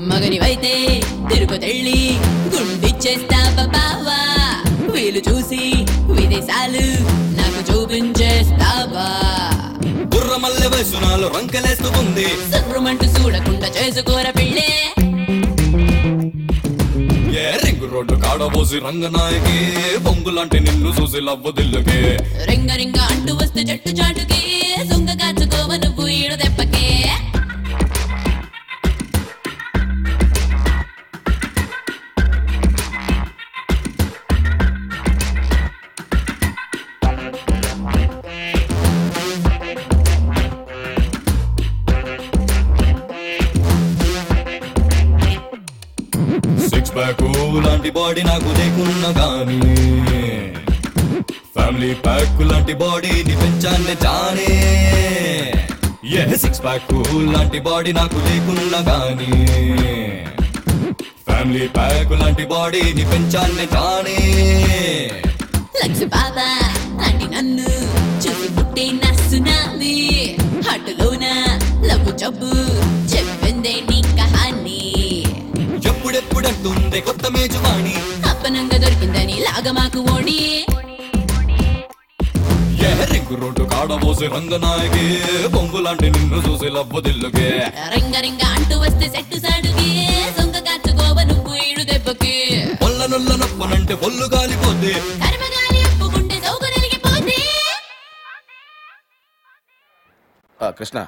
[SPEAKER 4] మగనివైతే తిరుపతెళ్ళి గుండిచ్చేస్తా బావా వీలు చూసి విదేశాలు నాకు చూపించేస్తావా గుర్రమల్లె
[SPEAKER 21] వయసు నాలో రంకలేస్తుంది
[SPEAKER 4] సుబ్రమంటూ చూడకుండా చేసుకోర పిల్లే
[SPEAKER 21] పోసి రంగనాయకే బొంగులాంటి నిన్ను చూసి లవ్వదిల్లుకే
[SPEAKER 4] రింగ రింగ అంటూ వస్తే జట్టు చాటుకే
[SPEAKER 21] నాకు లాంటి బాడీ నాకు లేకున్నా కానీ ఫ్యామిలీ ప్యాక్ లాంటి బాడీని పెంచాలి కానీ
[SPEAKER 4] లక్ష బాబా లాంటి నన్ను చూసి పుట్టిన సునామీ హట్టులోన లవ్వు జబ్బు చెప్పిందే నీ కహాని ఎప్పుడెప్పుడంటుంది కొత్త మేజువాణి అప్పనంగా దొరికిందని లాగ మాకు ఓడి
[SPEAKER 21] రింగు రోడ్డు ఆడబోసి రంగనాయకి బొంగు లాంటి నిన్ను చూసి లవ్వు దిల్లుకే
[SPEAKER 4] రింగ రింగ అంటూ వస్తే సెట్టు సాడుకి సొంగ కాచుకోవ నువ్వు ఈడు దెబ్బకి
[SPEAKER 21] పొల్ల నొల్ల నొప్పనంటే పొల్లు కాలిపోతే
[SPEAKER 7] కృష్ణ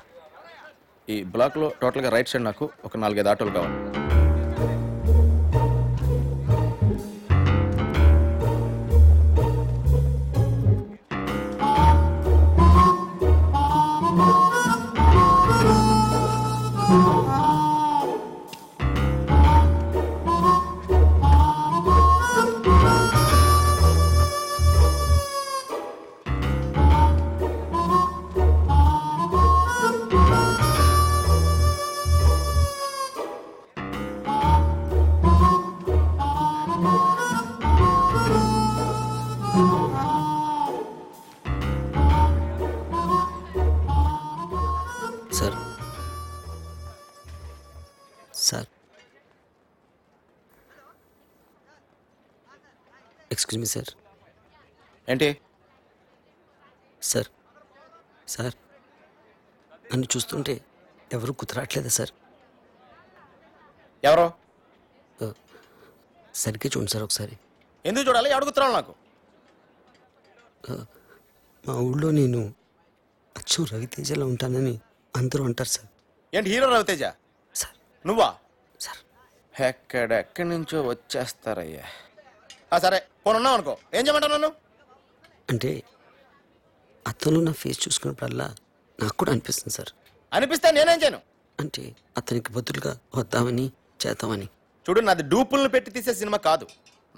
[SPEAKER 7] ఈ బ్లాక్లో టోటల్గా రైట్ సైడ్ నాకు ఒక నాలుగైదు ఆటోలు కావాలి
[SPEAKER 1] సార్ నన్ను చూస్తుంటే ఎవరు కుదరట్లేదా సార్ ఎవరో సరిగ్గా చూడండి సార్ ఒకసారి
[SPEAKER 7] ఎందుకు చూడాలి అడుగుతున్నావు నాకు
[SPEAKER 1] మా ఊళ్ళో నేను అచ్చు రవితేజలో ఉంటానని అందరూ అంటారు సార్
[SPEAKER 7] ఏంటి హీరో రవితేజ సార్ నువ్వా సార్ ఎక్కడెక్కడి నుంచో వచ్చేస్తారయ్యా సరే పోనున్నావు అనుకో ఏం చేయమంటావు నన్ను
[SPEAKER 1] అంటే అతను నా ఫేస్ చూసుకున్నప్పుడల్లా నాకు కూడా అనిపిస్తుంది సార్
[SPEAKER 7] అనిపిస్తే నేనేం చేయను
[SPEAKER 1] అంటే అతనికి బదులుగా వద్దామని చేద్దామని
[SPEAKER 7] చూడు నాది డూపుల్ని పెట్టి తీసే సినిమా కాదు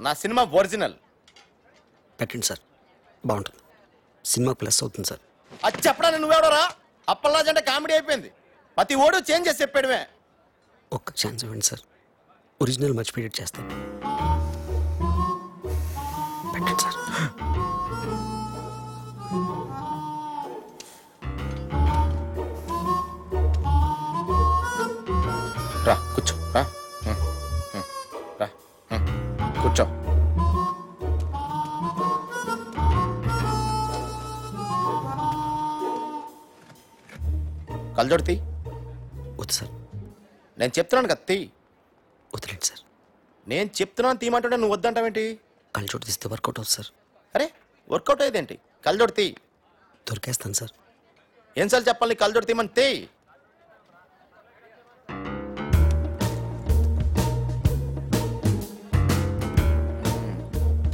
[SPEAKER 7] నా సినిమా ఒరిజినల్
[SPEAKER 1] పెట్టండి సార్ బాగుంటుంది సినిమా ప్లస్ అవుతుంది సార్
[SPEAKER 7] అది చెప్పడా నువ్వు ఎవడరా అప్పల్లాజ్ అంటే కామెడీ అయిపోయింది ప్రతి ఓడు చేంజ్ చేసి చెప్పాడమే
[SPEAKER 1] ఒక్క ఛాన్స్ ఇవ్వండి సార్ ఒరిజినల్ మర్చిపోయేట్ చేస్తాను
[SPEAKER 19] రా కూర్చో రా రా కూర్చో
[SPEAKER 7] కలదొడితి వద్దు సార్ నేను చెప్తున్నాను కదా తీ వదిలేండి సార్ నేను చెప్తున్నాను తీయమంటుంటే నువ్వు వద్దంటావేంటి కళ్ళజోడు తీస్తే వర్కౌట్ అవుతుంది సార్ అరే వర్కౌట్ అయ్యేదేంటి కళ్ళజోడు తీ దొరికేస్తాను సార్ ఏం సార్ చెప్పాలి కళ్ళజోడు తీయమని తీ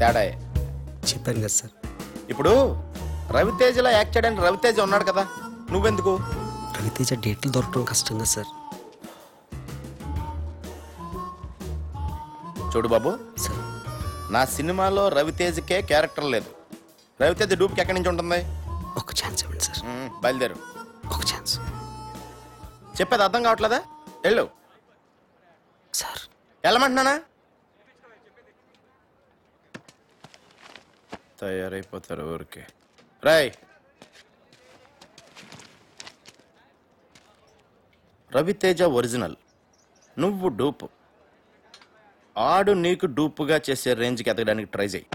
[SPEAKER 7] తేడా చెప్పాను కదా సార్ ఇప్పుడు రవితేజలా యాక్ట్ చేయడానికి రవితేజ ఉన్నాడు కదా నువ్వెందుకు
[SPEAKER 1] రవితేజ డేట్లు దొరకడం కష్టం కదా సార్
[SPEAKER 7] చూడు బాబు సార్ నా సినిమాలో రవితేజకే క్యారెక్టర్ లేదు రవితేజ డూప్కి ఎక్కడి నుంచి ఉంటుంది ఒక ఛాన్స్ ఇవ్వండి సార్ బయలుదేరు ఒక ఛాన్స్ చెప్పేది అర్థం కావట్లేదా వెళ్ళు సార్ వెళ్ళమంటున్నానా
[SPEAKER 20] తయారైపోతారు ఊరికే రాయ్
[SPEAKER 7] రవితేజ ఒరిజినల్ నువ్వు డూప్ ఆడు నీకు డూప్గా చేసే రేంజ్కి ఎదగడానికి ట్రై చేయి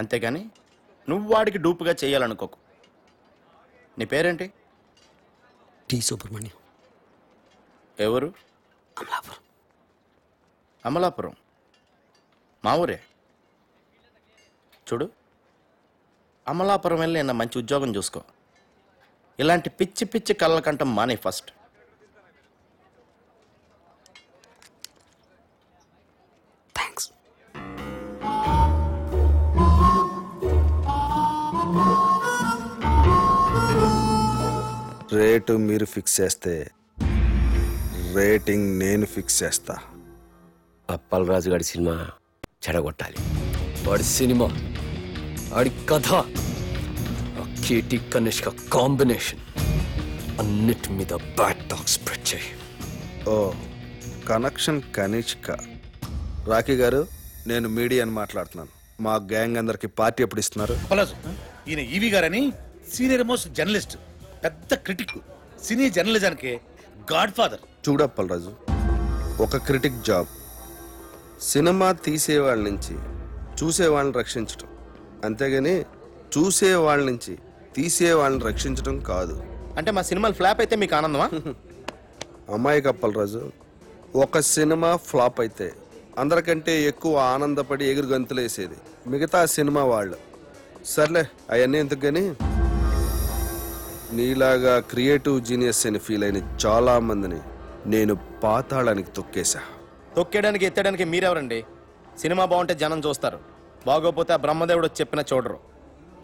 [SPEAKER 7] అంతేగాని నువ్వు వాడికి డూపుగా చేయాలనుకోకు నీ పేరేంటి
[SPEAKER 1] టీ సుబ్రహ్మణ్యం
[SPEAKER 7] ఎవరు అమలాపురం అమలాపురం మా ఊరే చూడు అమలాపురం వెళ్ళి నిన్న మంచి ఉద్యోగం చూసుకో ఇలాంటి పిచ్చి పిచ్చి కళ్ళ కంటం మానే ఫస్ట్ థ్యాంక్స్
[SPEAKER 26] రేటు మీరు ఫిక్స్ చేస్తే రేటింగ్ నేను ఫిక్స్ చేస్తా
[SPEAKER 20] అప్పల్ రాజు గారి సినిమా చెడగొట్టాలి వాడి సినిమా ఆడి కథ ఆ కేటీ కనిష్క కాంబినేషన్ అన్నిటి మీద బ్యాడ్ టాక్ స్ప్రెడ్ చేయి ఓ కనెక్షన్ కనిష్క
[SPEAKER 26] రాఖీ గారు నేను మీడియాని మాట్లాడుతున్నాను మా గ్యాంగ్ అందరికి పార్టీ ఎప్పుడు ఇస్తున్నారు
[SPEAKER 7] పలాజు ఈయన ఈవి గారని సీనియర్ మోస్ట్ జర్నలిస్ట్ పెద్ద క్రిటిక్ సినీ జర్నలిజానికి గాడ్ ఫాదర్
[SPEAKER 26] చూడప్పలరాజు ఒక క్రిటిక్ జాబ్ సినిమా తీసేవాళ్ళ నుంచి చూసేవాళ్ళని రక్షించటం అంతేగాని చూసే వాళ్ళ నుంచి తీసే వాళ్ళని రక్షించడం కాదు అంటే మా సినిమాలు ఫ్లాప్ అయితే మీకు ఆనందమా [LAUGHS] అమ్మాయి కప్పల్ రాజు ఒక సినిమా ఫ్లాప్ అయితే అందరికంటే ఎక్కువ ఆనందపడి ఎగురు గంతులేసేది మిగతా సినిమా వాళ్ళు సర్లే అవన్నీ ఎందుకు కానీ నీలాగా క్రియేటివ్ జీనియస్ అని ఫీల్ అయిన చాలా మందిని నేను పాతాళానికి తొక్కేశా తొక్కేయడానికి
[SPEAKER 7] ఎత్తడానికి మీరెవరండి సినిమా బాగుంటే జనం చూస్తారు బాగోపోతే ఆ బ్రహ్మదేవుడు చెప్పిన చూడరు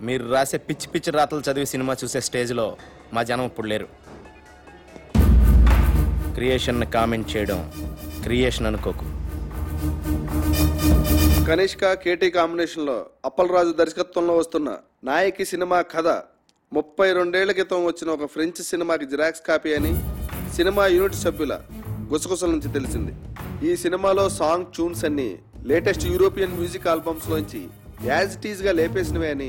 [SPEAKER 7] మీరు రాసే పిచ్చి పిచ్చి రాతలు చదివి సినిమా చూసే స్టేజ్లో మా జనం ఇప్పుడు లేరు
[SPEAKER 26] క్రియేషన్ని కామెంట్ చేయడం క్రియేషన్ అనుకోకు కనిష్క కేటీ కాంబినేషన్లో అప్పలరాజు దర్శకత్వంలో వస్తున్న నాయకి సినిమా కథ ముప్పై రెండేళ్ల క్రితం వచ్చిన ఒక ఫ్రెంచ్ సినిమాకి జిరాక్స్ కాపీ అని సినిమా యూనిట్ సభ్యుల గుసగుసల నుంచి తెలిసింది ఈ సినిమాలో సాంగ్ ట్యూన్స్ అన్నీ లేటెస్ట్ యూరోపియన్ మ్యూజిక్ ఆల్బమ్స్ లోంచి యాజ్ ఇట్ గా లేపేసినవే అని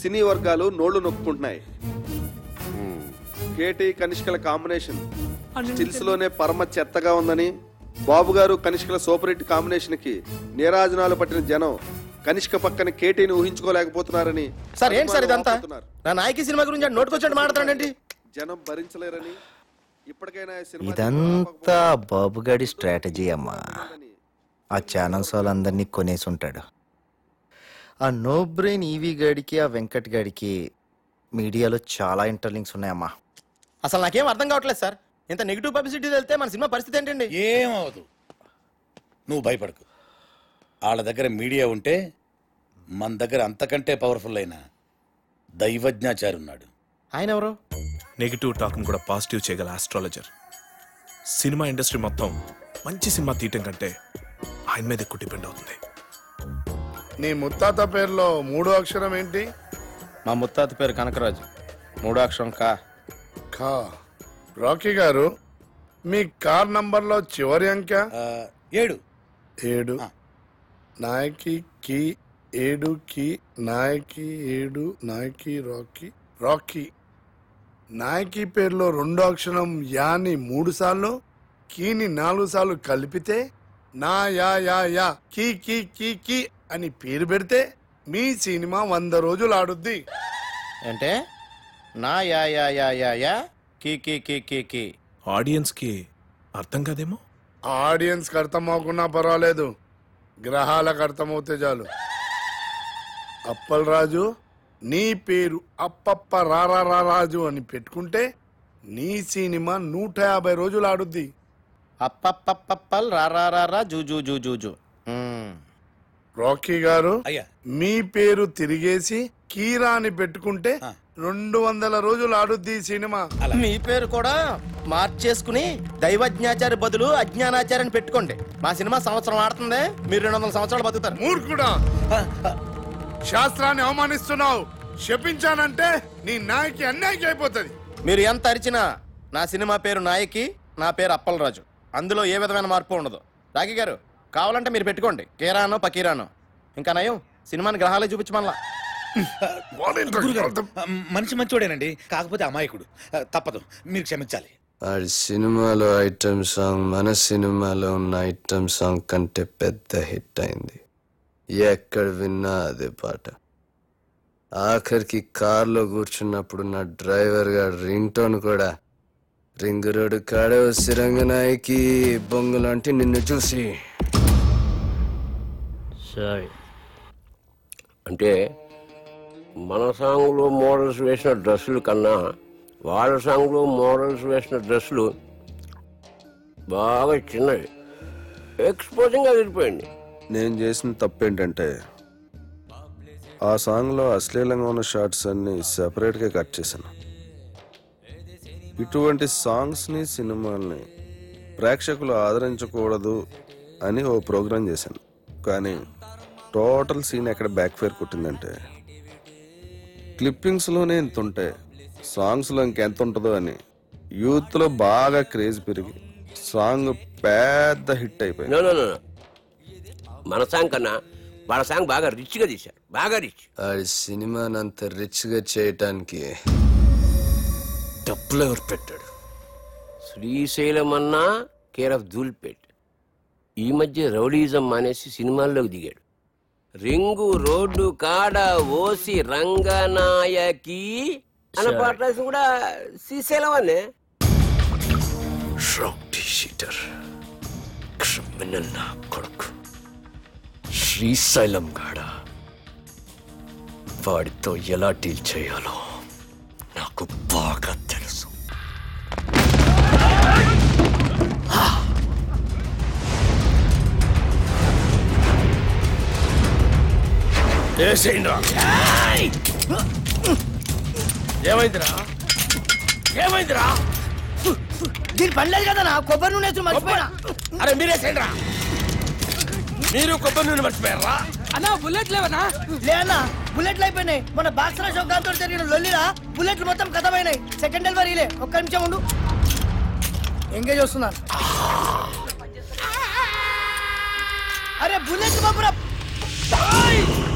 [SPEAKER 26] సినీ వర్గాలు నోళ్లు నొక్కుంటున్నాయి hmm. కేటీ కనిష్కల కాంబినేషన్ స్టిల్స్ లోనే పరమ చెత్తగా ఉందని బాబు గారు కనిష్కల సూపర్ హిట్ కాంబినేషన్ కి నీరాజనాలు పట్టిన జనం కనిష్క పక్కన కేటీని ఊహించుకోలేకపోతున్నారని సార్ ఏంటి సార్ ఇదంతా నా నాయకి సినిమా గురించి నోటుకొచ్చాడు మాట్లాడండి జనం భరించలేరని ఇప్పటికైనా
[SPEAKER 17] ఇదంతా బాబుగాడి స్ట్రాటజీ అమ్మా ఆ ఛానల్స్ వాళ్ళందరినీ కొనేసి ఉంటాడు ఆ నో బ్రెయిన్ ఈవీ గాడికి ఆ వెంకట్ గడికి మీడియాలో చాలా ఇంటర్లింక్స్ ఉన్నాయమ్మా అసలు నాకేం అర్థం కావట్లేదు సార్ ఇంత నెగిటివ్ పబ్లిసిటీ వెళ్తే మన సినిమా పరిస్థితి ఏంటండి ఏమవదు నువ్వు
[SPEAKER 7] భయపడకు వాళ్ళ దగ్గర మీడియా ఉంటే మన దగ్గర అంతకంటే పవర్ఫుల్ అయిన
[SPEAKER 3] దైవజ్ఞాచారి ఉన్నాడు ఆయన ఎవరు నెగిటివ్ టాక్ను కూడా పాజిటివ్ చేయగల ఆస్ట్రాలజర్ సినిమా ఇండస్ట్రీ మొత్తం మంచి సినిమా తీయటం కంటే ఆయన మీద ఎక్కువ డిపెండ్ అవుతుంది
[SPEAKER 15] నీ ముత్తాత పేరులో మూడో అక్షరం ఏంటి
[SPEAKER 7] మా ముత్తాత పేరు కనకరాజు మూడో అక్షరం కా
[SPEAKER 15] కా రాకీ గారు మీ కార్ నంబర్లో చివరి అంక ఏడు ఏడు నాయకి కి ఏడు కి నాయకి ఏడు నాయకి రాకీ రాకీ నాయకి పేరులో రెండో అక్షరం యాని మూడు సార్లు కీని నాలుగు సార్లు కలిపితే నా యా యా యా కీ కీ కీ కీ అని పేరు పెడితే మీ సినిమా వంద రోజులు ఆడుద్ది అంటే నా యా యా యా యా యా కీ కీ కీ
[SPEAKER 3] కీ కీ కి అర్థం కాదేమో
[SPEAKER 15] ఆడియన్స్కి అర్థం అవకున్నా పర్వాలేదు గ్రహాలకు అర్థమవుతే చాలు అప్పలరాజు నీ పేరు అప్పప్ప రారా రారాజు అని పెట్టుకుంటే నీ సినిమా నూట యాభై రోజులు ఆడుద్ది అప్పప్పల్ రారా జూ జూ జూ జూ జూ రాకీ గారు మీ పేరు తిరిగేసి కీరా అని పెట్టుకుంటే రెండు వందల రోజులు ఆడుద్ది ఈ సినిమా మీ పేరు కూడా
[SPEAKER 7] మార్చేసుకుని దైవజ్ఞాచారి బదులు అజ్ఞానాచార్యని పెట్టుకోండి మా సినిమా సంవత్సరం
[SPEAKER 15] ఆడుతుంది మీరు రెండు వందల సంవత్సరాలు బతుకుతారు మూర్ఖుడా శాస్త్రాన్ని అవమానిస్తున్నావు క్షపించానంటే నీ నాయకి అన్యాయకి అయిపోతుంది మీరు ఎంత అరిచినా నా
[SPEAKER 7] సినిమా పేరు నాయకి నా పేరు అప్పలరాజు అందులో ఏ విధమైన మార్పు ఉండదు రాఖీ గారు కావాలంటే మీరు పెట్టుకోండి కేరానో పకీరానో ఇంకా నయం సినిమాని గ్రహాలే చూపించమనలా మనిషి మంచోడేనండి కాకపోతే అమాయకుడు తప్పదు మీరు క్షమించాలి
[SPEAKER 20] ఆడి సినిమాలో ఐటమ్ సాంగ్ మన సినిమాలో ఉన్న ఐటమ్ సాంగ్ కంటే పెద్ద హిట్ అయింది ఎక్కడ విన్నా అదే పాట ఆఖరికి కార్లో కూర్చున్నప్పుడు నా డ్రైవర్ గారు రింగ్ టోన్ కూడా రింగు రోడ్డు కాడే సిరంగ నాయకి బొంగులాంటి నిన్ను చూసి
[SPEAKER 6] సారీ అంటే మన సాంగ్లో మోడల్స్ వేసిన డ్రెస్సులు కన్నా వాళ్ళ సాంగ్లో మోడల్స్ వేసిన డ్రెస్సులు బాగా చిన్నవి ఎక్స్పోజింగ్ అదిరిపోయింది
[SPEAKER 26] నేను చేసిన తప్పేంటంటే ఆ సాంగ్లో అశ్లీలంగా ఉన్న షార్ట్స్ అన్ని సెపరేట్గా కట్ చేశాను ఇటువంటి సాంగ్స్ని సినిమాల్ని ప్రేక్షకులు ఆదరించకూడదు అని ఓ ప్రోగ్రాం చేశాను కానీ టోటల్ సీన్ ఎక్కడ ఫేర్ కొట్టిందంటే క్లిప్పింగ్స్లోనే ఇంత ఉంటే సాంగ్స్లో ఇంకెంత ఉంటుందో అని యూత్లో బాగా క్రేజ్ పెరిగి సాంగ్ పెద్ద హిట్ అయిపోయింది
[SPEAKER 6] మన సాంగ్ కన్నా వాళ్ళ సాంగ్ బాగా రిచ్గా తీశారు బాగా రిచ్
[SPEAKER 20] సినిమానంత
[SPEAKER 6] రిచ్గా చేయటానికి డబ్బులు ఎవరు పెట్టాడు శ్రీశైలం అన్నా కేర్ ఆఫ్ ధూల్పేట్ ఈ మధ్య రౌడీజం మానేసి సినిమాల్లోకి దిగాడు రింగు రోడ్డు కాడ ఓసి రంగనాయకి అన్న పాట కూడా శ్రీశైలం అనే
[SPEAKER 20] క్రిమినల్ నా కొడుకు శ్రీశైలం గాడ వాడితో ఎలా డీల్ చేయాలో నాకు బాగా
[SPEAKER 18] వేసేయండిరా ఏమైందిరా ఏమైందిరా
[SPEAKER 14] దీని పనిలేదు కదా నా కొబ్బరి నూనె వేసి మర్చిపోయినా అరే మీరేసేయండిరా మీరు కొబ్బరి నూనె మర్చిపోయారా అన్నా బుల్లెట్ లేవనా లేనా బుల్లెట్లు అయిపోయినాయి మన బాక్సరా షోకాంతో జరిగిన లొల్లిరా బుల్లెట్లు మొత్తం కథమైనాయి సెకండ్ డెలివరీ లే ఒక్క నిమిషం ఉండు ఎంగేజ్ వస్తున్నాను అరే బుల్లెట్ బాబురా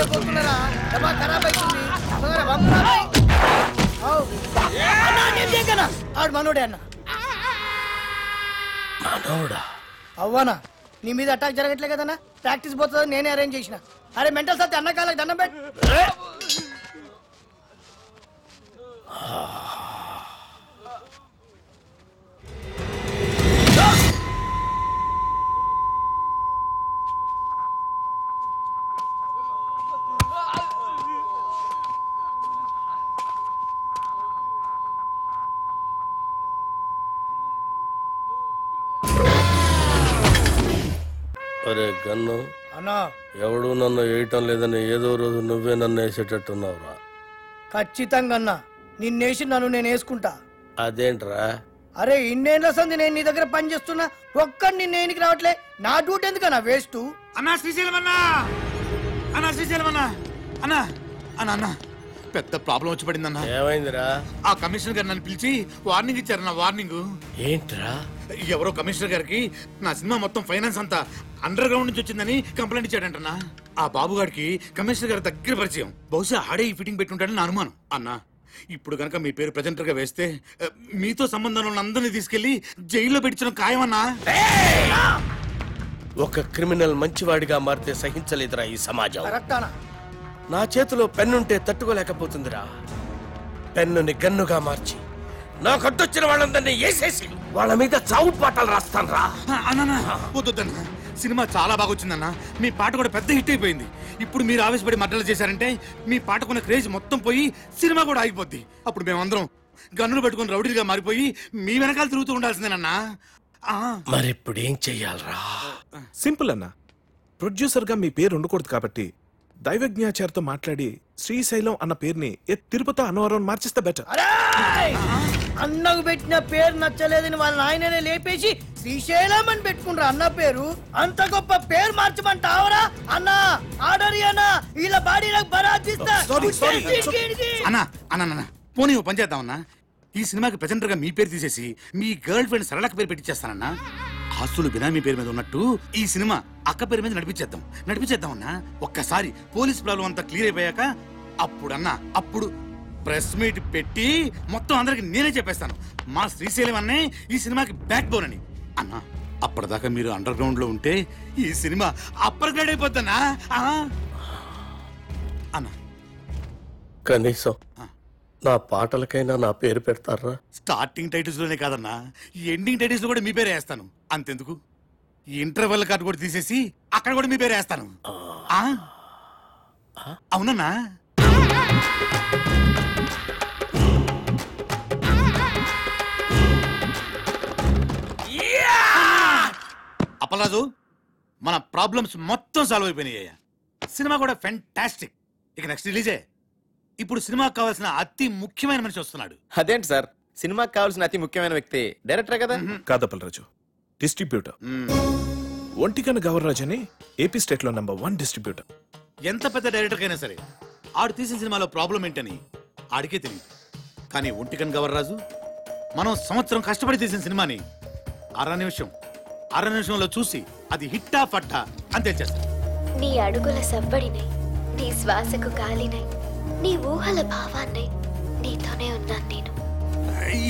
[SPEAKER 14] అయ్యే పోతున్నారా డబ్బా ఖరాబ్ అవుతుంది తొందరగా పంపురా ఆడు మనోడే అన్న మనోడా అవ్వనా నీ మీద అటాక్ జరగట్లే కదన్నా ప్రాక్టీస్ పోతుంది నేనే అరేంజ్ చేసిన అరే మెంటల్ సత్తి అన్న కాలకు దండం పెట్టు
[SPEAKER 18] సరే గన్ను అన్నా ఎవడు నన్ను వేయటం లేదని ఏదో రోజు నువ్వే నన్ను వేసేటట్టున్నావురా
[SPEAKER 14] ఖచ్చితంగా అన్నా నిన్నేసి నన్ను నేను వేసుకుంటా అదేంట్రా అరే ఇన్నేళ్ళ సంది నేను నీ దగ్గర పని చేస్తున్నా ఒక్కడి నిన్న ఏనికి రావట్లే నా డ్యూటీ ఎందుకన్నా వేస్ట్ అన్నా శ్రీశైలం అన్నా అన్నా శ్రీశైలం అన్నా అన్నా అన్నా
[SPEAKER 7] అన్నా పెద్ద ప్రాబ్లం వచ్చి పడింది పడిందన్న ఏమైందిరా ఆ కమిషనర్ గారు నన్ను పిలిచి వార్నింగ్ ఇచ్చారన్న వార్నింగ్ ఏంట్రా ఎవరో కమిషనర్ గారికి నా సినిమా మొత్తం ఫైనాన్స్ అంతా అండర్ గ్రౌండ్ నుంచి వచ్చిందని కంప్లైంట్ ఇచ్చాడంటన్నా ఆ బాబు గారికి కమిషనర్ గారి దగ్గర పరిచయం బహుశా ఆడే ఈ ఫిట్టింగ్ పెట్టుంటాడని నా అనుమానం అన్నా ఇప్పుడు కనుక మీ పేరు ప్రజెంటర్ గా వేస్తే మీతో సంబంధం ఉన్న అందరినీ తీసుకెళ్లి జైల్లో పెట్టించడం ఖాయమన్నా ఒక
[SPEAKER 18] క్రిమినల్ మంచివాడిగా మారితే సహించలేదురా ఈ సమాజం నా
[SPEAKER 7] చేతిలో పెన్నుంటే
[SPEAKER 18] తట్టుకోలేకపోతుందిరా పెన్నుని గన్నుగా మార్చి నా కట్టొచ్చిన వాళ్ళందరినీ వేసేసి వాళ్ళ మీద చావు పాటలు రాస్తాను రా
[SPEAKER 7] సినిమా చాలా బాగా వచ్చిందన్న మీ పాట కూడా పెద్ద హిట్ అయిపోయింది ఇప్పుడు మీరు ఆవేశపడి మడ్డలు చేశారంటే మీ పాటకున్న క్రేజ్ మొత్తం పోయి సినిమా కూడా ఆగిపోద్ది అప్పుడు మేమందరం గన్నులు పెట్టుకుని రౌడీలుగా మారిపోయి మీ వెనకాల తిరుగుతూ ఉండాల్సిందేనన్నా
[SPEAKER 3] మరిప్పుడు ఏం చెయ్యాలరా సింపుల్ అన్న ప్రొడ్యూసర్గా మీ పేరు ఉండకూడదు కాబట్టి దైవజ్ఞాచారితో మాట్లాడి శ్రీశైలం అన్న పేరుని ఏ తిరుపతి అన్నవరం మార్చిస్తే బెటర్
[SPEAKER 14] అన్నకు పెట్టిన పేరు నచ్చలేదని వాళ్ళ నాయననే లేపేసి శ్రీశైలం అని పెట్టుకుంటారు అన్న పేరు అంత గొప్ప పేరు మార్చమంటావరా అన్న ఆర్డర్ అన్నా ఇలా బాడీ నాకు బరాజిస్తా అన్న
[SPEAKER 7] అన్న పోనీ పని చేద్దాం అన్నా ఈ సినిమాకి ప్రజెంటర్ గా మీ పేరు తీసేసి మీ గర్ల్ ఫ్రెండ్ సరళక పేరు పెట్టించేస్తానన్నా ఆస్తులు బినామీ పేరు మీద ఉన్నట్టు ఈ సినిమా అక్క పేరు మీద నడిపించేద్దాం నడిపించేద్దాం అన్నా ఒక్కసారి పోలీస్ ప్రాబ్లం అంతా క్లియర్ అయిపోయాక అప్పుడన్నా అప్పుడు ప్రెస్ మీట్ పెట్టి మొత్తం అందరికి నేనే చెప్పేస్తాను మా శ్రీశైలం అన్నే ఈ సినిమాకి బ్యాక్ బోన్ అని అన్నా అప్పటిదాకా మీరు అండర్ గ్రౌండ్ లో ఉంటే ఈ సినిమా అప్పర్ గ్రేడ్ అయిపోతున్నా అన్నా
[SPEAKER 18] కనీసం నా పాటలకైనా నా పేరు పెడతారా
[SPEAKER 7] స్టార్టింగ్ టైటిల్స్ లోనే కాదన్నా ఎండింగ్ టైటిల్స్ కూడా మీ పేరే వేస్తాను అంతెందుకు ఇంటర్వెల్ కార్డు కూడా తీసేసి అక్కడ కూడా మీ పేరు వేస్తాను అవునన్నా యా! మన ప్రాబ్లమ్స్ మొత్తం సాల్వ్ అయిపోయినాయ్యా సినిమా కూడా ఫెంటాస్టిక్ ఇక నెక్స్ట్ రిలీజే ఇప్పుడు సినిమాకి కావాల్సిన అతి ముఖ్యమైన మనిషి వస్తున్నాడు అదేంటి సార్ సినిమాకి కావాల్సిన అతి ముఖ్యమైన వ్యక్తి డైరెక్టర్ కదా
[SPEAKER 3] కాదా పలరాజు డిస్ట్రిబ్యూటర్ ఒంటికన్న గవర్రాజ్ అని ఏపీ స్టేట్ లో నంబర్ వన్ డిస్ట్రిబ్యూటర్
[SPEAKER 7] ఎంత పెద్ద డైరెక్టర్ అయినా సరే ఆడు తీసిన సినిమాలో ప్రాబ్లం ఏంటని ఆడికే తెలియదు కానీ ఒంటికన్ గవర్రాజు మనం సంవత్సరం కష్టపడి తీసిన సినిమాని అర నిమిషం అర నిమిషంలో చూసి అది హిట్టా పట్టా అని తెలిచేస్తాం
[SPEAKER 22] నీ అడుగుల సవ్వడినై నీ శ్వాసకు కాలినై నీ ఊహల భావాన్ని నీతోనే ఉన్నాను నేను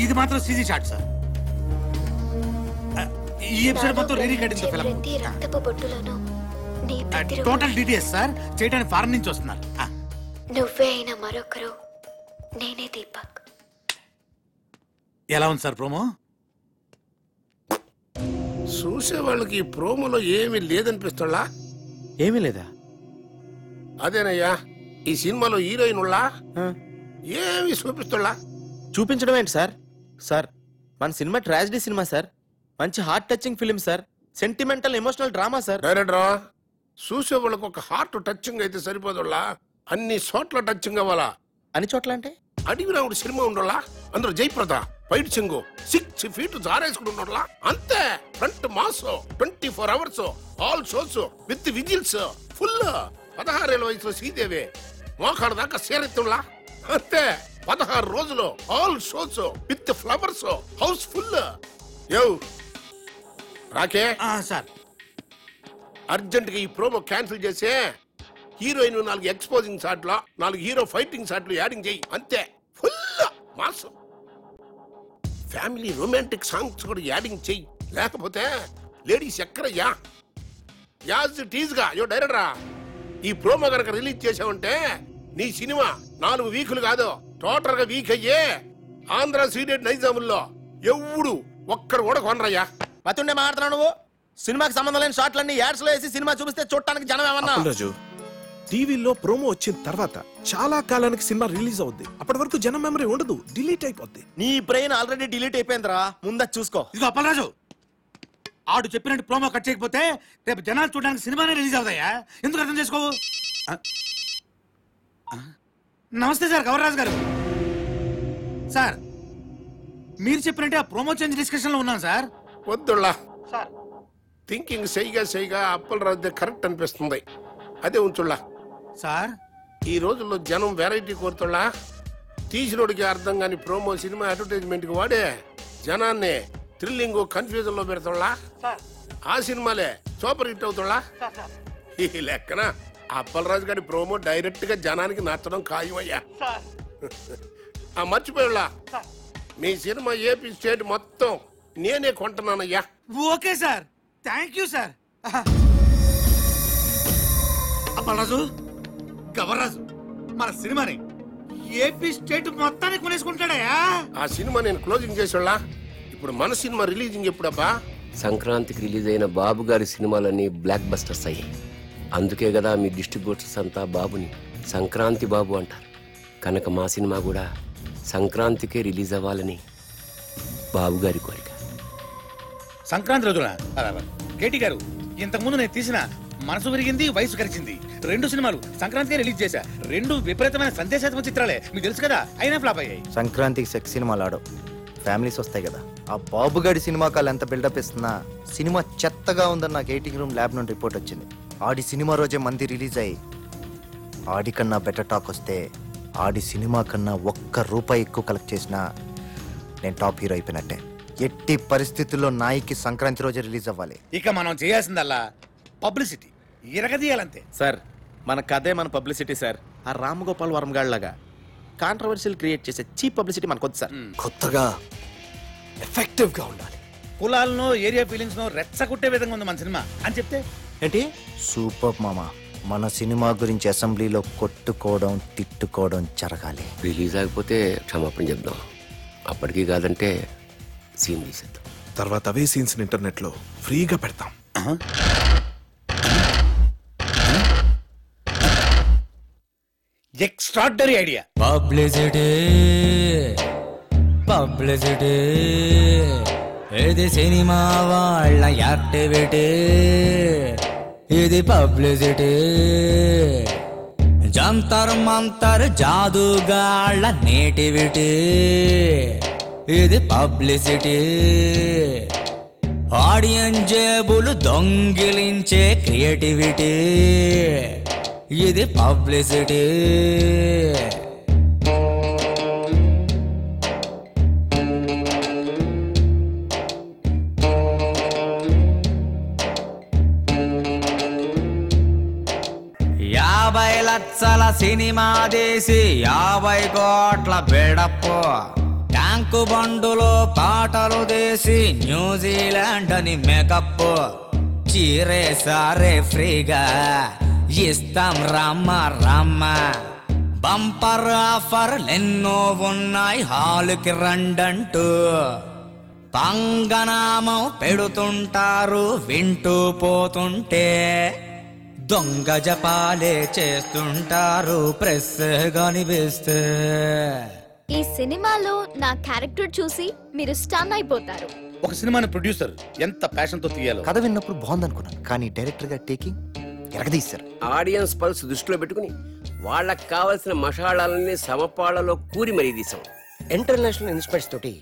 [SPEAKER 7] ఇది మాత్రం సీజీ షాట్ సార్ ఈ ఎపిసోడ్ మొత్తం రీ రికార్డింగ్ ఫిలం
[SPEAKER 22] ప్రతి రక్తపు బొట్టులోను
[SPEAKER 7] నీ ప్రతి టోటల్ డీటెయిల్స్ సార్ చేయడానికి ఫారెన్ నుంచి వస్తున్నారు
[SPEAKER 22] నువ్వే అయినా మరొకరు నేనే దీపక్
[SPEAKER 19] ఎలా ఉంది సార్ ప్రోమో చూసే వాళ్ళకి ఈ ప్రోమోలో ఏమీ లేదనిపిస్తా ఏమీ లేదా అదేనయ్యా ఈ సినిమాలో హీరోయిన్ ఉళ్ళా ఏమి చూపిస్తుళ్ళా చూపించడం ఏంటి సార్ సార్ మన
[SPEAKER 7] సినిమా ట్రాజిడీ సినిమా సార్ మంచి heart touching film sir sentimental emotional drama sir డైరెక్టరా
[SPEAKER 19] చూసే వాళ్ళకు ఒక హార్ట్ టచింగ్ అయితే సరిపోదుళ్ళా అన్ని చోట్ల టచింగ్ అవ్వాలా అన్ని చోట్ల అంటే అడవి రాముడు సినిమా ఉండాలా అందులో జయప్రద ఫైట్ చింగు సిక్స్ ఫీట్ జారేసుకుని ఉండాలా అంతే front mass twenty four hours all shows with whistles full పదహారేళ్ళ వయసులో శ్రీదేవి మోకాడు దాకా సేరెత్తులా అంతే పదహారు రోజులు all shows with flowers house full యో రాకే సార్ అర్జెంట్ గా ఈ ప్రోమో క్యాన్సిల్ చేసే హీరోయిన్ నాలుగు ఎక్స్పోజింగ్ షాట్లు నాలుగు హీరో ఫైటింగ్ షాట్లు యాడింగ్ చేయి అంతే full mass family romantic songs కూడా యాడింగ్ చెయ్యి లేకపోతే లేడీస్ ఎక్కడయ్యా యాజ్ గా యో డైరెక్టరా ఈ ప్రోమో కనుక రిలీజ్ చేసావంటే నీ సినిమా నాలుగు వీకులు కాదు టోటల్ గా వీక్ అయ్యే ఆంధ్ర సీడెడ్ నైజాముల్లో ఎవడు ఒక్కడు కూడా కొనరయ్యా బతుండే మాట్లాడు నువ్వు సినిమాకి సంబంధం లేని షాట్లన్నీ యాడ్స్ లో వేసి
[SPEAKER 7] సినిమా చూపిస్తే చూడటానికి జనం ఏమన్నా రాజు
[SPEAKER 3] టీవీలో ప్రోమో వచ్చిన తర్వాత చాలా కాలానికి సినిమా రిలీజ్ అవుద్ది అప్పటి వరకు జనం మెమరీ ఉండదు డిలీట్ అయిపోద్ది నీ బ్రెయిన్ ఆల్రెడీ డిలీట్ అయిపోయిందిరా
[SPEAKER 7] ముందా చూసుకో ఇది అప్పలరాజు ఆడు చెప్పినట్టు ప్రోమో కట్ చేయకపోతే రేపు జనాలు చూడడానికి సినిమానే రిలీజ్ అవుతాయా ఎందుకు అర్థం చేసుకోవు
[SPEAKER 19] నమస్తే సార్ కవరరాజు గారు సార్ మీరు చెప్పినట్టే ఆ ప్రోమో చేంజ్ డిస్కషన్ లో ఉన్నాను సార్ వద్దుళ్ళా సార్ థింకింగ్ సైగా సైగా అప్పల రాజు కరెక్ట్ అనిపిస్తుంది అదే ఉంచుళ్ళా సార్ ఈ రోజుల్లో జనం వెరైటీ కోరుతుళ్ళా తీసినోడికి అర్థం కాని ప్రోమో సినిమా అడ్వర్టైజ్మెంట్కి వాడే జనాన్ని థ్రిల్లింగ్ కన్ఫ్యూజన్ లో పెడతాళ్ళా ఆ సినిమాలే సూపర్ హిట్ అవుతుళ్ళా ఈ లెక్కన అప్పలరాజు గారి ప్రోమో డైరెక్ట్ గా జనానికి నచ్చడం ఖాయమయ్యా సార్ ఆ మీ సినిమా ఏపీ స్టేట్ మొత్తం నేనే కొంటున్నానయ్యా okay sir thank you sir Appalaraju Gavarraju మన సినిమాని ఏపీ స్టేట్ మొత్తాన్ని కొనేసుకుంటాడయ్యా ఆ సినిమా నేను క్లోజింగ్ చేసేళ్ళా ఇప్పుడు మన సినిమా రిలీజింగ్ ఎప్పుడబ్బా
[SPEAKER 6] సంక్రాంతికి రిలీజ్ అయిన బాబు గారి సినిమాలన్నీ బ్లాక్ బస్టర్స్ అయ్యాయి అందుకే కదా మీ డిస్ట్రిబ్యూటర్స్ అంతా బాబుని సంక్రాంతి బాబు అంటారు కనుక మా సినిమా కూడా సంక్రాంతికే రిలీజ్ అవ్వాలని బాబు గారి కోరిక
[SPEAKER 7] సంక్రాంతి రోజున కేటీ గారు ఇంతకుముందు నేను తీసిన మనసు విరిగింది వయసు కరిచింది రెండు సినిమాలు సంక్రాంతి రిలీజ్ చేశా రెండు విపరీతమైన సందేశాత్మక చిత్రాలే మీకు తెలుసు కదా అయినా ఫ్లాప్ అయ్యాయి
[SPEAKER 17] సంక్రాంతికి సెక్స్ సినిమాలు ఆడవు ఫ్యామిలీస్ వస్తాయి కదా ఆ బాబు గారి సినిమా కాలు ఎంత బిల్డప్ ఇస్తున్నా సినిమా చెత్తగా ఉందని నాకు రూమ్ ల్యాబ్ నుండి రిపోర్ట్ వచ్చింది ఆడి సినిమా రోజే మంది రిలీజ్ అయ్యి ఆడి కన్నా బెటర్ టాక్ వస్తే ఆడి సినిమా కన్నా ఒక్క రూపాయి ఎక్కువ కలెక్ట్ చేసినా నేను టాప్ హీరో అయిపోయినట్టే ఎట్టి పరిస్థితుల్లో నాయికి సంక్రాంతి రోజే రిలీజ్ అవ్వాలి
[SPEAKER 7] ఇక మనం చేయాల్సిందల్లా పబ్లిసిటీ ఇరగదీయాలంతే సార్ మన కథే మన పబ్లిసిటీ సార్ ఆ రామ్ గోపాల్ వర్మ కాంట్రవర్సీలు క్రియేట్ చేసే చీప్ పబ్లిసిటీ మనకొద్దు సార్ కొత్తగా ఎఫెక్టివ్గా ఉండాలి కులాలను ఏరియా ఫీలింగ్స్ను రెచ్చగొట్టే విధంగా ఉంది మన సినిమా అని చెప్తే
[SPEAKER 17] ఏంటి సూపర్ మామ మన సినిమా గురించి అసెంబ్లీలో కొట్టుకోవడం తిట్టుకోవడం
[SPEAKER 6] జరగాలి రిలీజ్ ఆగిపోతే క్షమాపణ చెప్దాం అప్పటికి కాదంటే సీన్ తీసేద్దాం తర్వాత అవే సీన్స్ ఇంటర్నెట్లో
[SPEAKER 3] ఫ్రీగా పెడతాం
[SPEAKER 2] ఎక్స్ట్రాడరీ ఐడియా పబ్లిసిటీ పబ్లిసిటీ ఏది సినిమా వాళ్ళ యాక్టివిటీ ఇది పబ్లిసిటీ జంతర్ మంతర్ జాదుగాళ్ళ నేటివిటీ ఇది పబ్లిసిటీ ఆడియన్ జేబులు దొంగిలించే క్రియేటివిటీ ఇది పబ్లిసిటీ లక్షల సినిమా చేసి యాభై కోట్ల బెడప్పు ట్యాంకు బండులో పాటలు చేసి న్యూజిలాండ్ అని మేకప్ చీరే సారే ఫ్రీగా ఇస్తాం రమ్మ రమ్మ బంపర్ ఆఫర్లు ఎన్నో ఉన్నాయి హాలుకి రండంటూ పంగనామం పెడుతుంటారు వింటూ పోతుంటే దొంగ జపాలే చేస్తుంటారు ప్రెస్ కనిపిస్తే
[SPEAKER 22] ఈ సినిమాలో నా క్యారెక్టర్ చూసి మీరు స్టన్ అయిపోతారు
[SPEAKER 7] ఒక సినిమాని ప్రొడ్యూసర్ ఎంత ప్యాషన్ తో తీయాలో కథ విన్నప్పుడు బాగుందనుకున్నాను కానీ డైరెక్టర్ గా టేకింగ్
[SPEAKER 9] ఎరగదీశారు
[SPEAKER 6] ఆడియన్స్ పల్స్ దృష్టిలో పెట్టుకుని వాళ్ళకి కావాల్సిన మషాళాలన్నీ సమపాళలో కూరి మరీ తీసాం
[SPEAKER 9] ఇంటర్నేషనల్ ఇన్స్పైర్స్ తోటి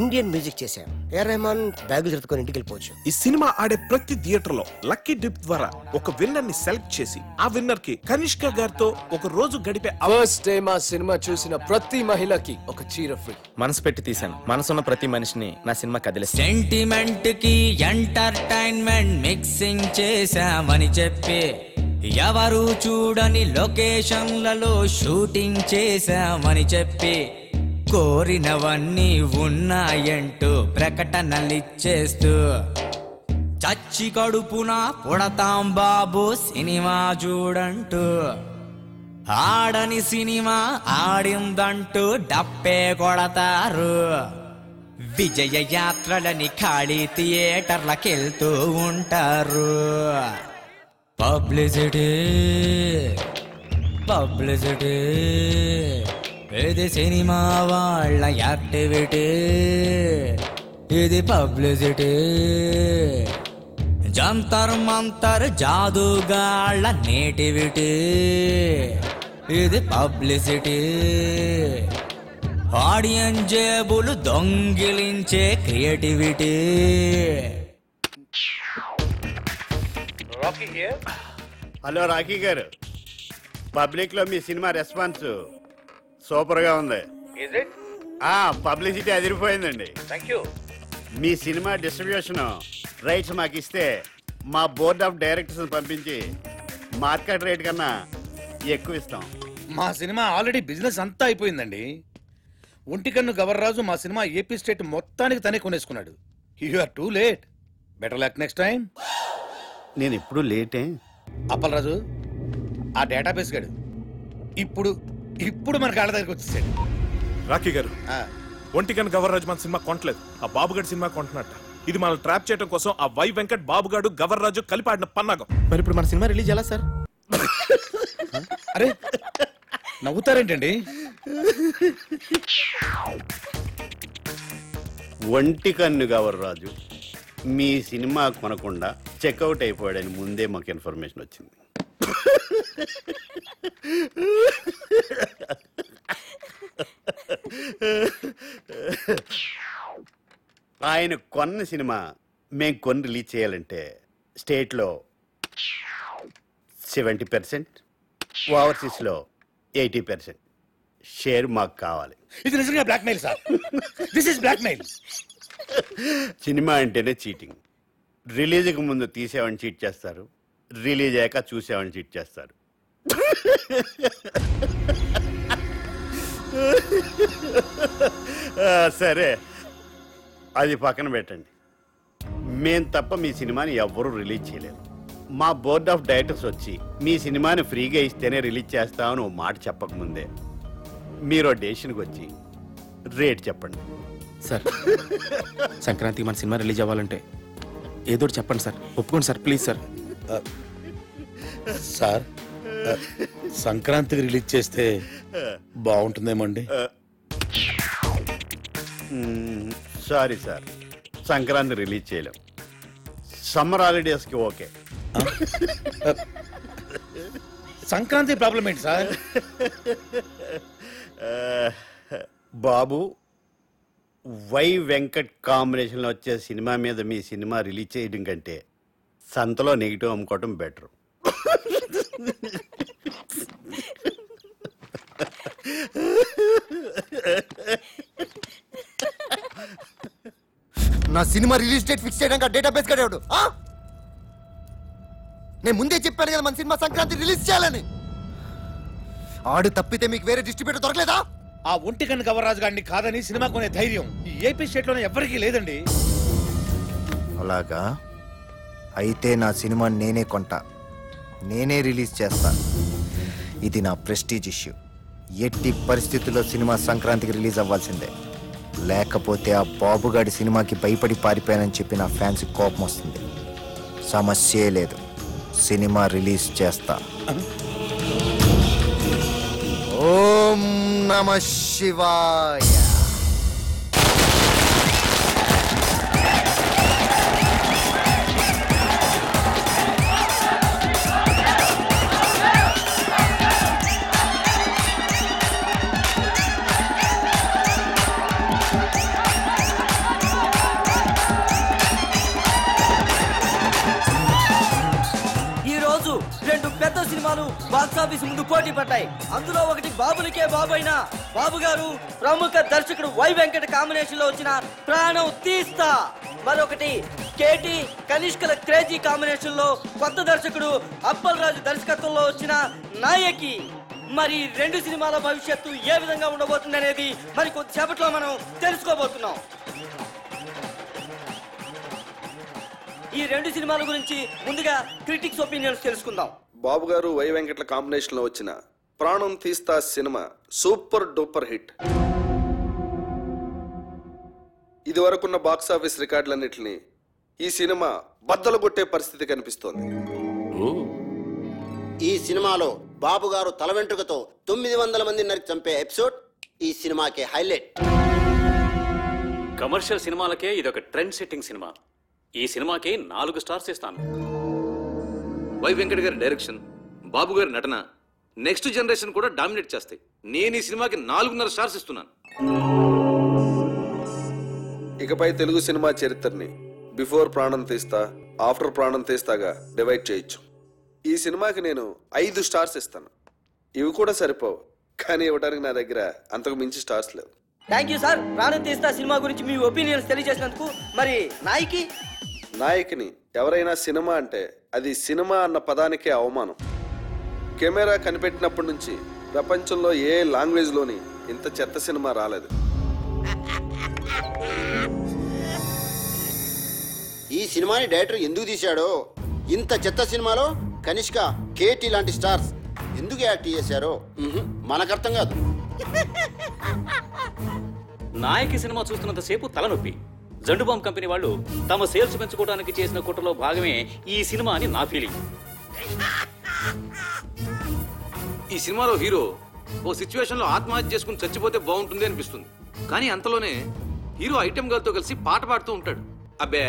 [SPEAKER 9] ఇండియన్ మ్యూజిక్ చేశాం ఏ రెహమాన్ బ్యాగులు జరుపుకొని ఇంటికి వెళ్ళిపోవచ్చు
[SPEAKER 3] ఈ సినిమా ఆడే ప్రతి థియేటర్ లో లక్కీ డిప్ ద్వారా ఒక విన్నర్ ని సెలెక్ట్ చేసి ఆ విన్నర్ కి కనిష్క గారితో ఒక రోజు గడిపే ఫస్ట్ డే మా
[SPEAKER 2] సినిమా చూసిన ప్రతి మహిళకి ఒక చీర ఫ్రీ
[SPEAKER 7] మనసు పెట్టి తీసాను మనసున్న ప్రతి మనిషిని నా సినిమా కదిలే
[SPEAKER 2] సెంటిమెంట్ కి ఎంటర్టైన్మెంట్ మిక్సింగ్ చేశామని చెప్పి ఎవరు చూడని లొకేషన్లలో షూటింగ్ చేశామని చెప్పి కోరినవన్నీ ఉన్నాయంటూ ప్రకటనలిచ్చేస్తూ చచ్చి కడుపున పుడతాం బాబు సినిమా చూడంటూ ఆడని సినిమా ఆడిందంటూ డప్పే కొడతారు విజయ యాత్రలని ఖాళీ థియేటర్లకెళ్తూ ఉంటారు పబ్లిసిటీ పబ్లిసిటీ ఇది సినిమా వాళ్ళ యాక్టివిటీ ఇది పబ్లిసిటీ జంతర్ మంతర్ జాదుగాళ్ళ నేటివిటీ ఇది పబ్లిసిటీ ఆడియన్ జేబులు దొంగిలించే క్రియేటివిటీ
[SPEAKER 5] హలో రాఖీ గారు పబ్లిక్ లో మీ సినిమా రెస్పాన్స్ సూపర్ గా ఉంది పబ్లిసిటీ అదిరిపోయిందండి థ్యాంక్ యూ మీ సినిమా డిస్ట్రిబ్యూషన్ రైట్స్ మాకు ఇస్తే మా బోర్డ్ ఆఫ్ డైరెక్టర్స్
[SPEAKER 7] పంపించి మార్కెట్ రేట్ కన్నా ఎక్కువ ఇస్తాం మా సినిమా ఆల్రెడీ బిజినెస్ అంతా అయిపోయిందండి ఒంటికన్ను గవర్రాజు మా సినిమా ఏపీ స్టేట్ మొత్తానికి తనే కొనేసుకున్నాడు you are too late better luck next time నేను ఎప్పుడు లేటే అప్పలరాజు ఆ డేటాబేస్ గడు ఇప్పుడు ఇప్పుడు మన
[SPEAKER 3] కాళ్ళ దగ్గరకు వచ్చేసాడు రాఖీ గారు ఒంటికన్ గవర్రాజ్ మన సినిమా కొంటలేదు ఆ బాబుగాడు సినిమా కొంటున్నట్ట ఇది మనల్ని ట్రాప్ చేయడం కోసం ఆ వై వెంకట్ బాబుగాడు గవర్రాజు కలిపి ఆడిన పన్నాగం మరి ఇప్పుడు మన సినిమా రిలీజ్ ఎలా సార్ అరే నవ్వుతారేంటండి
[SPEAKER 7] ఒంటి
[SPEAKER 5] కన్ను గవర్రాజు మీ సినిమా కొనకుండా చెక్అవుట్ అయిపోయాడని ముందే మాకు ఇన్ఫర్మేషన్ వచ్చింది ఆయన కొన్న సినిమా మేము కొన్ని రిలీజ్ చేయాలంటే స్టేట్లో సెవెంటీ పర్సెంట్ ఓవర్సీస్లో ఎయిటీ పర్సెంట్ షేర్ మాకు కావాలి ఇది నిజంగా mail sir
[SPEAKER 17] this is mail
[SPEAKER 5] cinema అంటేనే చీటింగ్ రిలీజ్కి ముందు తీసేవని చీట్ చేస్తారు రిలీజ్ అయ్యాక చూసామని చిట్ చేస్తారు సరే అది పక్కన పెట్టండి మేం తప్ప మీ సినిమాని ఎవ్వరూ రిలీజ్ చేయలేదు మా బోర్డ్ ఆఫ్ డైరెక్టర్స్ వచ్చి మీ సినిమాని ఫ్రీగా ఇస్తేనే రిలీజ్ చేస్తామని ఓ మాట చెప్పకముందే మీరు డేషన్కి వచ్చి రేట్ చెప్పండి
[SPEAKER 10] సార్
[SPEAKER 7] సంక్రాంతికి మన సినిమా రిలీజ్ అవ్వాలంటే ఏదో చెప్పండి సార్ ఒప్పుకోండి సార్ ప్లీజ్ సార్ సార్ సంక్రాంతికి రిలీజ్ చేస్తే
[SPEAKER 5] బాగుంటుందేమండి సారీ సార్ సంక్రాంతి రిలీజ్ చేయలేం సమ్మర్ హాలిడేస్కి ఓకే సంక్రాంతి ప్రాబ్లం ఏంటి సార్ బాబు వై వెంకట్ కాంబినేషన్లో వచ్చే సినిమా మీద మీ సినిమా రిలీజ్ చేయడం కంటే సంతలో నెగిటివ్ అమ్ముకోవటం బెటర్
[SPEAKER 17] నా సినిమా రిలీజ్ డేట్ ఫిక్స్ చేయడానికి డేటాబేస్ కట్టేవాడు నేను ముందే చెప్పాను కదా మన సినిమా సంక్రాంతి రిలీజ్ చేయాలని ఆడు తప్పితే మీకు వేరే డిస్ట్రిబ్యూటర్
[SPEAKER 7] దొరకలేదా ఆ ఒంటి కన్ను కవరరాజు గారిని కాదని సినిమా కొనే ధైర్యం ఏపీ స్టేట్ లో ఎవరికీ లేదండి
[SPEAKER 17] అలాగా అయితే నా సినిమా నేనే కొంటా నేనే రిలీజ్ చేస్తా ఇది నా ప్రెస్టీజ్ ఇష్యూ ఎట్టి పరిస్థితుల్లో సినిమా సంక్రాంతికి రిలీజ్ అవ్వాల్సిందే లేకపోతే ఆ బాబుగాడి సినిమాకి భయపడి పారిపోయానని చెప్పి నా ఫ్యాన్స్ కోపం వస్తుంది సమస్యే లేదు సినిమా రిలీజ్ చేస్తా ఓం నమ శివాయ
[SPEAKER 14] బాక్సాఫీస్ ముందు పోటీ పడ్డాయి అందులో ఒకటి బాబులకే బాబైన బాబు గారు ప్రముఖ దర్శకుడు వై వెంకట కాంబినేషన్ లో వచ్చిన ప్రాణం తీస్తా మరొకటి కేటీ కనిష్కల క్రేజీ కాంబినేషన్ లో కొత్త దర్శకుడు అప్పల్ రాజు దర్శకత్వంలో వచ్చిన నాయకి మరి రెండు సినిమాల భవిష్యత్తు ఏ విధంగా ఉండబోతుంది అనేది మరి కొద్దిసేపట్లో మనం తెలుసుకోబోతున్నాం ఈ రెండు సినిమాల గురించి ముందుగా క్రిటిక్స్ ఒపీనియన్స్ తెలుసుకుందాం
[SPEAKER 26] బాబు గారు వై వెంకట్ల కాంబినేషన్లో వచ్చిన Pranam Teesta cinema super duper hit ఇది వరకున్న బాక్సాఫీస్ రికార్డులన్నింటిని ఈ సినిమా బద్దలు కొట్టే పరిస్థితి కనిపిస్తోంది
[SPEAKER 24] ఈ సినిమాలో బాబు గారు తల వెంట్రుకతో తొమ్మిది వందల మంది నరికి చంపే ఎపిసోడ్ ఈ సినిమాకి హైలైట్ కమర్షియల్ సినిమాలకే ఇది ఒక
[SPEAKER 7] ట్రెండ్ సెట్టింగ్ సినిమా ఈ సినిమాకి నాలుగు స్టార్స్ ఇస్తాను వై వెంకట్ గారి డైరెక్షన్ బాబు గారి నటన నెక్స్ట్ జనరేషన్ కూడా డామినేట్ చేస్తాయి నేను ఈ సినిమాకి
[SPEAKER 26] నాలుగున్నర స్టార్స్ ఇస్తున్నాను ఇకపై తెలుగు సినిమా చరిత్రని బిఫోర్ ప్రాణం తీస్తా ఆఫ్టర్ ప్రాణం తీస్తాగా డివైడ్ చేయొచ్చు ఈ సినిమాకి నేను ఐదు స్టార్స్ ఇస్తాను ఇవి కూడా సరిపోవు కానీ ఇవ్వడానికి నా దగ్గర అంతకు మించి స్టార్స్ లేవు
[SPEAKER 14] thank you sir Pranam Teesta cinema గురించి మీ ఒపీనియన్స్ తెలియజేసినందుకు మరి నాయకి
[SPEAKER 26] నాయకిని ఎవరైనా సినిమా అంటే అది సినిమా అన్న పదానికే అవమానం కెమెరా కనిపెట్టినప్పటి నుంచి ప్రపంచంలో ఏ లాంగ్వేజ్లోని ఇంత చెత్త సినిమా రాలేదు
[SPEAKER 24] ఈ సినిమాని డైరెక్టర్ ఎందుకు తీశాడో ఇంత చెత్త సినిమాలో కనిష్క కేటీ లాంటి స్టార్స్ ఎందుకు యాక్ట్ చేశారో మనకు అర్థం కాదు నాయకి సినిమా చూస్తున్నంతసేపు తలనొప్పి జండుబాం
[SPEAKER 7] కంపెనీ వాళ్ళు తమ సేల్స్ పెంచుకోవడానికి చేసిన కుట్రలో భాగమే ఈ సినిమా అని నా ఫీలింగ్ ఈ సినిమాలో హీరో ఓ లో ఆత్మహత్య చేసుకుని చచ్చిపోతే బాగుంటుంది అనిపిస్తుంది కానీ అంతలోనే హీరో ఐటెం గారితో కలిసి పాట పాడుతూ ఉంటాడు అబ్బే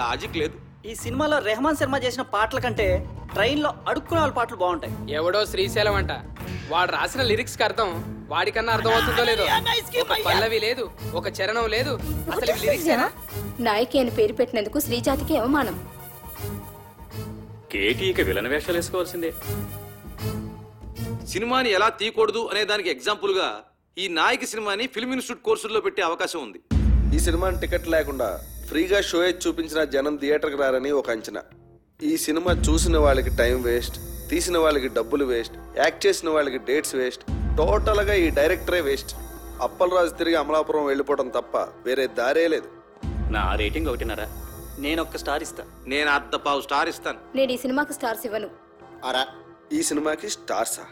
[SPEAKER 7] లాజిక్ లేదు
[SPEAKER 16] ఈ సినిమాలో రెహమాన్ శర్మ చేసిన పాటల కంటే ట్రైన్లో అడుక్కునే వాళ్ళ పాటలు బాగుంటాయి ఎవడో శ్రీశైలం అంట వాడు రాసిన లిరిక్స్ కి అర్థం వాడికన్నా అర్థం అవుతుందో లేదో ఒక పల్లవి లేదు ఒక చరణం లేదు అసలు లిరిక్స్
[SPEAKER 22] నాయకి అని పేరు పెట్టినందుకు శ్రీజాతికి అవమానం
[SPEAKER 21] కేటీకి విలన వేషాలు వేసుకోవాల్సిందే సినిమాని ఎలా తీయకూడదు అనే దానికి ఎగ్జాంపుల్ గా
[SPEAKER 26] ఈ నాయకి సినిమాని ఫిల్మ్ ఇన్స్టిట్యూట్ కోర్సుల్లో పెట్టే అవకాశం ఉంది ఈ సినిమాని టికెట్ లేకుండా ఫ్రీగా షో చూపించిన జనం థియేటర్కి రారని ఒక అంచనా ఈ సినిమా చూసిన వాళ్ళకి టైం వేస్ట్ తీసిన వాళ్ళకి డబ్బులు వేస్ట్ యాక్ట్ చేసిన వాళ్ళకి డేట్స్ వేస్ట్ టోటల్గా ఈ డైరెక్టరే వేస్ట్ అప్పలరాజు తిరిగి అమలాపురం వెళ్ళిపోవడం తప్ప వేరే దారే లేదు
[SPEAKER 2] నా
[SPEAKER 16] రేటింగ్ ఒకటినరా
[SPEAKER 26] నేను ఒక స్టార్ ఇస్తా నేను అర్ధ పావు స్టార్ ఇస్తాను
[SPEAKER 22] నేను ఈ సినిమాకి స్టార్స్ ఇవ్వను
[SPEAKER 26] అరా ఈ సినిమాకి స్టార్సా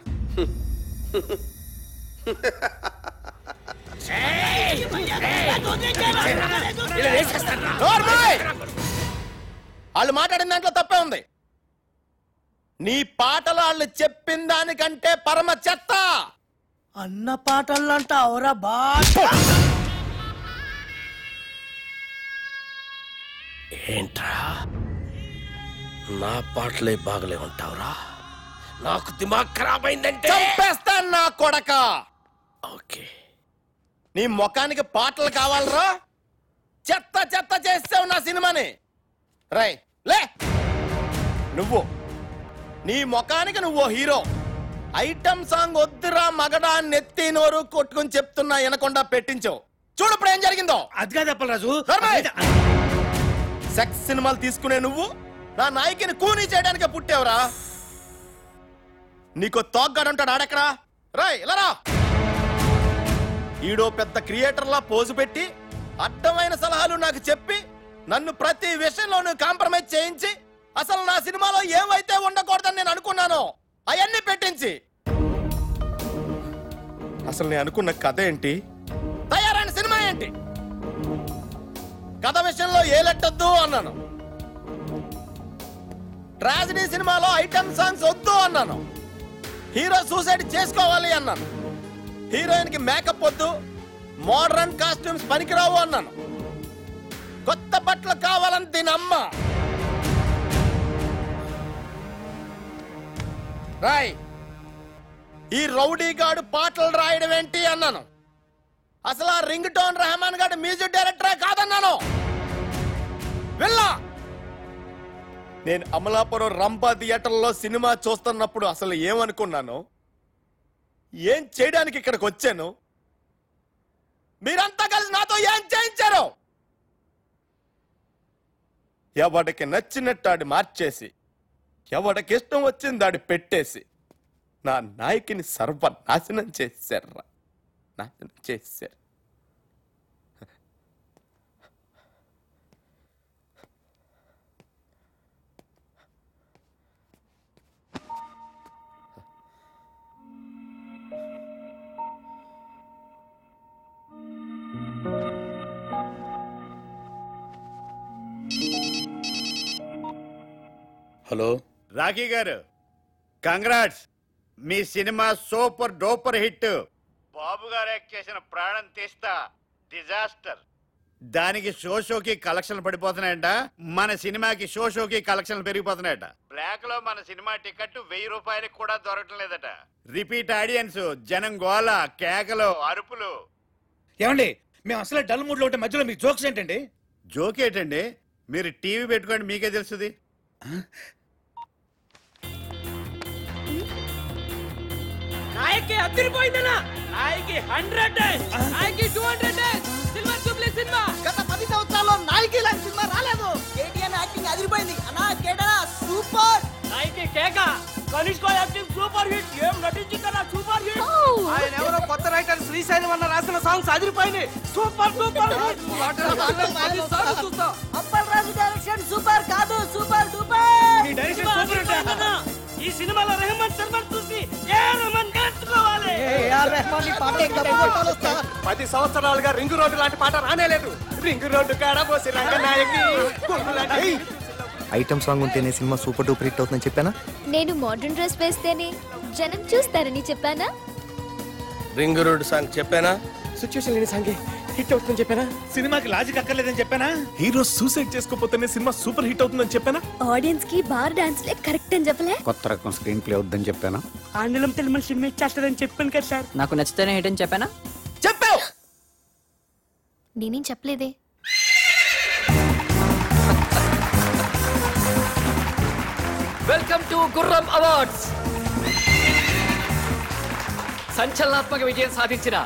[SPEAKER 7] వాళ్ళు మాట్లాడిన దాంట్లో తప్పే ఉంది నీ పాటలు వాళ్ళు చెప్పిన దానికంటే పరమ చెత్త
[SPEAKER 14] అన్న పాటలు అంటావురా బా
[SPEAKER 18] ఏంట్రా నా పాటలే బాగలే ఉంటావురా
[SPEAKER 7] నాకు దిమాగ్ ఖరాబ్ అయిందంటే చంపేస్తాను నా కొడక ఓకే నీ ముఖానికి పాటలు కావాలరా చెత్త చెత్త చేస్తే ఉన్న సినిమాని రై లే నువ్వు నీ ముఖానికి నువ్వు హీరో ఐటమ్ సాంగ్ వద్దురా మగడా నెత్తి నోరు కొట్టుకుని చెప్తున్నా వినకుండా పెట్టించావు చూడు ఇప్పుడు ఏం జరిగిందో అదిగా చెప్పాలి రాజు సెక్స్ సినిమాలు తీసుకునే నువ్వు నా నాయకిని కూనీ చేయడానికే పుట్టావురా నీకు ఉంటాడు ఆడెక్కడా రాయ్ ఇలా రా ఈడో పెద్ద క్రియేటర్లా పోజు పెట్టి అడ్డమైన సలహాలు నాకు చెప్పి నన్ను ప్రతి విషయంలోనూ కాంప్రమైజ్ చేయించి అసలు నా సినిమాలో ఏమైతే ఉండకూడదని నేను అనుకున్నానో అవన్నీ పెట్టించి అసలు నేను అనుకున్న కథ ఏంటి తయారైన సినిమా ఏంటి కథ విషయంలో ఏలెట్టొద్దు అన్నాను ట్రాజడీ సినిమాలో ఐటమ్ సాంగ్స్ వద్దు అన్నాను హీరో సూసైడ్ చేసుకోవాలి అన్నాను హీరోయిన్ కి మేకప్ వద్దు మోడర్న్ కాస్ట్యూమ్స్ పనికిరావు అన్నాను కొత్త బట్టలు కావాలని దీని అమ్మ రాయ్ ఈ రౌడీగాడు పాటలు రాయడం ఏంటి అన్నాను అసలు ఆ రింగ్ టోన్ రెహమాన్ గారు మ్యూజిక్ డైరెక్టరే కాదన్నాను వెళ్ళా నేను అమలాపురం రంపా థియేటర్లో సినిమా చూస్తున్నప్పుడు అసలు ఏమనుకున్నాను ఏం చేయడానికి ఇక్కడికి వచ్చాను మీరంతా కలిసి నాతో ఏం చేయించారు ఎవడికి నచ్చినట్టు ఆడి మార్చేసి ఎవడికి ఇష్టం వచ్చింది ఆడి పెట్టేసి నా నాయకుని సర్వనాశనం చేశారా
[SPEAKER 21] నాశనం చేశారు
[SPEAKER 5] హలో రాఖీ గారు కంగ్రాట్స్ మీ cinema super duper hit Babu గారు యాక్ట్ చేసిన ప్రాణం తీస్తా డిజాస్టర్ దానికి షోషోకి కలెక్షన్లు పడిపోతున్నాయంట మన సినిమాకి షోషోకి కలెక్షన్లు పెరిగిపోతున్నాయట బ్లాక్ లో మన సినిమా టికెట్ వెయ్యి రూపాయలకి కూడా దొరకటం లేదట రిపీట్ ఆడియన్స్ జనం గోల కేకలు అరుపులు ఏమండి మేము అసలు డల్ లో ఉంటే మధ్యలో మీ జోక్స్ ఏంటండి జోక్ ఏంటండి మీరు టీవీ పెట్టుకోండి మీకే తెలుస్తుంది
[SPEAKER 6] నాయకి అదిరిపోయిందనా Nayaki
[SPEAKER 14] hundred Nayaki two hundred cinema చూపులే సినిమా గత పది సంవత్సరాల్లో నాయకి లాంటి సినిమా రాలేదు కేటీఆర్ యాక్టింగ్ అదిరిపోయింది అన్నా కేటనా సూపర్ నాయకి కేక కనిష్క యాక్టింగ్ సూపర్ హిట్ ఏం నటించిందన్న సూపర్ హిట్ ఆయన ఎవరో కొత్త రైటర్ శ్రీశైలం అన్న రాసిన సాంగ్స్ అదిరిపోయినాయి super super Appal Raju direction super కాదు సూపర్ సూపర్ డైరెక్షన్ సూపర్ ఈ సినిమాలో రెహమాన్ శర్మన్ చూసి ఏ రెహమాన్ పది సంవత్సరాలుగా రింగు రోడ్డు లాంటి పాట లేదు రింగు రోడ్డు కాడ పోసి రంగనాయకి
[SPEAKER 17] ఐటమ్ సాంగ్ ఉంటేనే సినిమా సూపర్ డూపర్ హిట్ అవుతుందని చెప్పానా
[SPEAKER 22] నేను మోడర్న్ డ్రెస్ వేస్తేనే జనం చూస్తారని చెప్పానా
[SPEAKER 17] రింగ్ రోడ్ సాంగ్
[SPEAKER 3] చెప్పానా
[SPEAKER 22] సిచ్యువేషన్ లేని సాంగ్ హిట్ అవుతుందని చెప్పానా సినిమాకి లాజిక్ అక్కర్లేదని చెప్పానా
[SPEAKER 3] హీరో
[SPEAKER 16] సూసైడ్ చేసుకోపోతేనే సినిమా సూపర్ హిట్ అవుతుందని చెప్పానా ఆడియన్స్ కి బార్ డాన్స్ లే కరెక్ట్ అని చెప్పలే
[SPEAKER 24] కొత్త రకం స్క్రీన్ ప్లే అవుతుందని చెప్పానా
[SPEAKER 16] ఆనిలం తెలుగు సినిమా చేస్తారని చెప్పాను కదా సార్ నాకు నచ్చితేనే హిట్ అని చెప్పానా చెప్పావు నేనేం చెప్పలేదే
[SPEAKER 13] వెల్కమ్ టు గుర్రం అవార్డ్స్ సంచలనాత్మక విజయం సాధించిన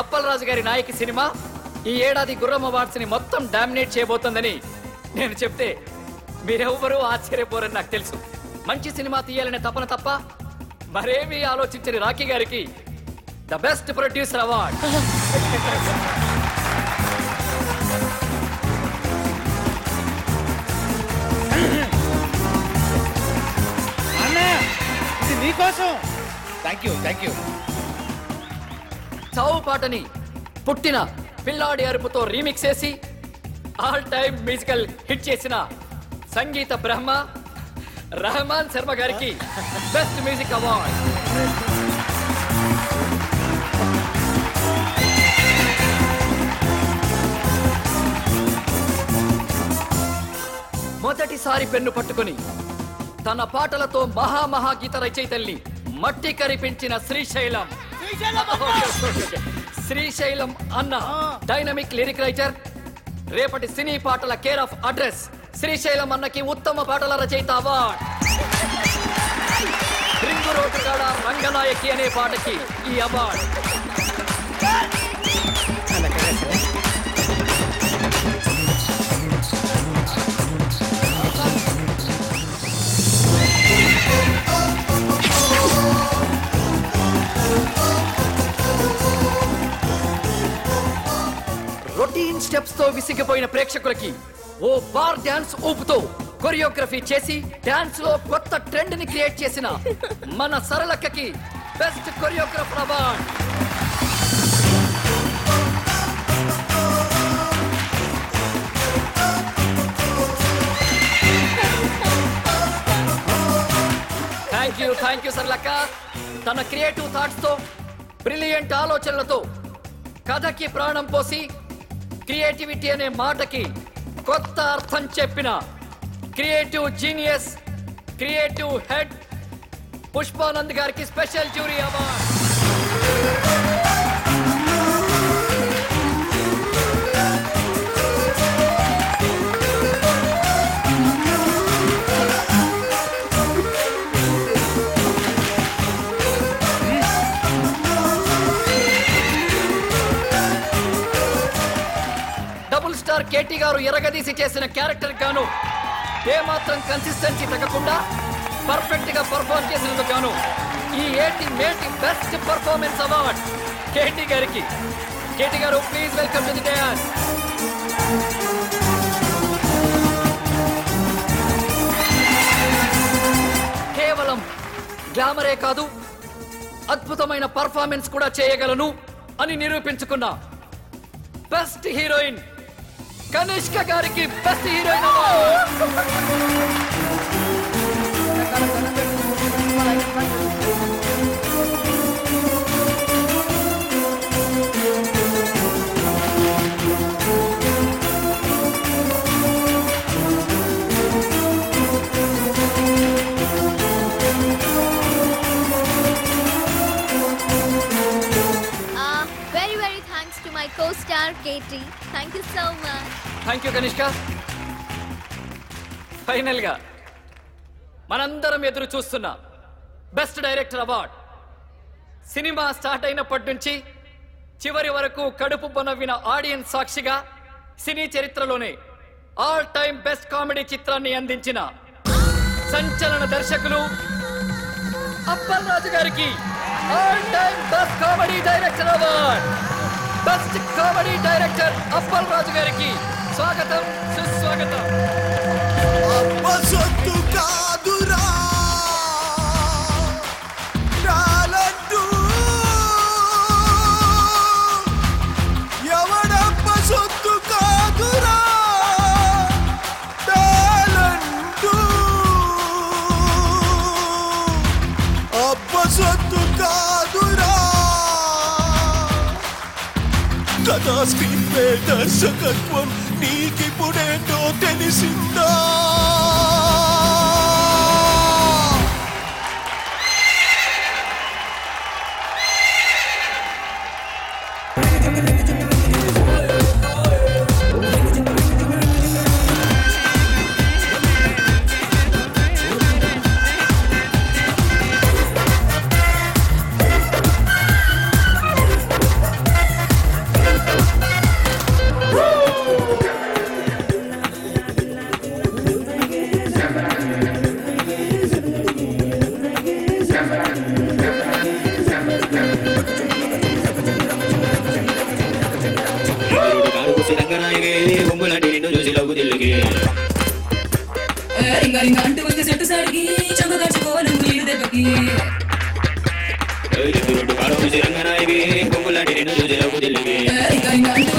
[SPEAKER 13] అప్పలరాజు గారి నాయకి సినిమా ఈ ఏడాది గుర్రం అవార్డ్స్ ని మొత్తం డామినేట్ చేయబోతోందని నేను చెప్తే మీరెవ్వరూ ఆశ్చర్యపోరని నాకు తెలుసు మంచి సినిమా తీయాలనే తపన తప్ప మరేమీ ఆలోచించని రాఖీ గారికి ద బెస్ట్ ప్రొడ్యూసర్ అవార్డ్ [LAUGHS] మీకోసం థ్యాంక్ యూ థ్యాంక్ యూ చావు పాటని పుట్టిన పిల్లాడి అరుపుతో రీమిక్స్ చేసి ఆల్ టైమ్ మ్యూజికల్ హిట్ చేసిన సంగీత బ్రహ్మ రహమాన్ శర్మ గారికి బెస్ట్ మ్యూజిక్ అవార్డ్ మొదటిసారి పెన్ను పట్టుకుని తన పాటలతో మహామహాగీత రచయితల్ని మట్టి కరిపించిన శ్రీశైలం శ్రీశైలం అన్న డైనమిక్ లిరిక్ రైటర్ రేపటి సినీ పాటల కేర్ ఆఫ్ అడ్రస్ శ్రీశైలం అన్నకి ఉత్తమ పాటల రచయిత అవార్డ్ రింగు రోడ్డు కాడ రంగనాయకి అనే పాటకి ఈ అవార్డు రొటీన్ స్టెప్స్ తో విసిగిపోయిన ప్రేక్షకులకి ఓ బార్ డాన్స్ ఊపుతో కొరియోగ్రఫీ చేసి డాన్స్ లో కొత్త ట్రెండ్ ని క్రియేట్ చేసిన మన సరళక్కకి best choreographer award thank you thank you సర్లక్క తన క్రియేటివ్ థాట్స్తో బ్రిలియంట్ ఆలోచనలతో కథకి ప్రాణం పోసి క్రియేటివిటీ అనే మాటకి కొత్త అర్థం చెప్పిన creative genius creative head Pushpanand గారికి స్పెషల్ జ్యూరీ అవార్డు కేటీ గారు ఎరగదీసి చేసిన క్యారెక్టర్ గాను ఏ మాత్రం కన్సిస్టెన్సీ తగ్గకుండా పర్ఫెక్ట్ గా పర్ఫార్మ్ చేసినందుకు గాను ఈ ఏటి మేటి బెస్ట్ పర్ఫార్మెన్స్ అవార్డ్ కేటీ గారికి కేటీ గారు ప్లీజ్ వెల్కమ్ టు ది కేవలం గ్లామరే కాదు అద్భుతమైన పర్ఫార్మెన్స్ కూడా చేయగలను అని నిరూపించుకున్నా best heroine 兼近が歩きバス拾いの門 thank you Kanishka ఫైనల్గా మనందరం ఎదురు చూస్తున్న best director award cinema start అయినప్పటి నుంచి చివరి వరకు కడుపు పొనవ్విన ఆడియన్స్ సాక్షిగా సినీ చరిత్రలోనే ఆల్ టైమ్ బెస్ట్ కామెడీ చిత్రాన్ని అందించిన సంచలన దర్శకులు అప్పల్ రాజు గారికి all time best comedy director award best comedy director Appal Raju గారికి స్వాగతం సుస్వాగతం అబ్బసొత్తు కాదురా
[SPEAKER 10] రాలడ్డు ఎవడప్ప సొత్తు కాదురా టాలెంటు
[SPEAKER 12] అబ్బ దర్శకత్వం నీకిప్పుడేటో తెలిసిందా
[SPEAKER 16] రింగ రింగ అంటూ వచ్చే చెట్టు సాడికి చంగు దాచుకోవాలి నీళ్ళు దెబ్బకి
[SPEAKER 11] రంగనాయకి కొంగులాంటి రెండు చూసి